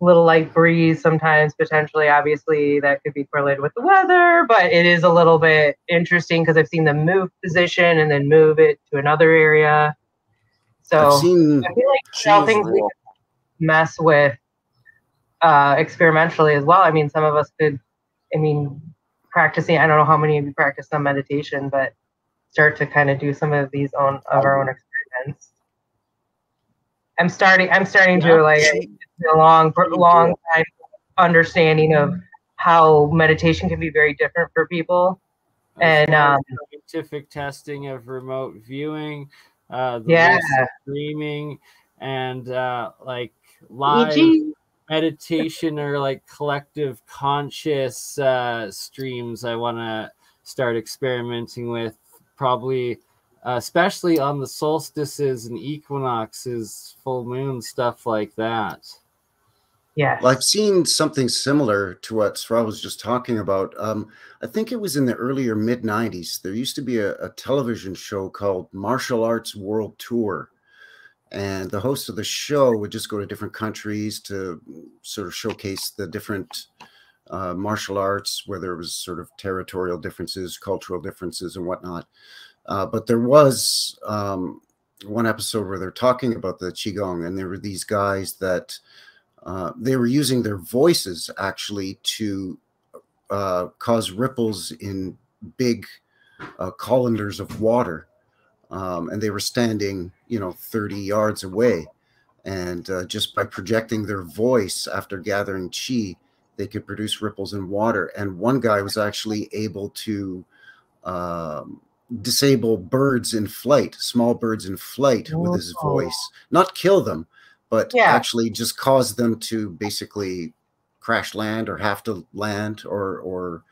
Speaker 9: little light breeze sometimes potentially. Obviously that could be correlated with the weather but it is a little bit interesting because i've seen them move position and then move it to another area. So i feel like all things we
Speaker 5: real.
Speaker 9: mess with uh experimentally as well. I mean some of us could i mean practicing i don't know how many of you practice some meditation but start to kind of do some of these own of our own experiments. I'm starting i'm starting to like a long long time understanding of how meditation can be very different for people
Speaker 1: As
Speaker 9: and um
Speaker 1: scientific testing of remote viewing, uh, the
Speaker 9: Yeah.
Speaker 1: streaming, and uh, like live
Speaker 9: EG.
Speaker 1: meditation or like collective conscious uh, streams. I want to start experimenting with probably, uh, especially on the solstices and equinoxes, full moon stuff like that.
Speaker 9: Yeah
Speaker 8: Well, I've seen something similar to what Sra was just talking about. Um, I think it was in the earlier mid 90s. There used to be a, a television show called Martial Arts World Tour. And the host of the show would just go to different countries to sort of showcase the different uh, martial arts, where there was sort of territorial differences, cultural differences, and whatnot. Uh, but there was um, one episode where they're talking about the Qigong, and there were these guys that uh, they were using their voices actually to uh, cause ripples in big uh, colanders of water. Um, and they were standing, you know, 30 yards away. And uh, just by projecting their voice after gathering chi, they could produce ripples in water. And one guy was actually able to um, disable birds in flight, small birds in flight with his voice, not kill them, but
Speaker 9: Yeah.
Speaker 8: actually just cause them to basically crash land or have to land or or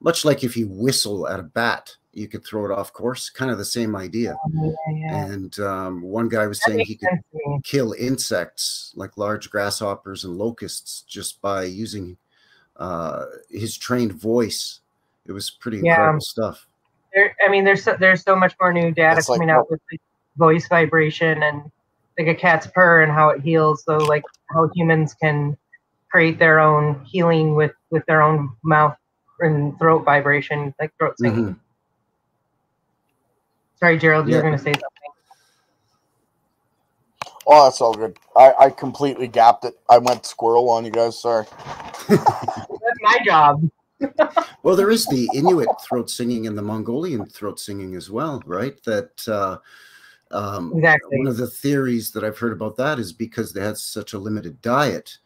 Speaker 8: much like if you whistle at a bat you could throw it off course kind of the same idea
Speaker 9: yeah, yeah.
Speaker 8: and um, one guy was
Speaker 9: That
Speaker 8: saying he could
Speaker 9: sense
Speaker 8: kill insects like large grasshoppers and locusts just by using uh, his trained voice it was pretty
Speaker 9: Yeah.
Speaker 8: incredible stuff
Speaker 9: there i mean there's so, there's so much more new data
Speaker 5: It's like
Speaker 9: coming out with like, voice vibration and like a cat's purr and how it heals so like how humans can create their own healing with with their own mouth and throat vibration like throat singing
Speaker 8: Mhm.
Speaker 9: sorry gerald you were going to say something
Speaker 5: Oh, that's all good. I, I completely gapped it. I went squirrel on you guys. Sorry. (laughs)
Speaker 9: that's my job (laughs)
Speaker 8: Well, there is the Inuit throat singing and the Mongolian throat singing as well, right? That uh, um,
Speaker 9: Exactly.
Speaker 8: one of the theories that I've heard about that is because they had such a limited diet,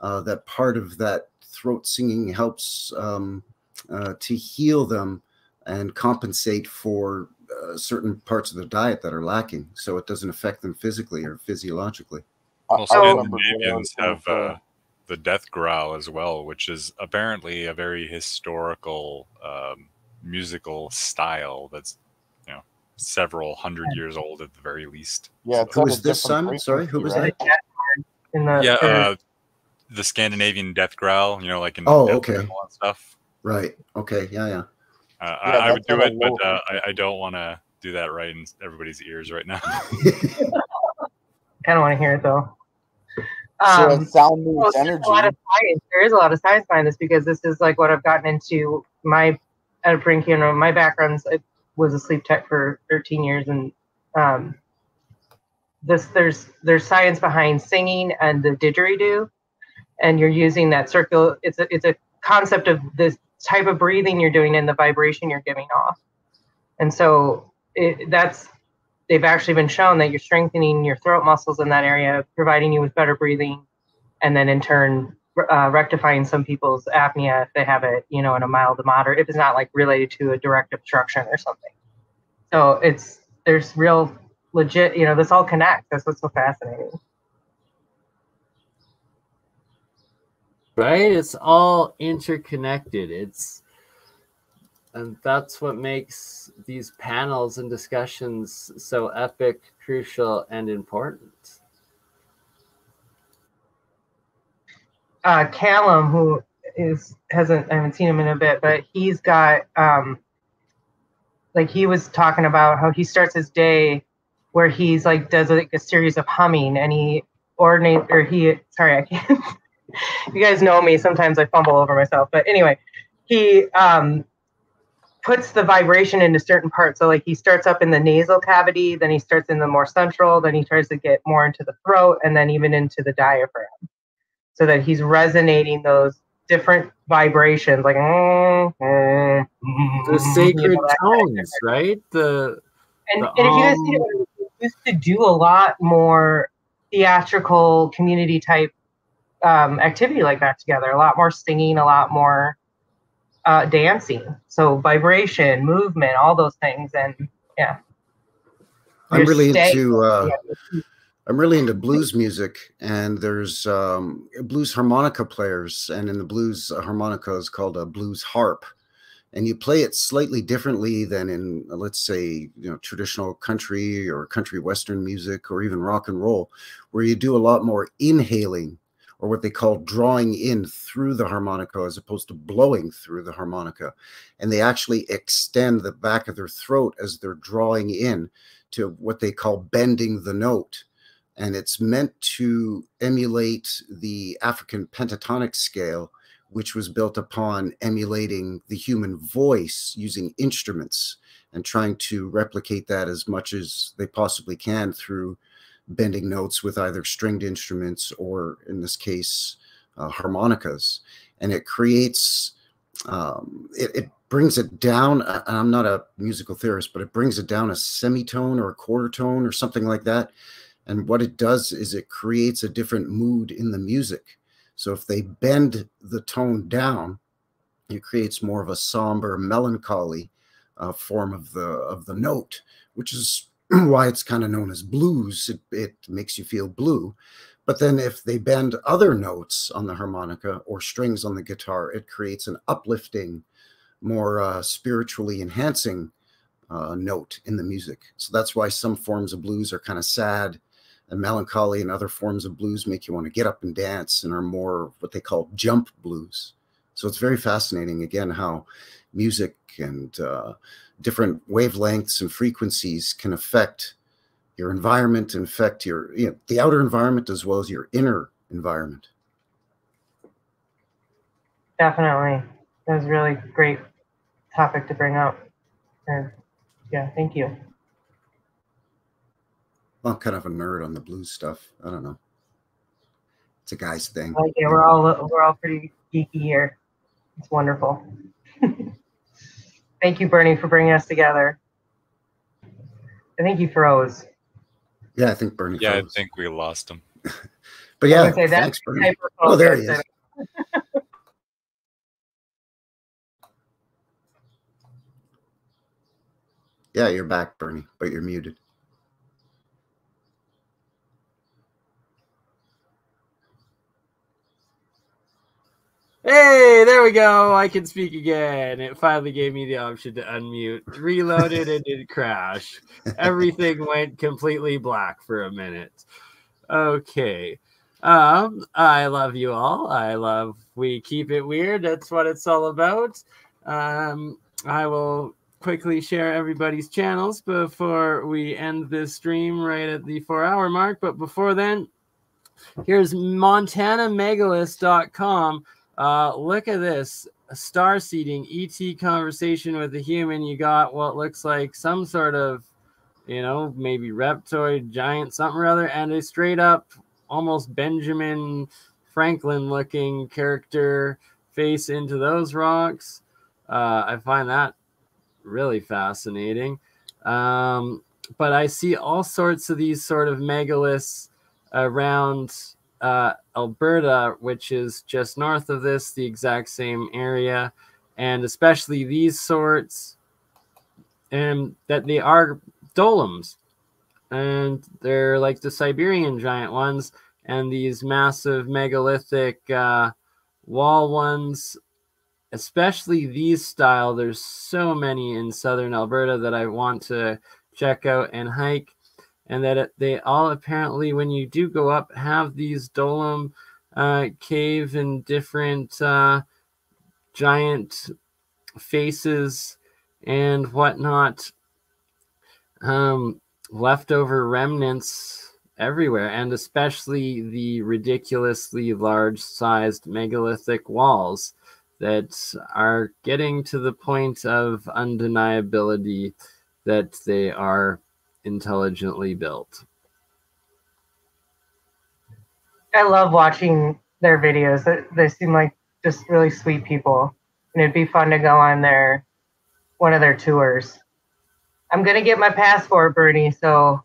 Speaker 8: uh, that part of that throat singing helps um, uh, to heal them and compensate for uh, certain parts of the diet that are lacking, so it doesn't affect them physically or physiologically.
Speaker 5: Also,
Speaker 6: Well,
Speaker 5: I remember
Speaker 6: Scandinavians have uh, the death growl as well, which is apparently a very historical um, musical style that's you know several hundred years old at the very least.
Speaker 5: yeah, it's
Speaker 8: Who was this,
Speaker 5: different
Speaker 8: Simon? Sorry, who was
Speaker 5: frequency,
Speaker 8: that?
Speaker 9: in the
Speaker 6: yeah, uh, the Scandinavian death growl, you know, like in
Speaker 8: Oh,
Speaker 6: death
Speaker 8: okay.
Speaker 6: and stuff.
Speaker 8: Right. Okay. Yeah. Yeah.
Speaker 6: Uh,
Speaker 5: Yeah,
Speaker 6: I, I would do it, but uh, I, I don't want to do that right in everybody's ears right now.
Speaker 9: kind of want to hear it though
Speaker 5: So
Speaker 9: um,
Speaker 5: it sound
Speaker 9: Well,
Speaker 5: moves
Speaker 9: there's
Speaker 5: energy.
Speaker 9: a lot of science. There is a lot of science behind this because this is like what I've gotten into. My at a brink, you know, my background's I was a sleep tech for 13 years, and um, this there's there's science behind singing and the didgeridoo, and you're using that circular. It's a it's a concept of this type of breathing you're doing and the vibration you're giving off, and so it, that's they've actually been shown that you're strengthening your throat muscles in that area, providing you with better breathing, and then in turn uh, rectifying some people's apnea if they have it, you know, in a mild to moderate, if it's not like related to a direct obstruction or something. So it's there's real legit, you know, this all connects. That's what's so fascinating.
Speaker 1: right it's all interconnected it's and that's what makes these panels and discussions so epic crucial and important
Speaker 9: uh, Callum, who is hasn't I haven't seen him in a bit, but he's got um, like he was talking about how he starts his day where he's like does like a series of humming and he ordinate or he sorry I can't (laughs) you guys know me. Sometimes I fumble over myself, but anyway, he um, puts the vibration into certain parts. So like he starts up in the nasal cavity, then he starts in the more central, then he tries to get more into the throat, and then even into the diaphragm, so that he's resonating those different vibrations, like mm, mm,
Speaker 1: The sacred (laughs)
Speaker 9: you know, that kind of
Speaker 1: tones, right? The
Speaker 9: and,
Speaker 1: the
Speaker 9: and if you guys see
Speaker 1: um,
Speaker 9: it, we used to do a lot more theatrical community type um, activity like that together. A lot more singing, a lot more uh, dancing. So vibration, movement, all those things, and yeah.
Speaker 8: I'm really
Speaker 9: staying-
Speaker 8: into uh,
Speaker 9: yeah.
Speaker 8: I'm really into blues music, and there's um, blues harmonica players, and in the blues, harmonica is called a blues harp, and you play it slightly differently than in, let's say, you know, traditional country or country western music or even rock and roll, where you do a lot more inhaling or what they call drawing in through the harmonica as opposed to blowing through the harmonica, and they actually extend the back of their throat as they're drawing in to what they call bending the note and it's meant to emulate the African pentatonic scale, which was built upon emulating the human voice using instruments and trying to replicate that as much as they possibly can through bending notes with either stringed instruments or, in this case, uh, harmonicas. And it creates, um, it, it brings it down. I'm not a musical theorist, but it brings it down a semitone or a quarter tone or something like that. And what it does is it creates a different mood in the music. So if they bend the tone down, it creates more of a somber, melancholy uh, form of the of the note, which is (clears throat) why it's kind of known as blues. It, it makes you feel blue. But then if they bend other notes on the harmonica or strings on the guitar, it creates an uplifting, more uh, spiritually enhancing uh, note in the music. So that's why some forms of blues are kind of sad and melancholy, and other forms of blues make you want to get up and dance and are more what they call jump blues. So it's very fascinating, again, how music and uh, different wavelengths and frequencies can affect your environment affect your you know the outer environment as well as your inner environment.
Speaker 9: Definitely. That was really great topic to bring up. And yeah, thank you.
Speaker 8: I'm kind of a nerd on the blues stuff. I don't know. It's a guy's thing.
Speaker 9: Like, yeah, we're all we're all pretty geeky here. It's wonderful. (laughs) thank you, Bernie, for bringing us together. I think you froze.
Speaker 8: Yeah, I think Bernie.
Speaker 6: Yeah, I think we lost him. (laughs)
Speaker 8: But yeah,
Speaker 9: I say, that's
Speaker 8: thanks, Bernie. Oh, there he is. (laughs) Yeah, you're back, Bernie, but you're muted.
Speaker 1: Hey, there we go. I can speak again. It finally gave me the option to unmute. Reloaded and did crash. Everything went completely black for a minute. Okay. Um, I love you all. I love we keep it weird. That's what it's all about. Um, I will quickly share everybody's channels before we end this stream right at the four hour mark. But before then, here's montanamegalithlist.com. Uh, look at this star seeding ET conversation with a human. You got what looks like some sort of, you know, maybe reptoid giant something or other, and a straight up almost Benjamin Franklin looking character face into those rocks. Uh, I find that really fascinating. Um, but I see all sorts of these sort of megaliths around uh, Alberta, which is just north of this, the exact same area, and especially these sorts, and that they are doloms, and they're like the Siberian giant ones, and these massive megalithic uh, wall ones, especially these style. There's so many in southern Alberta that I want to check out and hike and that they all apparently, when you do go up, have these dolom uh, cave and different uh, giant faces and whatnot, um, leftover remnants everywhere, and especially the ridiculously large sized megalithic walls that are getting to the point of undeniability that they are intelligently built.
Speaker 9: I love watching their videos. They, they seem like just really sweet people, and it'd be fun to go on their one of their tours. I'm gonna get my passport, Bernie. So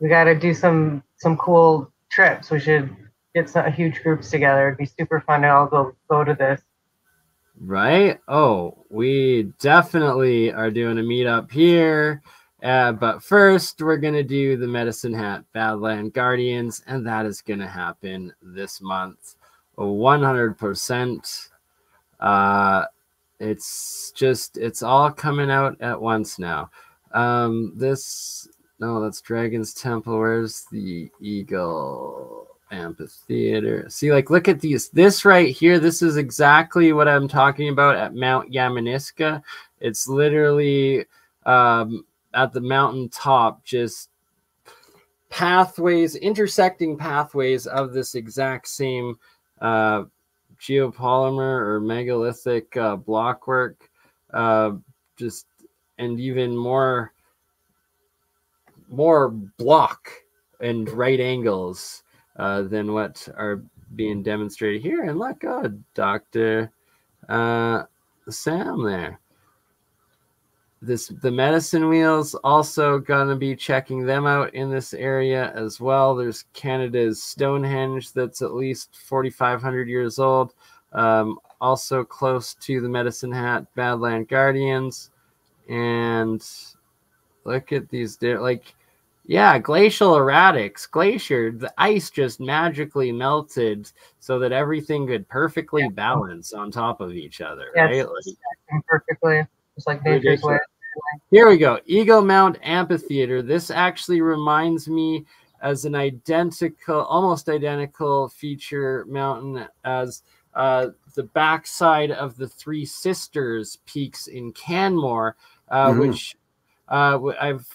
Speaker 9: we got to do some some cool trips. We should get some huge groups together. It'd be super fun to all go go to this.
Speaker 1: Right? Oh, we definitely are doing a meetup here. Uh, but first, we're going to do the Medicine Hat Badland Guardians, and that is going to happen this month. 100%. Uh, it's just, it's all coming out at once now. Um, this, no, that's Dragon's Temple. Where's the Eagle Amphitheater? See, like, look at these. This right here, this is exactly what I'm talking about at Mount Yamnuska. It's literally. Um, at the mountain top, just pathways, intersecting pathways of this exact same uh, geopolymer or megalithic uh, blockwork, uh, just and even more more block and right angles uh, than what are being demonstrated here. And look, oh, Doctor uh, Sam there this the medicine wheels also gonna be checking them out in this area as well. There's canada's stonehenge that's at least 4500 years old um, also close to the medicine hat badland guardians and look at these like yeah glacial erratics glacier the ice just magically melted so that everything could perfectly balance on top of each other
Speaker 9: Yes,
Speaker 1: right? Like,
Speaker 9: perfectly, just like nature's way.
Speaker 1: Here we go. Eagle Mount Amphitheater. This actually reminds me as an identical, almost identical feature mountain as uh, the backside of the Three Sisters peaks in Canmore, uh,
Speaker 8: Mhm.
Speaker 1: which uh, I've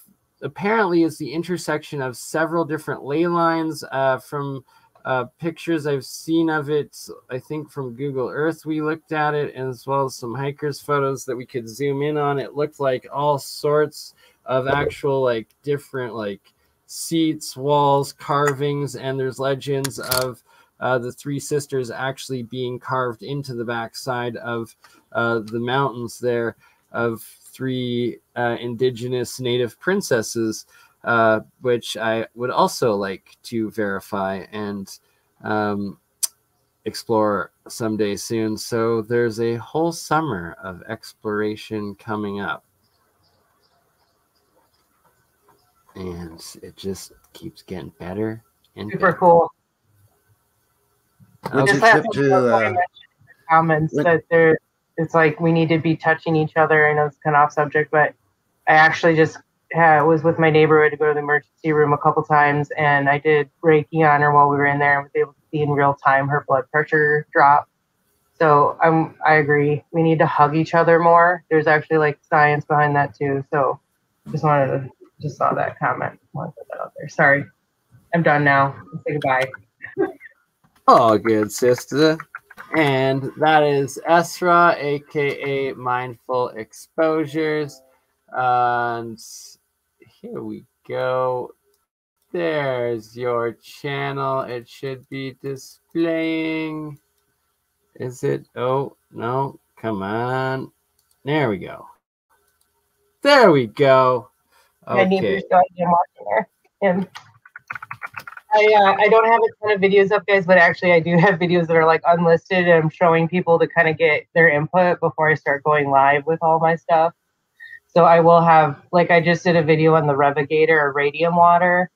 Speaker 1: apparently is the intersection of several different ley lines uh, from uh, pictures I've seen of it. I think from Google Earth we looked at it, as well as some hikers' photos that we could zoom in on. It looked like all sorts of actual like different like seats, walls, carvings, and there's legends of uh, the three sisters actually being carved into the backside of uh, the mountains there of three uh, indigenous native princesses, uh, which I would also like to verify and um, explore someday soon. So there's a whole summer of exploration coming up. And it just keeps getting better and
Speaker 9: Super
Speaker 1: better.
Speaker 9: cool.
Speaker 8: Your
Speaker 9: have
Speaker 8: trip
Speaker 9: to
Speaker 8: to,
Speaker 9: know what I
Speaker 8: uh,
Speaker 9: comments
Speaker 8: when-
Speaker 9: that there it's like we need to be touching each other. I know it's kind of off subject, but I actually just uh, was with my neighbor. I had to go to the emergency room a couple times, and I did Reiki on her while we were in there, and was able to see in real time her blood pressure drop. So I'm I agree. We need to hug each other more. There's actually like science behind that too. So just wanted to just saw that comment. To put that out there. Sorry, I'm done now. Say goodbye. (laughs)
Speaker 1: Oh, good sister. And that is Esra, aka Mindful Exposures. And here we go. There's your channel. It should be displaying. Is it? Oh, no. Come on. There we go. There we go.
Speaker 9: My neighbor's
Speaker 1: Okay.
Speaker 9: dog Jim watching there. Him. I uh, I don't have a ton of videos up, guys, but actually I do have videos that are like unlisted. And I'm showing people to kind of get their input before I start going live with all my stuff. So I will have like I just did a video on the Revigator or radium water.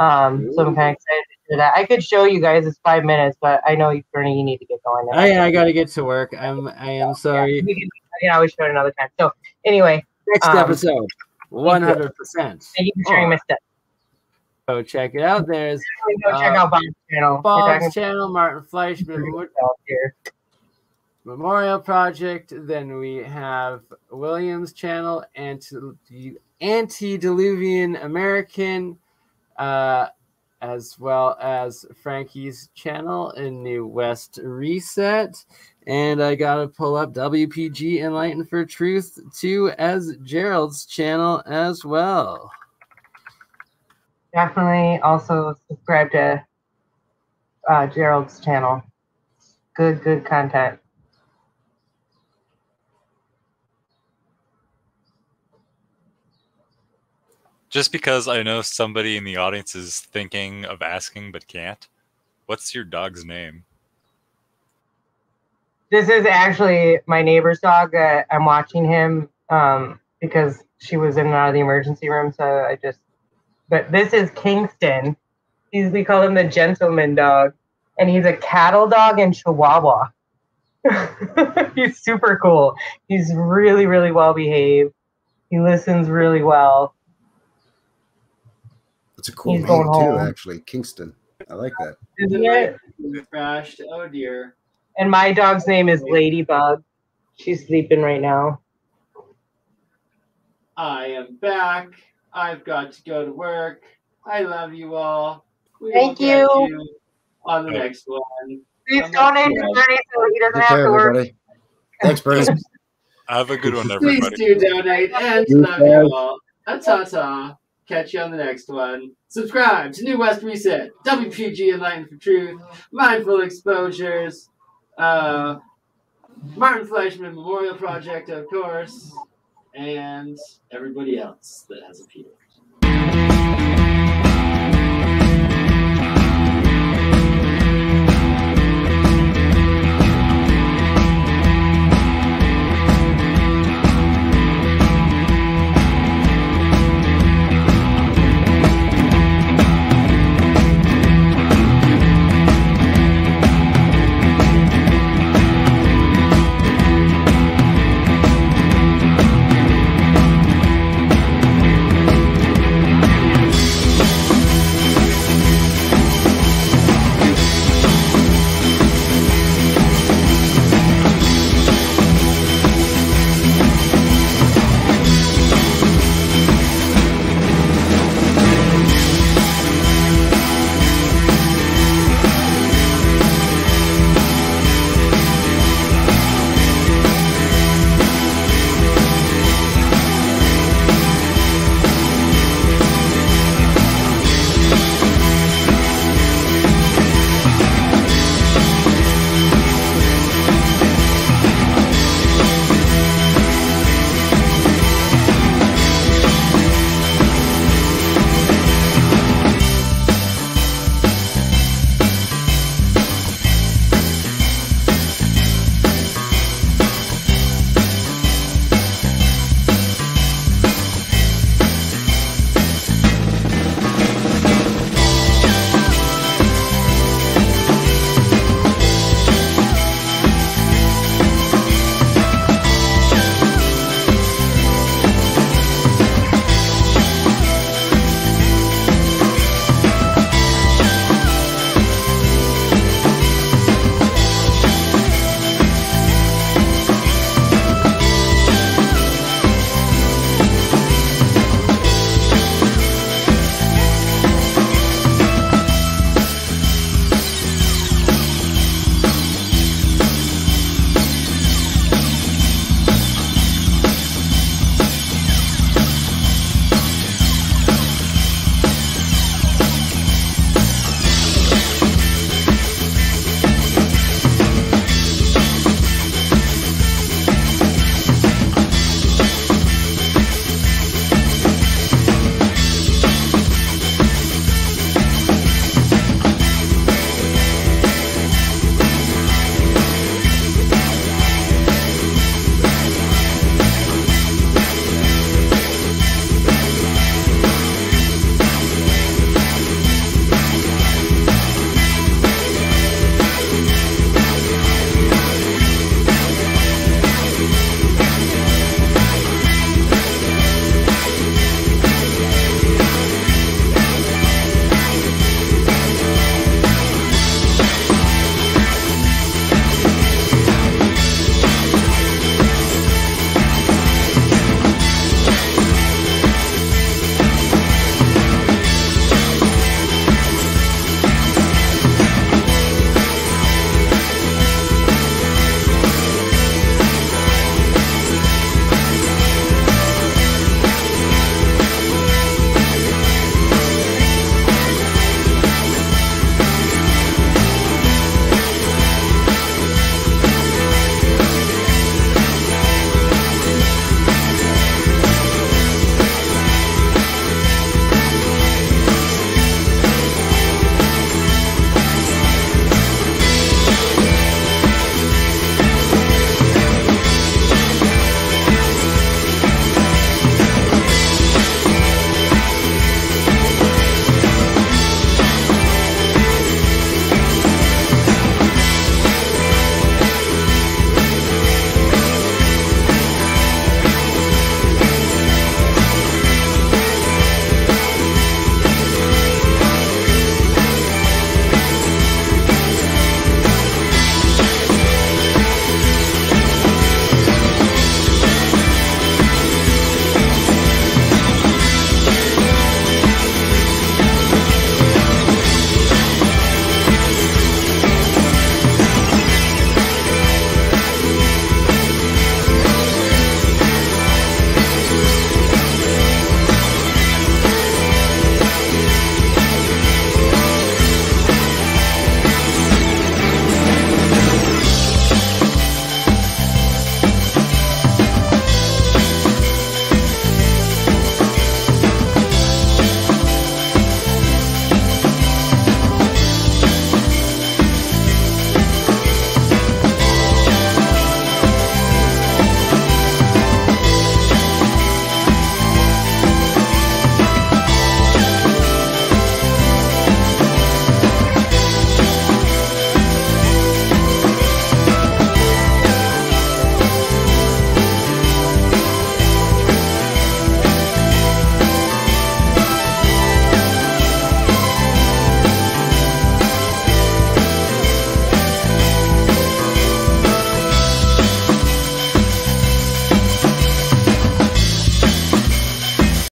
Speaker 9: Um, so I'm kind of excited to do that. I could show you guys. It's five minutes, but I know you, Bernie, you need to get going. now.
Speaker 1: I, I got to get to work. I'm I am (laughs) sorry.
Speaker 9: We can, we can always show it another time. So anyway,
Speaker 1: Next
Speaker 9: um,
Speaker 1: episode. One hundred percent.
Speaker 9: Thank you for sharing my stuff.
Speaker 1: Go check it out. There's
Speaker 9: Go check
Speaker 1: uh,
Speaker 9: out Bob's channel.
Speaker 1: Bob's channel, Martin
Speaker 9: Fleischmann here.
Speaker 1: Memorial Project. Then we have Williams channel, Anti- Antediluvian American, uh, as well as Frankie's channel in New West Reset. And I gotta pull up WPG Enlightened for Truth too as Gerald's channel as well.
Speaker 9: Definitely also subscribe to uh, Gerald's channel. Good, good content.
Speaker 6: Just because I know somebody in the audience is thinking of asking but can't, what's your dog's name?
Speaker 9: This is actually my neighbor's dog. Uh, I'm watching him um, because she was in and out of the emergency room. So I just, but this is Kingston. He's, we call him the gentleman dog. And he's a cattle dog and chihuahua. (laughs) he's super cool. He's really, really well behaved. He listens really well.
Speaker 8: It's a cool
Speaker 9: He's
Speaker 8: name too,
Speaker 9: home.
Speaker 8: actually. Kingston. I like that.
Speaker 9: Isn't it?
Speaker 1: Crashed. Oh dear.
Speaker 9: And my dog's name is Ladybug. She's sleeping right now.
Speaker 1: I am back. I've got to go to work. I love you all. We
Speaker 9: Thank
Speaker 1: will get
Speaker 9: you.
Speaker 1: on the next one.
Speaker 9: Please
Speaker 1: I'm not
Speaker 9: donate to. Bernie so he doesn't
Speaker 8: Take
Speaker 9: have
Speaker 8: care,
Speaker 9: to work.
Speaker 8: everybody. Thanks, Bernie. (laughs)
Speaker 6: Have a good one, everybody.
Speaker 1: Please do donate and
Speaker 8: You
Speaker 1: love you all. A ta ta. Catch you on the next one. Subscribe to New West Reset, WPG Enlightened for Truth, Mindful Exposures, uh, Martin Fleischmann Memorial Project, of course, and everybody else that has appeared.